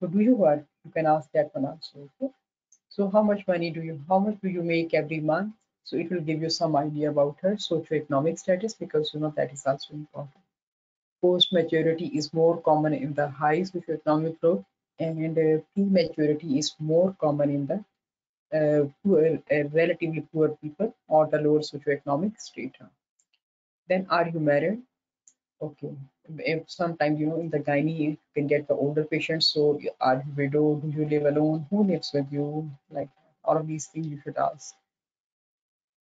So do you work? You can ask that one also. So how much money do you? How much do you make every month? So it will give you some idea about her socioeconomic status because you know that is also important. Post maturity is more common in the high socioeconomic group and uh, prematurity is more common in the uh, poor, uh, relatively poor people or the lower socioeconomic strata. Then are you married? Okay. If sometimes you know in the gynae you can get the older patients. So are you widow? Do you live alone? Who lives with you? Like all of these things you should ask.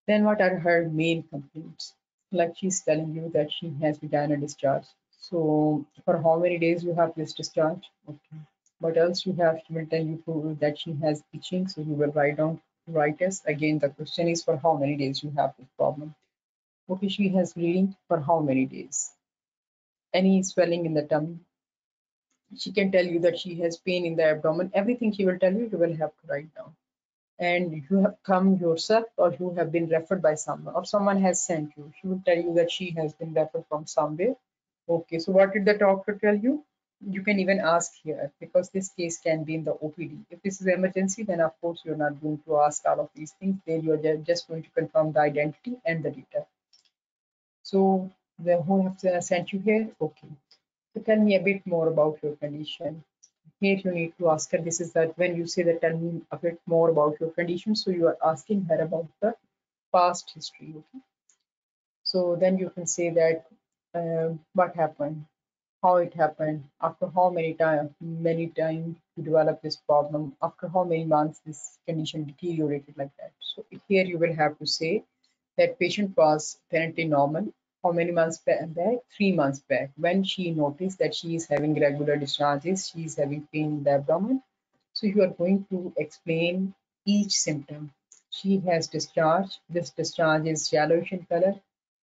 Then what are her main complaints? Like she's telling you that she has vaginal discharge. So for how many days you have this discharge? Okay. What else you have? She will tell you that she has itching. So you will write down pruritus. Again, the question is for how many days you have this problem. Okay, she has bleeding for how many days? Any swelling in the tummy? She can tell you that she has pain in the abdomen. Everything she will tell you, you will have to write down and you have come yourself or you have been referred by someone or someone has sent you. She will tell you that she has been referred from somewhere. Okay so what did the doctor tell you? You can even ask here because this case can be in the opd if this is emergency then of course you're not going to ask all of these things. Then you're just going to confirm the identity and the data. So the who have uh, sent you here? Okay. So tell me a bit more about your condition here you need to ask her this is that when you say that tell me a bit more about your condition. So you are asking her about the past history okay? So then you can say that uh, what happened how it happened after how many time many times you develop this problem after how many months this condition deteriorated like that. So here you will have to say that patient was apparently normal how many months back? Three months back, when she noticed that she is having regular discharges, she is having pain in the abdomen. So you are going to explain each symptom. She has discharge. This discharge is yellowish in color.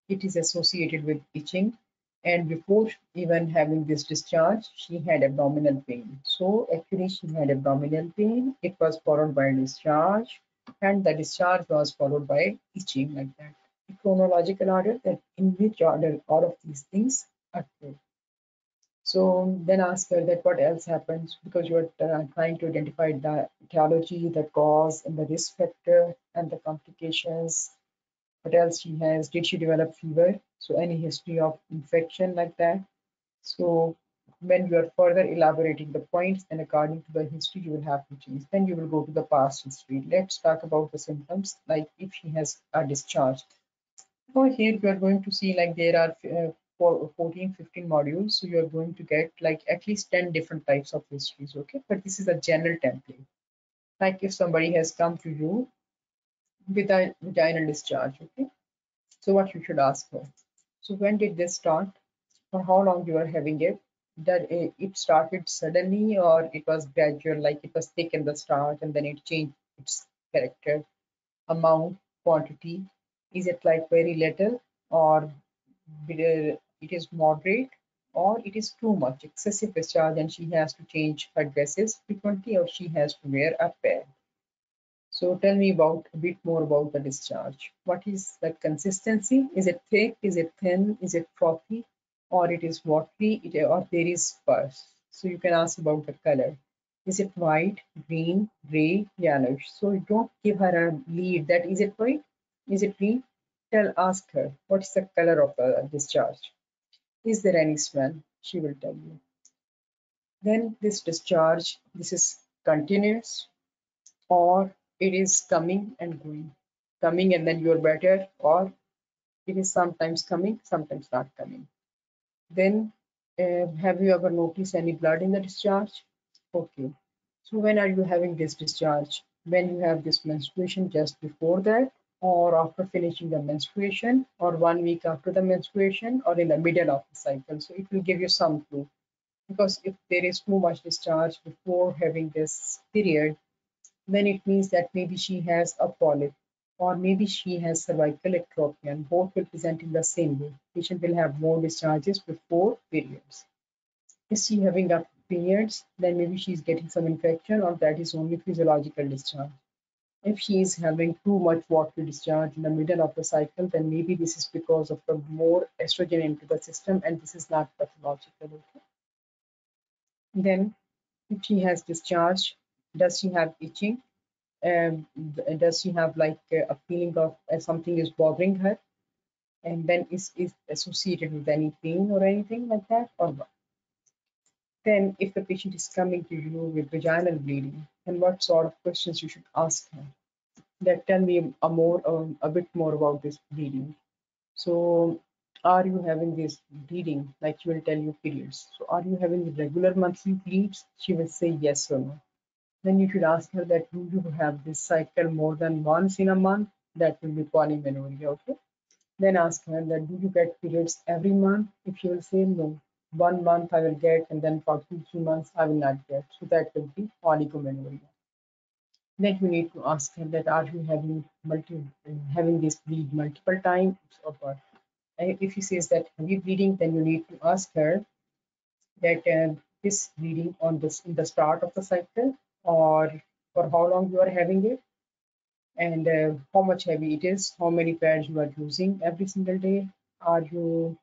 It is associated with itching. And before even having this discharge, she had abdominal pain. So actually she had abdominal pain. It was followed by discharge and the discharge was followed by itching like that chronological order that in which order all of these things occur. So then ask her that what else happens because you're uh, trying to identify the etiology, the cause, and the risk factor and the complications. What else she has? Did she develop fever? So any history of infection like that. So when you are further elaborating the points, then according to the history, you will have to change. Then you will go to the past history. Let's talk about the symptoms, like if she has a discharge. So here you are going to see like there are uh, 14, 15 modules. So you are going to get like at least 10 different types of histories. Okay, but this is a general template. Like if somebody has come to you with a vaginal discharge. Okay, so what you should ask for. So when did this start? For how long you are having it? That it started suddenly or it was gradual, like it was thick in the start and then it changed its character amount, quantity? Is it like very little or it is moderate or it is too much, excessive discharge and she has to change her dresses frequently or she has to wear a pad? So tell me about a bit more about the discharge. What is the consistency? Is it thick? Is it thin? Is it frothy? Or it is watery? It, or there is pus So you can ask about the color. Is it white, green, gray, yellowish? So don't give her a lead that is it white? Is it green? Tell, ask her, what is the color of the discharge? Is there any smell? She will tell you. Then this discharge, this is continuous or it is coming and going. Coming and then you're better or it is sometimes coming, sometimes not coming. Then uh, have you ever noticed any blood in the discharge? Okay. So when are you having this discharge? When you have this menstruation just before that or after finishing the menstruation or one week after the menstruation or in the middle of the cycle. So it will give you some clue because if there is too much discharge before having this period, then it means that maybe she has a polyp or maybe she has cervical ectropia and both will present in the same way. Patient will have more discharges before periods. Is she having a periods, then maybe she's getting some infection or that is only physiological discharge. If she is having too much water discharge in the middle of the cycle, then maybe this is because of the more estrogen into the system and this is not pathological. Then if she has discharge, does she have itching? Um, does she have like a feeling of uh, something is bothering her? And then is, is associated with any pain or anything like that or? Then if the patient is coming to you with vaginal bleeding, then what sort of questions you should ask her? That tell me a more um, a bit more about this bleeding. So are you having this bleeding like she will tell you periods. So are you having regular monthly bleeds she will say yes or no. Then you should ask her that do you have this cycle more than once in a month? That will be polymenorrhea okay? Then ask her that do you get periods every month? If she will say no one month I will get, and then for two, three months I will not get. So that will be oligomenorrhea. Then you need to ask her that are you having multi having this bleed multiple times or what? If he says that heavy bleeding, then you need to ask her that uh, this bleeding on this in the start of the cycle or for how long you are having it and uh, how much heavy it is, how many pads you are using every single day. Are you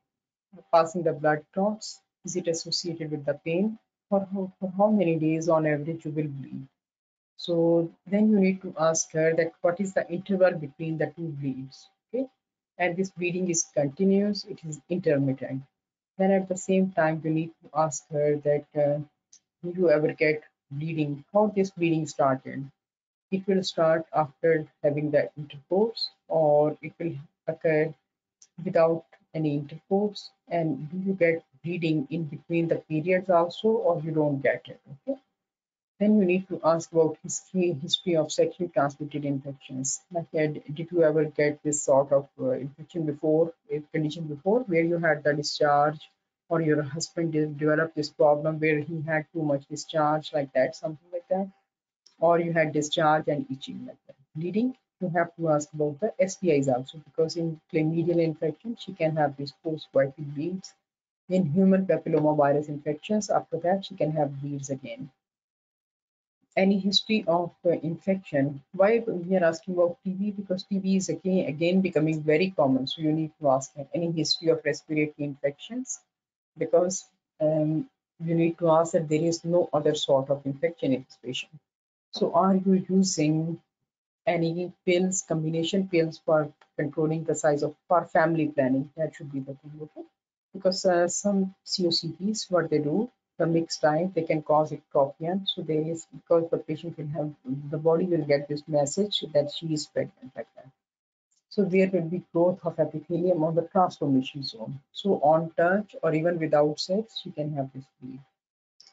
passing the blood clots? Is it associated with the pain? For how, for how many days on average you will bleed? So then you need to ask her that what is the interval between the two bleeds? Okay, and this bleeding is continuous, it is intermittent. Then at the same time, you need to ask her that uh, do you ever get bleeding? How this bleeding started? It will start after having the intercourse, or it will occur without any intercourse and do you get bleeding in between the periods also or you don't get it okay? Then you need to ask about history history of sexually transmitted infections. Like did you ever get this sort of uh, infection before condition before where you had the discharge or your husband did develop this problem where he had too much discharge like that something like that? Or you had discharge and itching like that bleeding you have to ask about the STIs also because in chlamydial infection, she can have these post-coital bleeds. In human papillomavirus infections, after that, she can have bleeds again. Any history of uh, infection? Why we are asking about TB? Because TB is again, again becoming very common. So you need to ask any history of respiratory infections because um, you need to ask that there is no other sort of infection in this patient. So are you using any pills, combination pills for controlling the size of for family planning. That should be the thing, okay? Because uh, some COCPs, what they do, the mixed diet, they can cause ectropia. So there is because the patient will have the body will get this message that she is pregnant like that. So there will be growth of epithelium on the transformation zone. So on touch or even without sex, she can have this bleed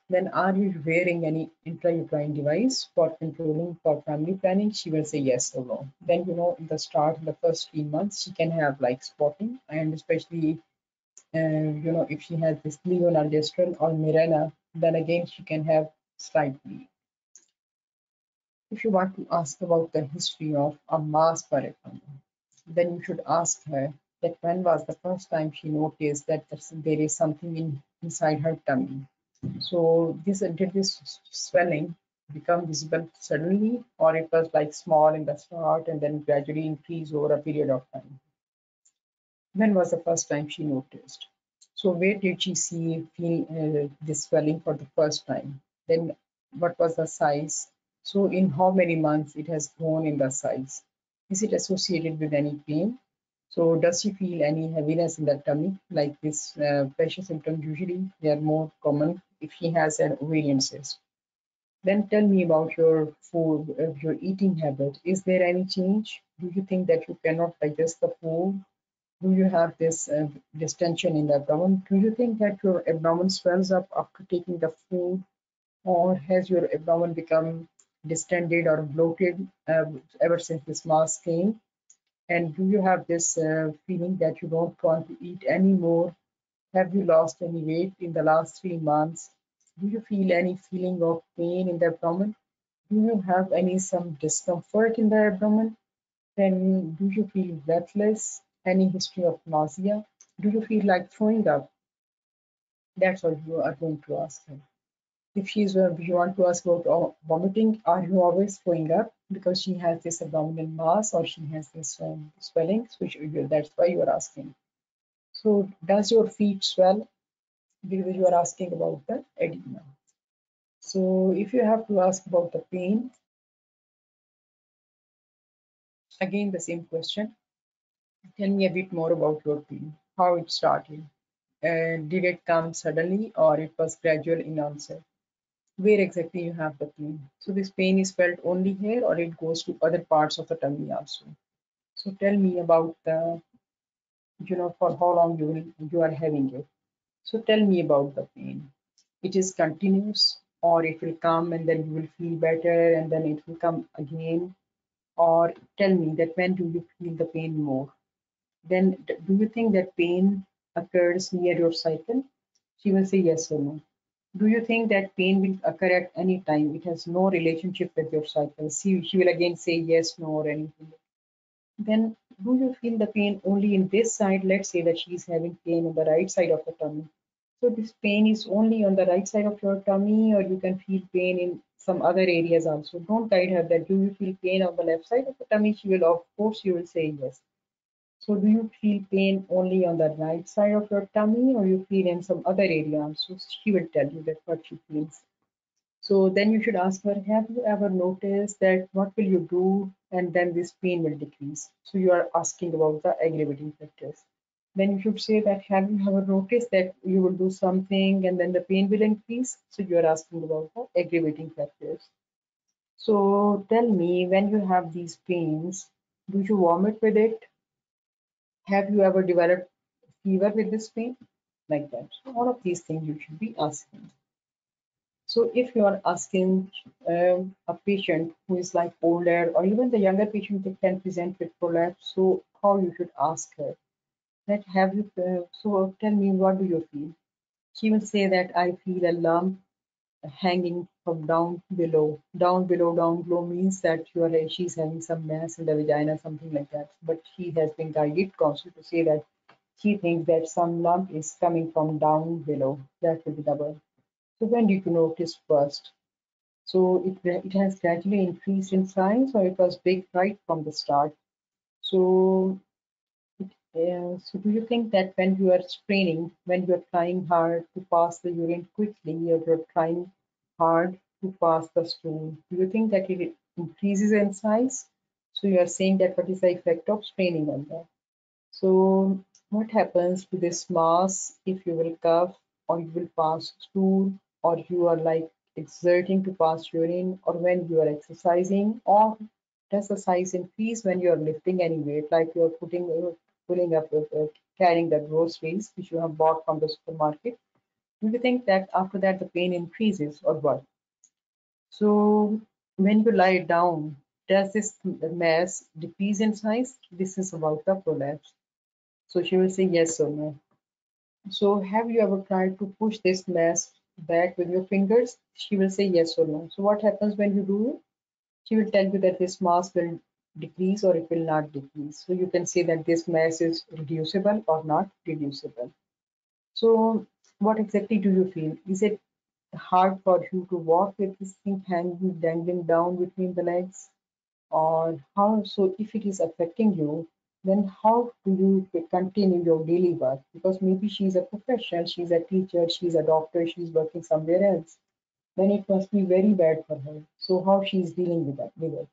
then are you wearing any intrauterine device for controlling for family planning? She will say yes or no. Then, you know, in the start, in the first three months, she can have like spotting and especially, uh, you know, if she has this levonorgestrel or Mirena, then again, she can have slight bleed. If you want to ask about the history of a mass abdomen, then you should ask her that when was the first time she noticed that there is something in, inside her tummy. So this did this swelling become visible suddenly or it was like small in the start and then gradually increase over a period of time. When was the first time she noticed? So where did she see feel uh, this swelling for the first time? Then what was the size? So in how many months it has grown in the size? Is it associated with any pain? So does she feel any heaviness in the tummy? Like this uh, pressure symptom usually they are more common if he has an ovarian cyst. Then tell me about your food, uh, your eating habit. Is there any change? Do you think that you cannot digest the food? do you have this uh, distension in the abdomen? Do you think that your abdomen swells up after taking the food, or has your abdomen become distended or bloated uh, ever since this mass came? And do you have this uh, feeling that you don't want to eat anymore? Have you lost any weight in the last three months? Do you feel any feeling of pain in the abdomen? Do you have any some discomfort in the abdomen? Then do you feel breathless? any history of nausea? Do you feel like throwing up? That's what you are going to ask her. If she's, uh, you want to ask about uh, vomiting, are you always throwing up because she has this abdominal mass or she has this um, swelling? You, that's why you are asking. So does your feet swell? Because you are asking about the edema. So if you have to ask about the pain, again the same question Tell me a bit more about your pain, how it started. Uh, did it come suddenly or it was gradual in onset? Where exactly you have the pain? So this pain is felt only here or it goes to other parts of the tummy also? So tell me about the, you know, for how long you will you are having it. So tell me about the pain. It is continuous or it will come and then you will feel better and then it will come again or tell me that when do you feel the pain more then do you think that pain occurs near your cycle? She will say yes or no. Do you think that pain will occur at any time? It has no relationship with your cycle. She, she will again say yes, no, or anything. Then do you feel the pain only in this side? Let's say that she is having pain on the right side of her tummy. So this pain is only on the right side of your tummy, or you can feel pain in some other areas also. Don't guide her that do you feel pain on the left side of the tummy? She will, of course, she will say yes. So do you feel pain only on the right side of your tummy or you feel in some other area? So she will tell you that what she feels. So then you should ask her, have you ever noticed that what will you do and then this pain will decrease? So you are asking about the aggravating factors. Then you should say that have you ever noticed that you will do something and then the pain will increase? So you are asking about the aggravating factors. So tell me when you have these pains, do you vomit with it have you ever developed fever with this pain? Like that. So all of these things you should be asking. So if you are asking um, a patient who is like older or even the younger patient that can present with prolapse, so how you should ask her that have you, uh, so tell me what do you feel? She will say that I feel a lump hanging from down below. Down below, down below means that you are she's having some mass in the vagina, something like that. But she has been guided counsel to say that she thinks that some lump is coming from down below. That will be the word. So when did you notice first? So it, it has gradually increased in size or it was big right from the start. So uh, so do you think that when you are straining, when you are trying hard to pass the urine quickly, or you're trying hard to pass the stool, do you think that it increases in size? So you are saying that what is the effect of straining on that? So what happens to this mass if you will cough or you will pass stool or you are like exerting to pass urine or when you are exercising or does the size increase when you are lifting any weight like you are putting pulling up with uh, carrying the groceries which you have bought from the supermarket, do you think that after that the pain increases or what? So when you lie down, does this mass decrease in size? This is about the prolapse. So she will say yes or no. So have you ever tried to push this mass back with your fingers? She will say yes or no. So what happens when you do she will tell you that this mass will decrease or it will not decrease. So you can say that this mass is reducible or not reducible. So what exactly do you feel? Is it hard for you to walk with this thing hanging dangling down between the legs? Or how so if it is affecting you, then how do you continue your daily work? Because maybe she's a professional, she's a teacher, she's a doctor, she's working somewhere else. Then it must be very bad for her. So how she's dealing with that with it.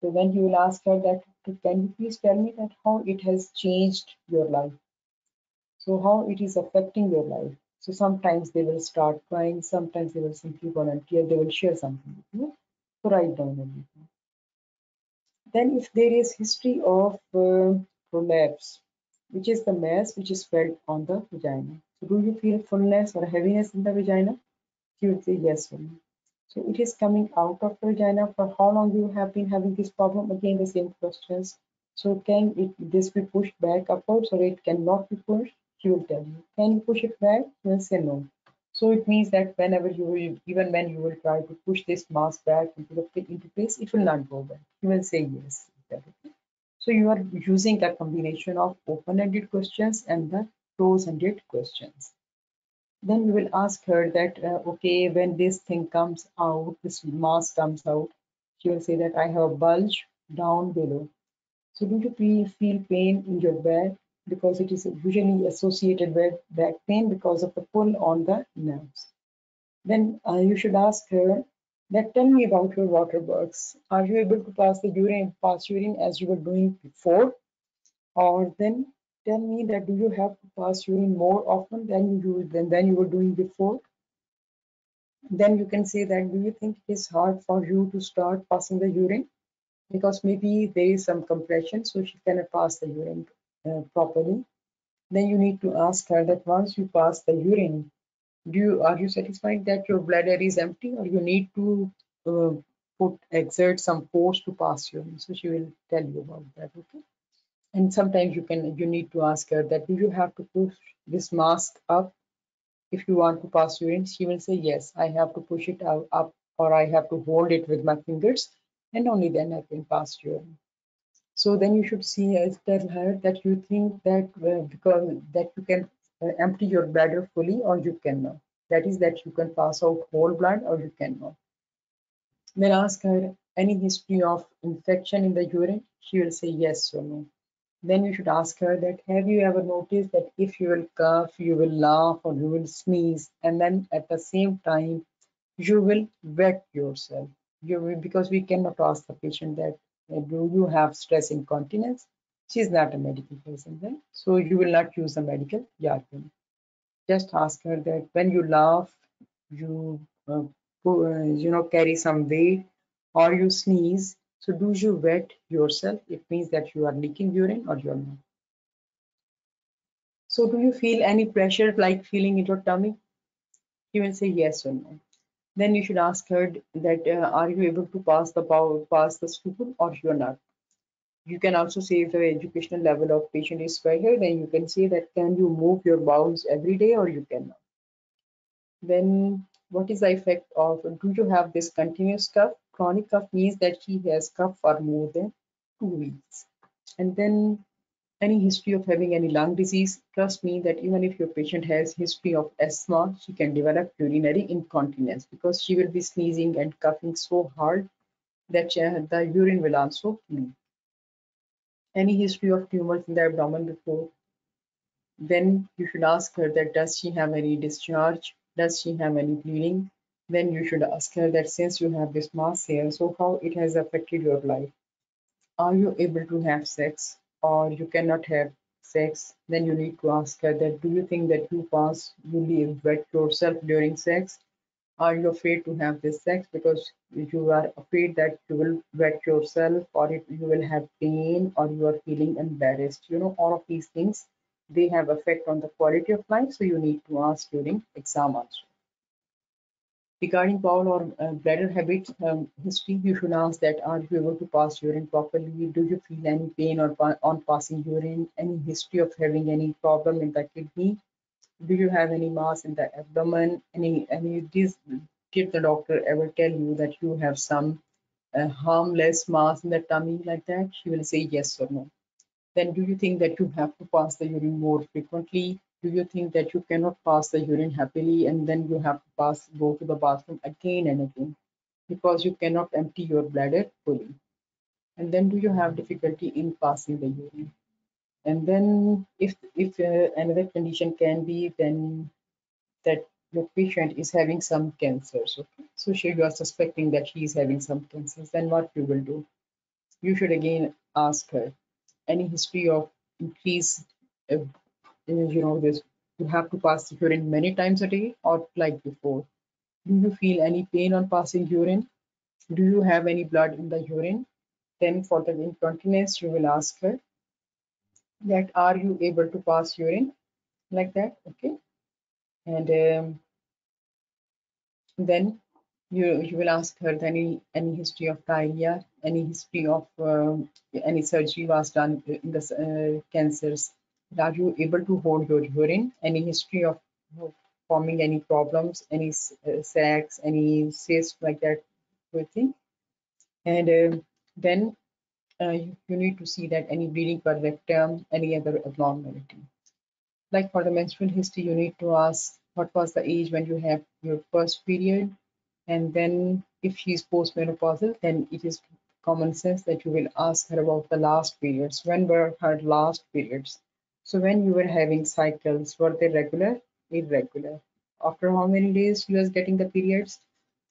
So when you will ask her that, can you please tell me that how it has changed your life? So how it is affecting your life? So sometimes they will start crying, sometimes they will simply volunteer, they will share something with you. So write down. Then if there is history of uh, prolapse, which is the mass which is felt on the vagina. So do you feel fullness or heaviness in the vagina? You would say yes or no. So it is coming out of the vagina. For how long you have been having this problem? Again, the same questions. So can it this be pushed back upwards or it cannot be pushed? He will tell you. Can you push it back? You will say no. So it means that whenever you will, even when you will try to push this mass back into the into place, it will not go back. You will say yes. So you are using a combination of open-ended questions and the close-ended questions. Then you will ask her that, uh, okay, when this thing comes out, this mass comes out, she will say that I have a bulge down below. So do you feel pain in your back? Because it is usually associated with back pain because of the pull on the nerves. Then uh, you should ask her that tell me about your waterworks. Are you able to pass the urine, pass urine as you were doing before? Or then tell me that do you have to pass urine more often than you than, than you were doing before? Then you can say that do you think it is hard for you to start passing the urine? Because maybe there is some compression, so she cannot pass the urine uh, properly, then you need to ask her that once you pass the urine, do you are you satisfied that your bladder is empty or you need to uh, put exert some force to pass urine? So she will tell you about that. Okay. And sometimes you can you need to ask her that do you have to push this mass up if you want to pass urine? She will say yes, I have to push it up or I have to hold it with my fingers and only then I can pass urine. So then you should see uh, tell her that you think that uh, because that you can uh, empty your bladder fully or you cannot. That is that you can pass out whole blood or you cannot. Then ask her any history of infection in the urine. She will say yes or no. Then you should ask her that have you ever noticed that if you will cough, you will laugh or you will sneeze and then at the same time you will wet yourself. You will, because we cannot ask the patient that do you have stress incontinence? She is not a medical person then, so you will not use the medical jargon. Just ask her that when you laugh, you uh, uh, you know carry some weight, or you sneeze. So do you wet yourself? It means that you are leaking urine or you're not. So do you feel any pressure like feeling in your tummy? He will say yes or no then you should ask her that uh, are you able to pass the pass the school or you're not. You can also say if the educational level of patient is higher, then you can say that can you move your bowels every day or you cannot. Then what is the effect of, do you have this continuous cough? Chronic cough means that she has cough for more than two weeks. And then any history of having any lung disease, trust me that even if your patient has history of asthma, she can develop urinary incontinence because she will be sneezing and coughing so hard that the urine will also leak. Any history of tumors in the abdomen before, then you should ask her that does she have any discharge, does she have any bleeding, then you should ask her that since you have this mass here, so how it has affected your life. Are you able to have sex? Or you cannot have sex, then you need to ask her that do you think that you pass, you leave wet yourself during sex? Are you afraid to have this sex because you are afraid that you will wet yourself or if you will have pain or you are feeling embarrassed? You know, all of these things, they have effect on the quality of life. So you need to ask during exam also. Regarding bowel or uh, bladder habit um, history, you should ask that are you able to pass urine properly? Do you feel any pain or on passing urine? Any history of having any problem in the kidney? Do you have any mass in the abdomen? Any any this did the doctor ever tell you that you have some a harmless mass in the tummy like that, she will say yes or no. Then do you think that you have to pass the urine more frequently? Do you think that you cannot pass the urine happily and then you have to pass, go to the bathroom again and again because you cannot empty your bladder fully? And then do you have difficulty in passing the urine? And then if, if uh, another condition can be then that your patient is having some cancers. Okay? So she, you are suspecting that she is having some cancers. Then what you will do? You should again ask her any history of increase. You know this. You have to pass urine many times a day, or like before. Do you feel any pain on passing urine? Do you have any blood in the urine? Then for the incontinence, you will ask her that are you able to pass urine like that? Okay and um, then you you will ask her any any history of diarrhea, any history of um, any surgery was done in the uh, cancers. Are you able to hold your urine? Any history of forming any problems, any uh, sacs, any cysts like that, thing. And uh, then uh, you, you need to see that any bleeding per rectum, any other abnormality like for the menstrual history, you need to ask what was the age when you have your first period. And then if she's postmenopausal, then it is common sense that you will ask her about the last periods. When were her last periods? So when you were having cycles, were they regular, irregular? After how many days you was getting the periods?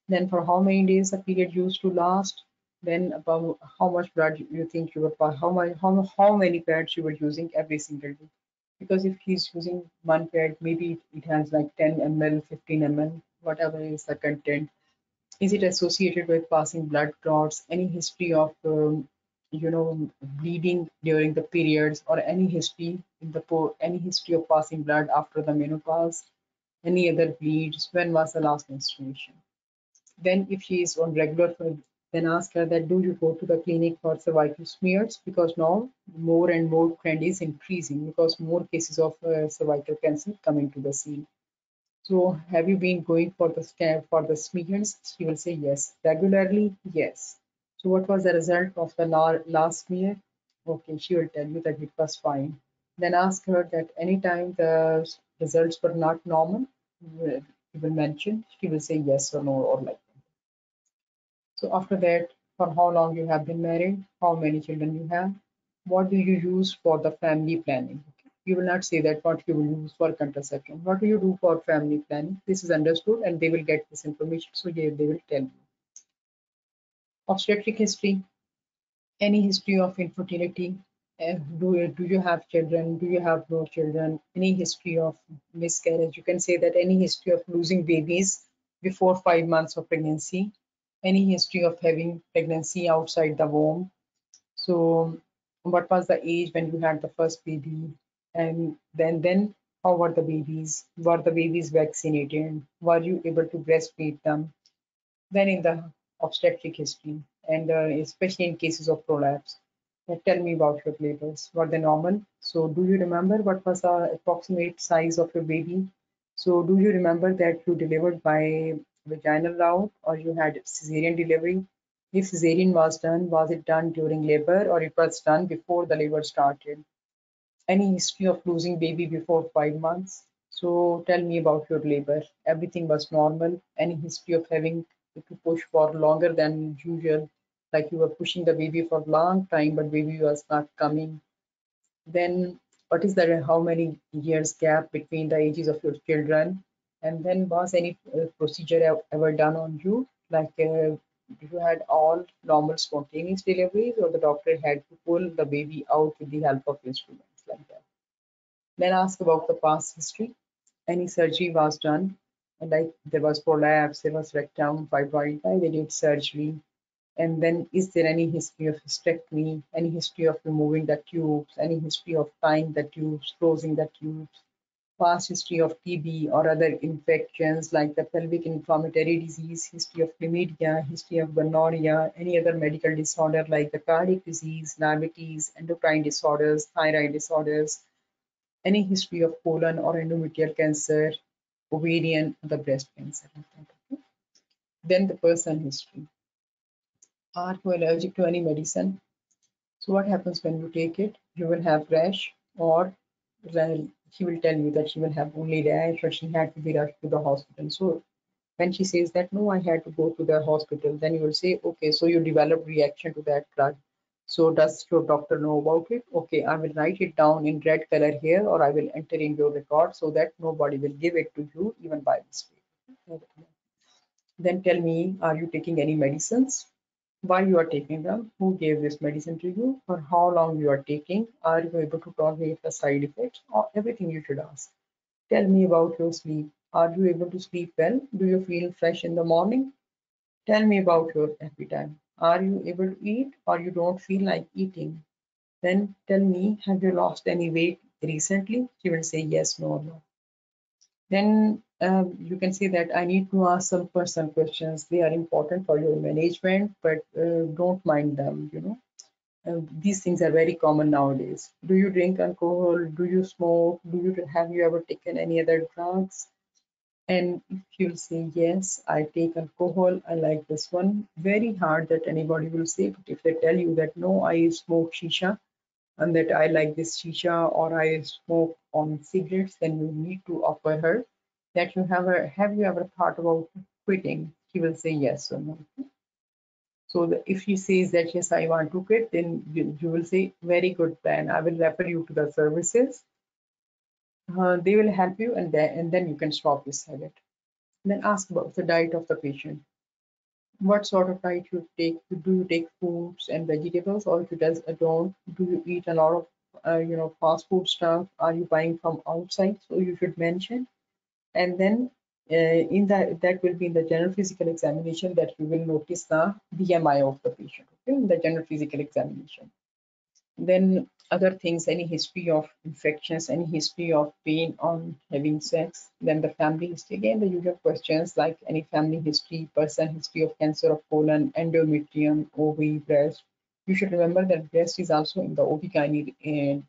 Then for how many days the period used to last? Then about how much blood you think you were, how, much, how, how many pads you were using every single day because if he's using one pad maybe it has like 10 ml 15 ml whatever is the content is it associated with passing blood clots any history of um, you know bleeding during the periods or any history in the any history of passing blood after the menopause any other bleeds when was the last menstruation then if she is on regular then ask her that do you go to the clinic for cervical smears because now more and more trend is increasing because more cases of uh, cervical cancer coming to the scene. So have you been going for the scan for the smears? She will say yes. Regularly, yes. So what was the result of the last smear? Okay, she will tell you that it was fine. Then ask her that anytime the results were not normal, you will mention, she will say yes or no or like so after that, for how long you have been married, how many children you have, what do you use for the family planning? You will not say that what you will use for contraception. What do you do for family planning? This is understood and they will get this information. So they, they will tell you. Obstetric history, any history of infertility, do, do you have children do you have no children any history of miscarriage you can say that any history of losing babies before five months of pregnancy any history of having pregnancy outside the womb. So what was the age when you had the first baby? And then, then how were the babies? Were the babies vaccinated? Were you able to breastfeed them? Then in the obstetric history, and uh, especially in cases of prolapse, tell me about your labors. Were they normal? So do you remember what was the approximate size of your baby? So do you remember that you delivered by vaginal route or you had cesarean delivery? If cesarean was done, was it done during labor or it was done before the labor started? Any history of losing baby before five months? So tell me about your labor. Everything was normal. Any history of having to push for longer than usual, like you were pushing the baby for a long time, but baby was not coming. Then what is the how many years gap between the ages of your children? And then was any uh, procedure ever done on you? Like uh, you had all normal spontaneous deliveries or the doctor had to pull the baby out with the help of instruments like that. Then ask about the past history. Any surgery was done, and like there was prolapse, there was rectum, fibroid, they did surgery. And then is there any history of hysterectomy, any history of removing the tubes, any history of tying the tubes, closing the tubes, past history of TB or other infections like the pelvic inflammatory disease, history of chlamydia, history of gonorrhea, any other medical disorder like the cardiac disease, diabetes, endocrine disorders, thyroid disorders, any history of colon or endometrial cancer, ovarian, the breast cancer. Then the person history. Are you allergic to any medicine? So what happens when you take it? You will have rash or she will tell you that she will have only rash or she had to be rushed to the hospital. So when she says that no, I had to go to the hospital, then you will say, okay, so you develop reaction to that drug. So does your doctor know about it? Okay, I will write it down in red color here or I will enter in your record so that nobody will give it to you even by mistake. Then tell me, are you taking any medicines? Why you are taking them? Who gave this medicine to you? For how long you are taking? Are you able to tolerate the side effects? Or everything you should ask. Tell me about your sleep. Are you able to sleep well? Do you feel fresh in the morning? Tell me about your appetite. Are you able to eat or you don't feel like eating? Then tell me, have you lost any weight recently? She will say yes, no, no. Then um, you can say that I need to ask some personal questions. They are important for your management, but uh, don't mind them, you know. Uh, these things are very common nowadays. Do you drink alcohol? Do you smoke? Do you have you ever taken any other drugs? And if you'll say yes, I take alcohol, I like this one. Very hard that anybody will say, but if they tell you that no, I smoke shisha and that I like this shisha or I smoke on cigarettes, then you need to offer her that you have a, have you ever thought about quitting? He will say yes or no. So the, if he says that yes, I want to quit, then you, you will say very good plan. I will refer you to the services. Uh, they will help you, and then and then you can stop this habit. then ask about the diet of the patient. What sort of diet you take? Do you take fruits and vegetables, or if you does don't? Do you eat a lot of uh, you know fast food stuff? Are you buying from outside? So you should mention and then uh, in that that will be in the general physical examination that you will notice the BMI of the patient okay in the general physical examination. Then other things any history of infections any history of pain on having sex then the family history again the usual questions like any family history person history of cancer of colon endometrium ovary breast. You should remember that breast is also in the OB-GYN uh,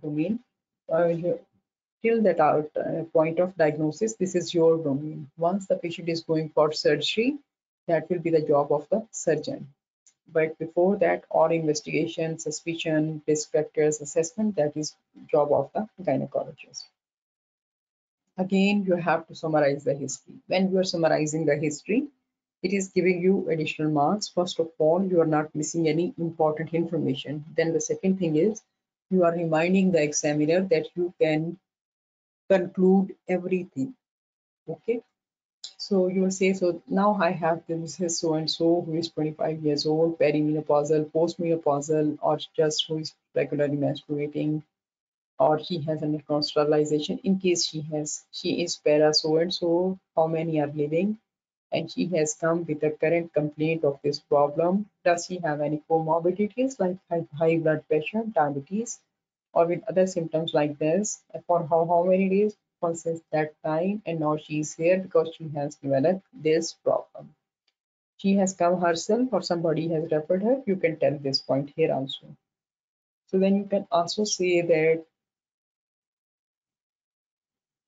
domain. Uh, till that out, uh, point of diagnosis, this is your domain. Once the patient is going for surgery, that will be the job of the surgeon. But before that, all investigation, suspicion, risk factors, assessment, that is job of the gynecologist. Again, you have to summarize the history. When you are summarizing the history, it is giving you additional marks. First of all, you are not missing any important information. Then the second thing is you are reminding the examiner that you can conclude everything. Okay? So you will say so now i have this is so and so who is 25 years old perimenopausal postmenopausal or just who is regularly menstruating or she has an sterilization in case she has she is para so and so how many are living and she has come with a current complaint of this problem. Does she have any comorbidities like high blood pressure diabetes or with other symptoms like this for how, how many days? Since that time and now she is here because she has developed this problem. She has come herself or somebody has referred her. You can tell this point here also. So then you can also say that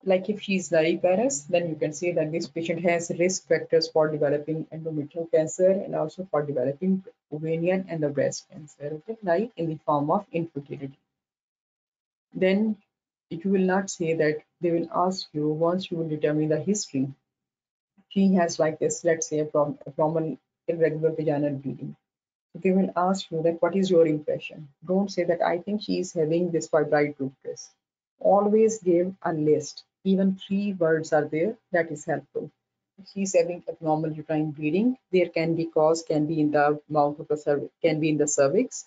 like if she is nulliparous then you can say that this patient has risk factors for developing endometrial cancer and also for developing ovarian and the breast cancer okay like in the form of infertility then you will not say that they will ask you once you will determine the history. She has like this, let's say, from abnormal irregular vaginal bleeding. They will ask you that what is your impression? Don't say that I think she is having this fibroid lupus. Always give a list. Even three words are there. That is helpful. If she's having abnormal uterine bleeding, there can be cause, can be in the mouth of the cervix, can be in the cervix,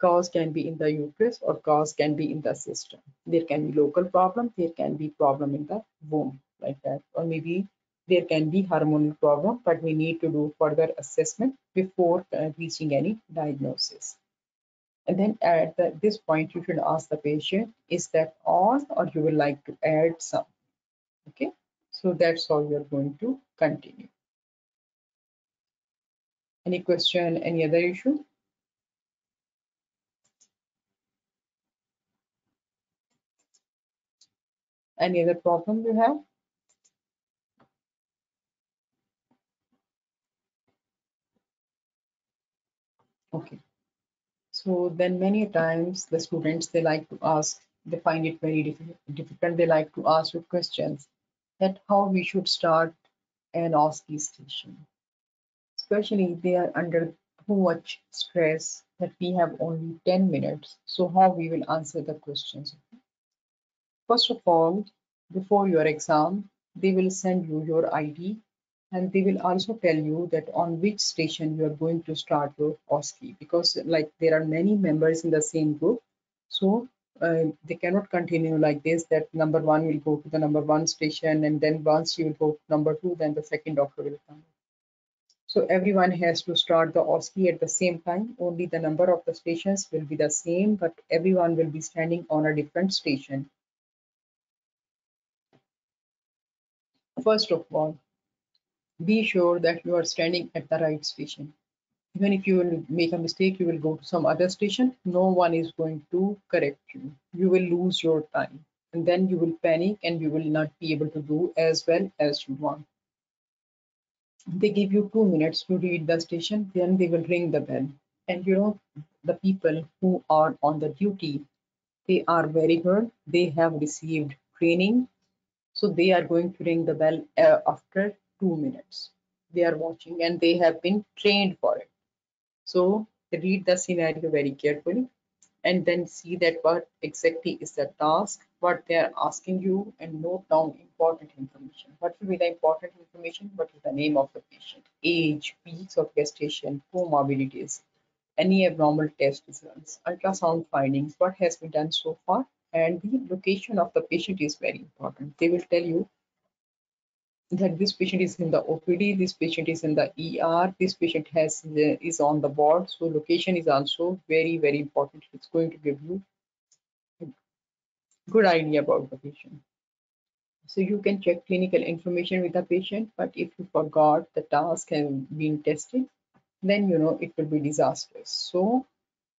cause can be in the uterus or cause can be in the system. There can be local problem, there can be problem in the womb like that, or maybe there can be hormonal problem, but we need to do further assessment before uh, reaching any diagnosis. And then at the, this point, you should ask the patient, is that all or you would like to add some? Okay, so that's how you're going to continue. Any question, any other issue? Any other problem you have? Okay. So then many times the students, they like to ask, they find it very difficult. They like to ask you questions that how we should start an OSCE station. Especially they are under too much stress that we have only 10 minutes. So how we will answer the questions. First of all, before your exam, they will send you your ID and they will also tell you that on which station you are going to start your OSCE because like there are many members in the same group. So uh, they cannot continue like this that number one will go to the number one station and then once you will go number two, then the second doctor will come. So everyone has to start the OSCE at the same time. Only the number of the stations will be the same, but everyone will be standing on a different station. First of all, be sure that you are standing at the right station. Even if you will make a mistake, you will go to some other station. No one is going to correct you. You will lose your time and then you will panic and you will not be able to do as well as you want. They give you two minutes to read the station, then they will ring the bell. And you know, the people who are on the duty, they are very good. They have received training. So they are going to ring the bell uh, after two minutes. They are watching and they have been trained for it. So read the scenario very carefully and then see that what exactly is the task, what they are asking you and note down important information. What will be the important information? What is the name of the patient, age, weeks of gestation, comorbidities, any abnormal test results, ultrasound findings, what has been done so far, and the location of the patient is very important. They will tell you that this patient is in the OPD, this patient is in the ER, this patient has is on the board. So location is also very, very important. It's going to give you a good idea about the patient. So you can check clinical information with the patient, but if you forgot the task has been tested, then you know it will be disastrous. So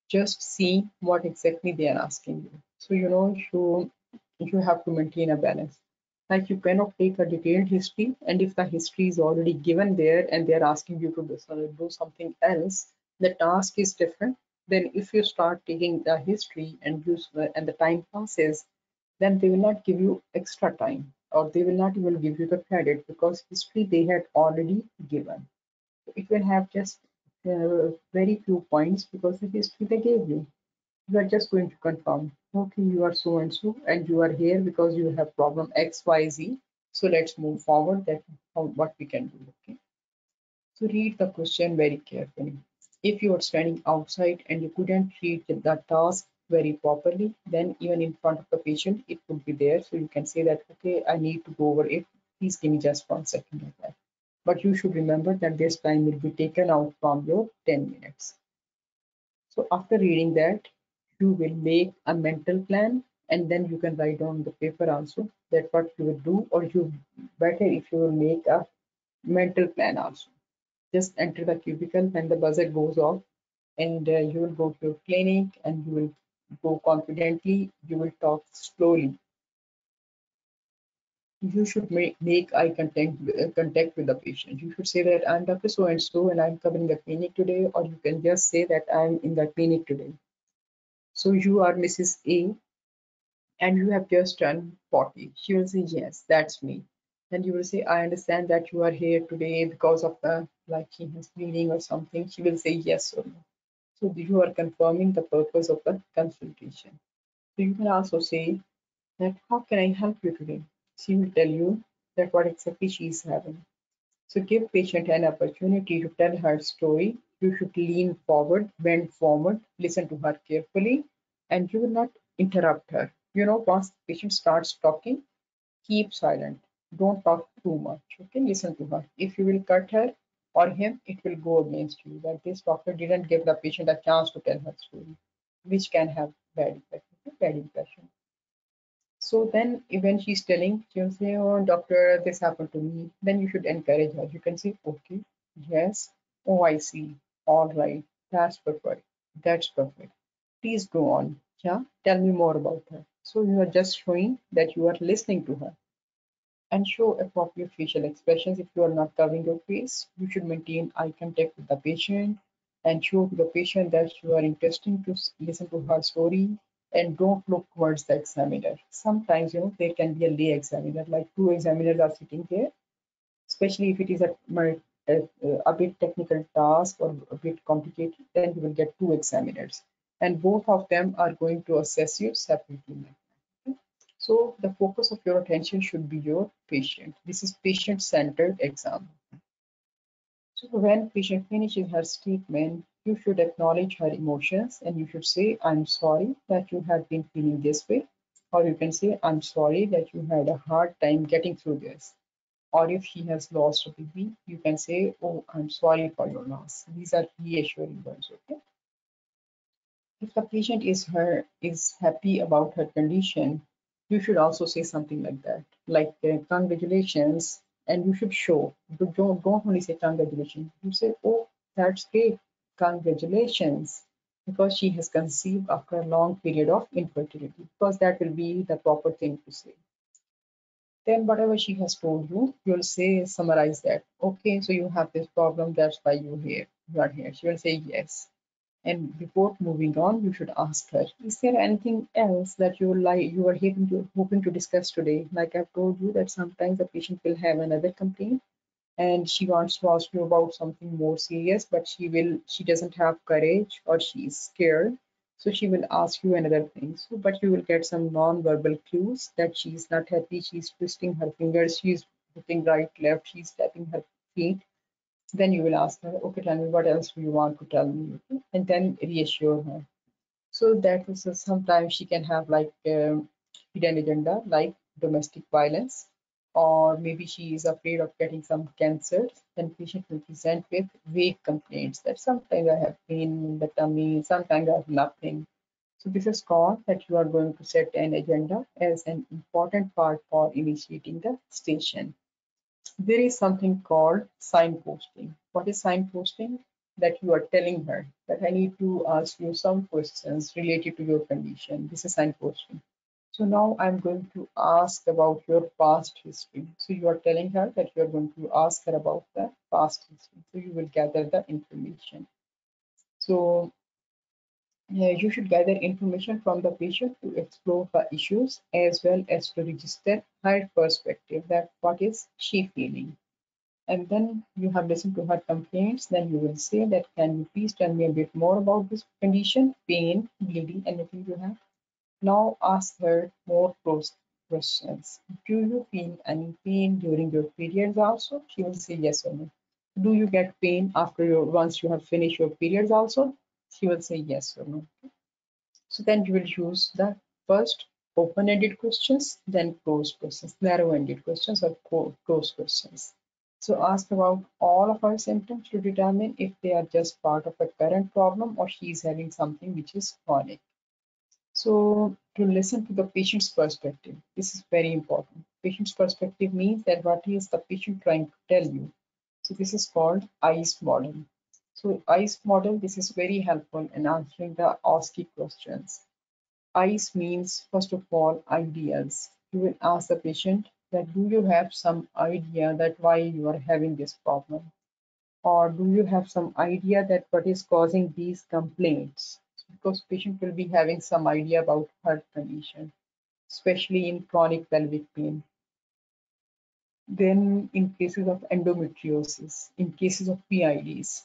just see what exactly they are asking you. So you know you you have to maintain a balance like you cannot take a detailed history and if the history is already given there and they're asking you to do something else the task is different. Then if you start taking the history and use and the time passes then they will not give you extra time or they will not even give you the credit because history they had already given. It will have just uh, very few points because the history they gave you. You are just going to confirm okay you are so and so and you are here because you have problem xyz so let's move forward. That how, what we can do okay? So read the question very carefully. If you are standing outside and you couldn't read the task very properly then even in front of the patient it would be there. So you can say that okay i need to go over it. Please give me just one second of that. But you should remember that this time will be taken out from your 10 minutes. So after reading that you will make a mental plan and then you can write on the paper also that what you will do or you better if you will make a mental plan also just enter the cubicle when the buzzer goes off and uh, you will go to your clinic and you will go confidently you will talk slowly you should make, make eye contact, uh, contact with the patient. You should say that I'm Dr. So and so and I'm covering the clinic today, or you can just say that I'm in the clinic today. So you are Mrs. A and you have just turned 40. She will say, Yes, that's me. And you will say, I understand that you are here today because of the like he has or something. She will say yes or no. So you are confirming the purpose of the consultation. So you can also say that how can I help you today? She will tell you that what exactly she is having. So give patient an opportunity to tell her story you should lean forward, bend forward, listen to her carefully, and you will not interrupt her. You know, once the patient starts talking, keep silent. Don't talk too much. Okay, listen to her. If you will cut her or him, it will go against you. That this doctor didn't give the patient a chance to tell her story, which can have bad effect, bad impression. So then when she's telling, she'll say, Oh, doctor, this happened to me. Then you should encourage her. You can say, Okay, yes, oh, I see. All right, that's perfect. That's perfect. Please go on. Yeah, tell me more about her. So you are just showing that you are listening to her. And show appropriate facial expressions if you are not covering your face. You should maintain eye contact with the patient. and show to the patient that you are interested to listen to her story and don't look towards the examiner. Sometimes, you know, there can be a lay examiner, like two examiners are sitting there, especially if it is a, a, a bit technical task or a bit complicated, then you will get two examiners. And both of them are going to assess you separately. So the focus of your attention should be your patient. This is patient-centered exam. So when patient finishes her statement, you should acknowledge her emotions and you should say, I'm sorry that you have been feeling this way. Or you can say, I'm sorry that you had a hard time getting through this. Or if she has lost a baby, you can say, Oh, I'm sorry for your loss. These are reassuring words, okay? If the patient is her is happy about her condition, you should also say something like that, like uh, congratulations, and you should show. Don't don't only say congratulations. You say, oh, that's great, congratulations, because she has conceived after a long period of infertility. Because that will be the proper thing to say. Then whatever she has told you, you'll say summarize that. Okay, so you have this problem. That's why you here. You are here. She will say yes and before moving on, you should ask her, is there anything else that you like you are hoping to hoping to discuss today? Like I've told you that sometimes the patient will have another complaint and she wants to ask you about something more serious, but she will she doesn't have courage or she is scared. So she will ask you another thing. So but you will get some non-verbal clues that she is not happy, she's twisting her fingers, she's putting right, left, she's tapping her feet. Then you will ask her, okay, tell me what else do you want to tell me, and then reassure her. So that is uh, sometimes she can have like um, hidden agenda, like domestic violence, or maybe she is afraid of getting some cancer. Then patient will present with vague complaints that sometimes I have pain in the tummy, sometimes I have nothing. So this is called that you are going to set an agenda as an important part for initiating the station there is something called signposting. What is signposting? That you are telling her that I need to ask you some questions related to your condition. This is signposting. So now I'm going to ask about your past history. So you are telling her that you are going to ask her about the past history. So you will gather the information. So yeah, you should gather information from the patient to explore her issues as well as to register her perspective that what is she feeling and then you have listened to her complaints, then you will say that, can you please tell me a bit more about this condition, pain, bleeding, anything you have? Now ask her more close questions. Do you feel any pain during your periods also? She will say yes or no. Do you get pain after your once you have finished your periods also? She will say yes or no. So then you will use the first open-ended questions, then closed questions, narrow-ended questions or closed questions. So ask about all of her symptoms to determine if they are just part of a current problem or she is having something which is chronic. So to listen to the patient's perspective, this is very important. Patient's perspective means that what is the patient trying to tell you. So this is called ICE model. So ICE model, this is very helpful in answering the OSCE questions. ICE means, first of all, ideas. You will ask the patient that do you have some idea that why you are having this problem? Or do you have some idea that what is causing these complaints? Because patient will be having some idea about her condition, especially in chronic pelvic pain. Then in cases of endometriosis, in cases of PIDs,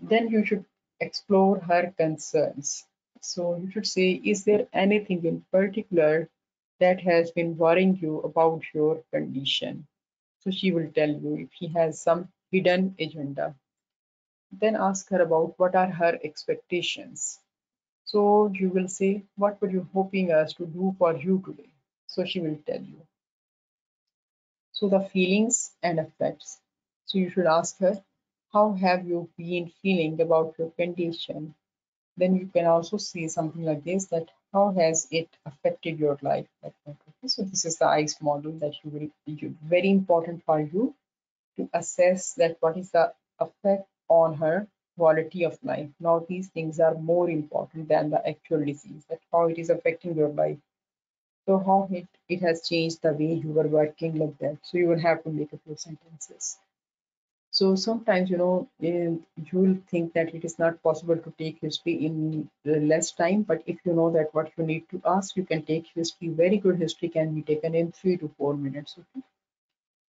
then you should explore her concerns. So you should say, is there anything in particular that has been worrying you about your condition? So she will tell you if he has some hidden agenda. Then ask her about what are her expectations. So you will say, what were you hoping us to do for you today? So she will tell you. So the feelings and effects. So you should ask her, how have you been feeling about your condition? Then you can also say something like this, that how has it affected your life? So this is the ICE model that you will you, very important for you to assess that what is the effect on her quality of life. Now these things are more important than the actual disease, that how it is affecting your life. So how it, it has changed the way you were working like that. So you will have to make a few sentences. So sometimes, you know, eh, you will think that it is not possible to take history in uh, less time, but if you know that what you need to ask, you can take history. Very good history can be taken in three to four minutes. Okay?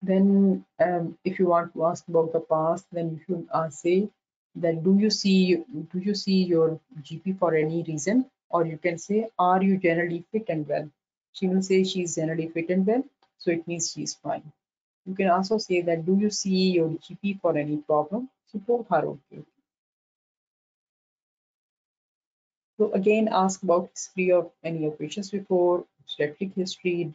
Then, um, if you want to ask about the past, then you should uh, say that do you see do you see your GP for any reason, or you can say, are you generally fit and well? She will say she is generally fit and well, so it means she is fine. You can also say that do you see your GP for any problem? So both are okay. So again, ask about history of any operations before, obstetric history,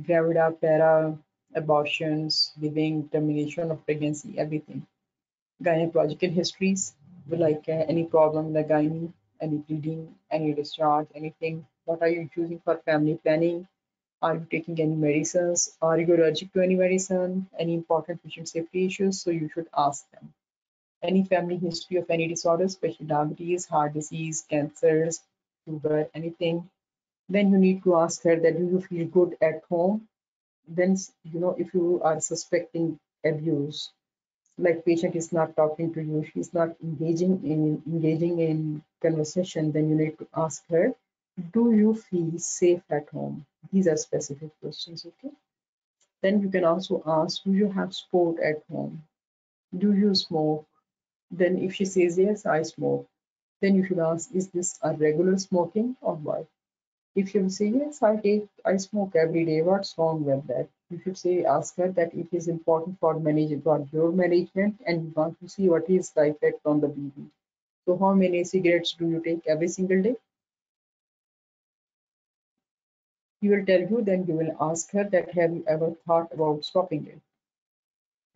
gravida, para, abortions, giving termination of pregnancy, everything. Gynecological histories, like uh, any problem in the gynae, any bleeding, any discharge, anything. What are you choosing for family planning? Are you taking any medicines? Are you allergic to any medicine? Any important patient safety issues? So you should ask them. Any family history of any disorder, especially diabetes, heart disease, cancers, sugar, anything. Then you need to ask her that do you feel good at home? Then, you know, if you are suspecting abuse, like patient is not talking to you, she's not engaging in engaging in conversation, then you need to ask her do you feel safe at home? These are specific questions, okay? Then you can also ask, do you have sport at home? Do you smoke? Then if she says, yes, I smoke, then you should ask, is this a regular smoking or what? If you say, yes, I take, I smoke every day, what's wrong with that? You should say, ask her that it is important for management, for your management, and you want to see what is the effect on the baby. So how many cigarettes do you take every single day? he will tell you then you will ask her that have you ever thought about stopping it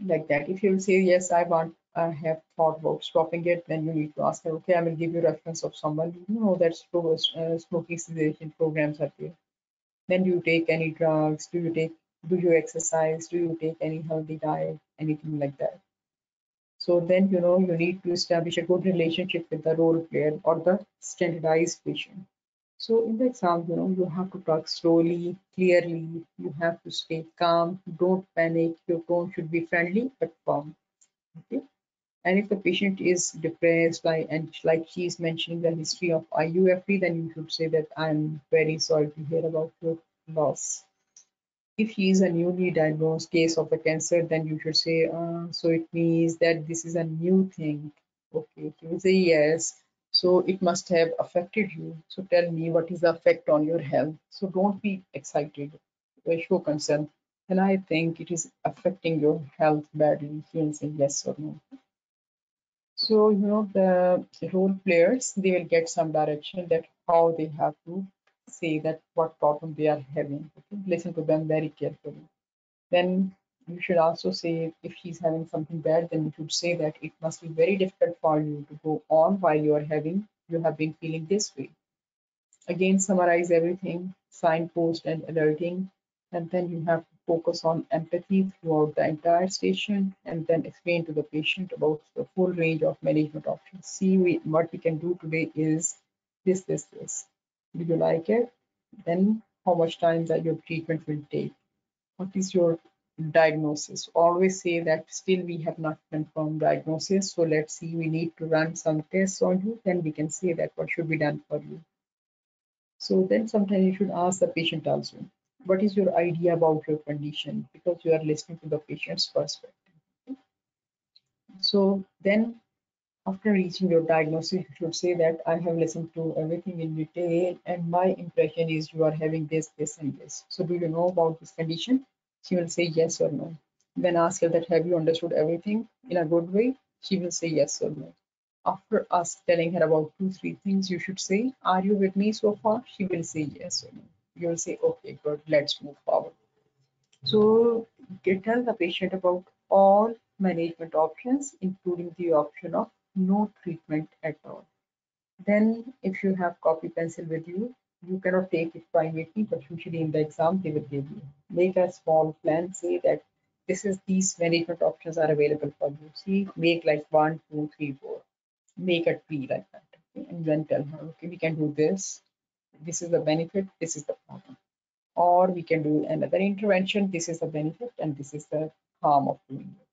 like that if you will say yes i want i have thought about stopping it then you need to ask her okay i will give you reference of someone you know that uh, smoking cessation programs are there then do you take any drugs do you take do you exercise do you take any healthy diet anything like that so then you know you need to establish a good relationship with the role player or the standardized patient so in the exam, you know, you have to talk slowly, clearly, you have to stay calm, don't panic, your tone should be friendly but firm. Okay. And if the patient is depressed by and like she is mentioning the history of IUFD, then you should say that I'm very sorry to hear about your loss. If he is a newly diagnosed case of a cancer, then you should say, uh, so it means that this is a new thing. Okay, he will say yes so it must have affected you. So tell me what is the effect on your health. So don't be excited, show concern. And I think it is affecting your health badly. He will say yes or no. So you know the role players, they will get some direction that how they have to say that what problem they are having. Okay? Listen to them very carefully. Then you should also say if she's having something bad then you should say that it must be very difficult for you to go on while you are having you have been feeling this way again summarize everything signpost and alerting and then you have to focus on empathy throughout the entire station and then explain to the patient about the full range of management options see we, what we can do today is this this this do you like it then how much time that your treatment will take what is your diagnosis. Always say that still we have not confirmed diagnosis. So let's see, we need to run some tests on you, then we can say that what should be done for you. So then sometimes you should ask the patient also, what is your idea about your condition? Because you are listening to the patient's perspective. So then after reaching your diagnosis, you should say that I have listened to everything in detail and my impression is you are having this, this and this. So do you know about this condition? She will say yes or no. Then ask her that have you understood everything in a good way? She will say yes or no. After us telling her about two, three things, you should say, Are you with me so far? She will say yes or no. You will say, Okay, good, let's move forward. So tell the patient about all management options, including the option of no treatment at all. Then if you have copy pencil with you, you cannot take it privately, but usually in the exam they will give you. Make a small plan, say that this is these management options are available for you. See, make like one, two, three, four. Make a tree like that. Okay? And then tell her, okay, we can do this. This is the benefit, this is the problem. Or we can do another intervention, this is the benefit and this is the harm of doing it.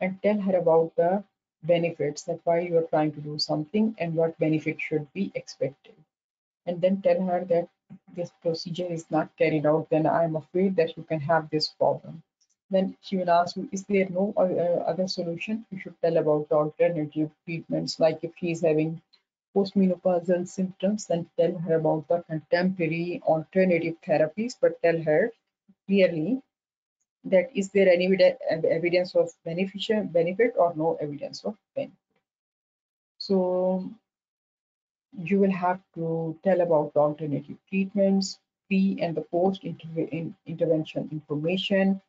and tell her about the benefits that why you are trying to do something and what benefit should be expected. And then tell her that this procedure is not carried out then i am afraid that you can have this problem. Then she will ask you is there no uh, other solution? You should tell about alternative treatments like if she is having postmenopausal symptoms then tell her about the contemporary alternative therapies but tell her clearly that is there any evidence of beneficial benefit or no evidence of benefit. So you will have to tell about the alternative treatments, pre and the post in intervention information,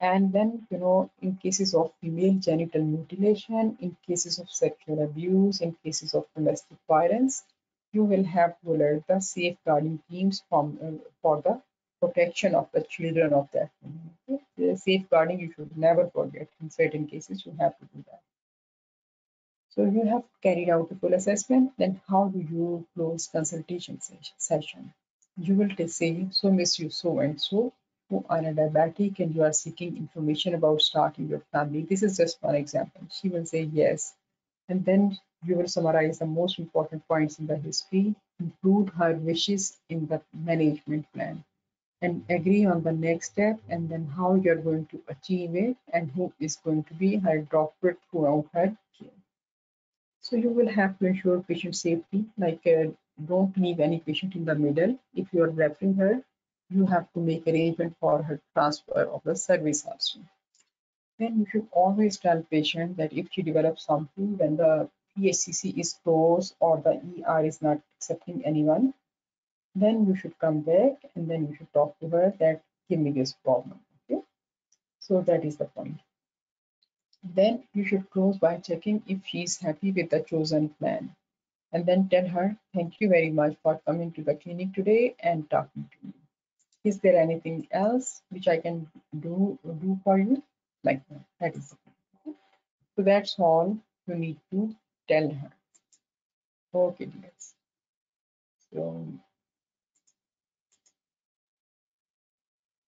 and then you know in cases of female genital mutilation, in cases of sexual abuse, in cases of domestic violence, you will have to alert the safeguarding teams from uh, for the protection of the children of that community. The safeguarding you should never forget. In certain cases, you have to do that. So you have carried out a full assessment. Then how do you close consultation session? You will say, so miss you so and so who are a diabetic and you are seeking information about starting your family. This is just one example. She will say yes. And then you will summarize the most important points in the history, include her wishes in the management plan and agree on the next step and then how you're going to achieve it and who is going to be her doctor throughout her care. So you will have to ensure patient safety, like uh, don't leave any patient in the middle. If you're referring her, you have to make arrangement for her transfer of the service also. Then you should always tell patient that if she develops something, when the PHCC is closed or the ER is not accepting anyone, then you should come back and then you should talk to her that give me this problem okay? So that is the point. Then you should close by checking if she is happy with the chosen plan. And then tell her thank you very much for coming to the clinic today and talking to me. Is there anything else which i can do do for you? Like that. That is so that's all you need to tell her. Okay dears. So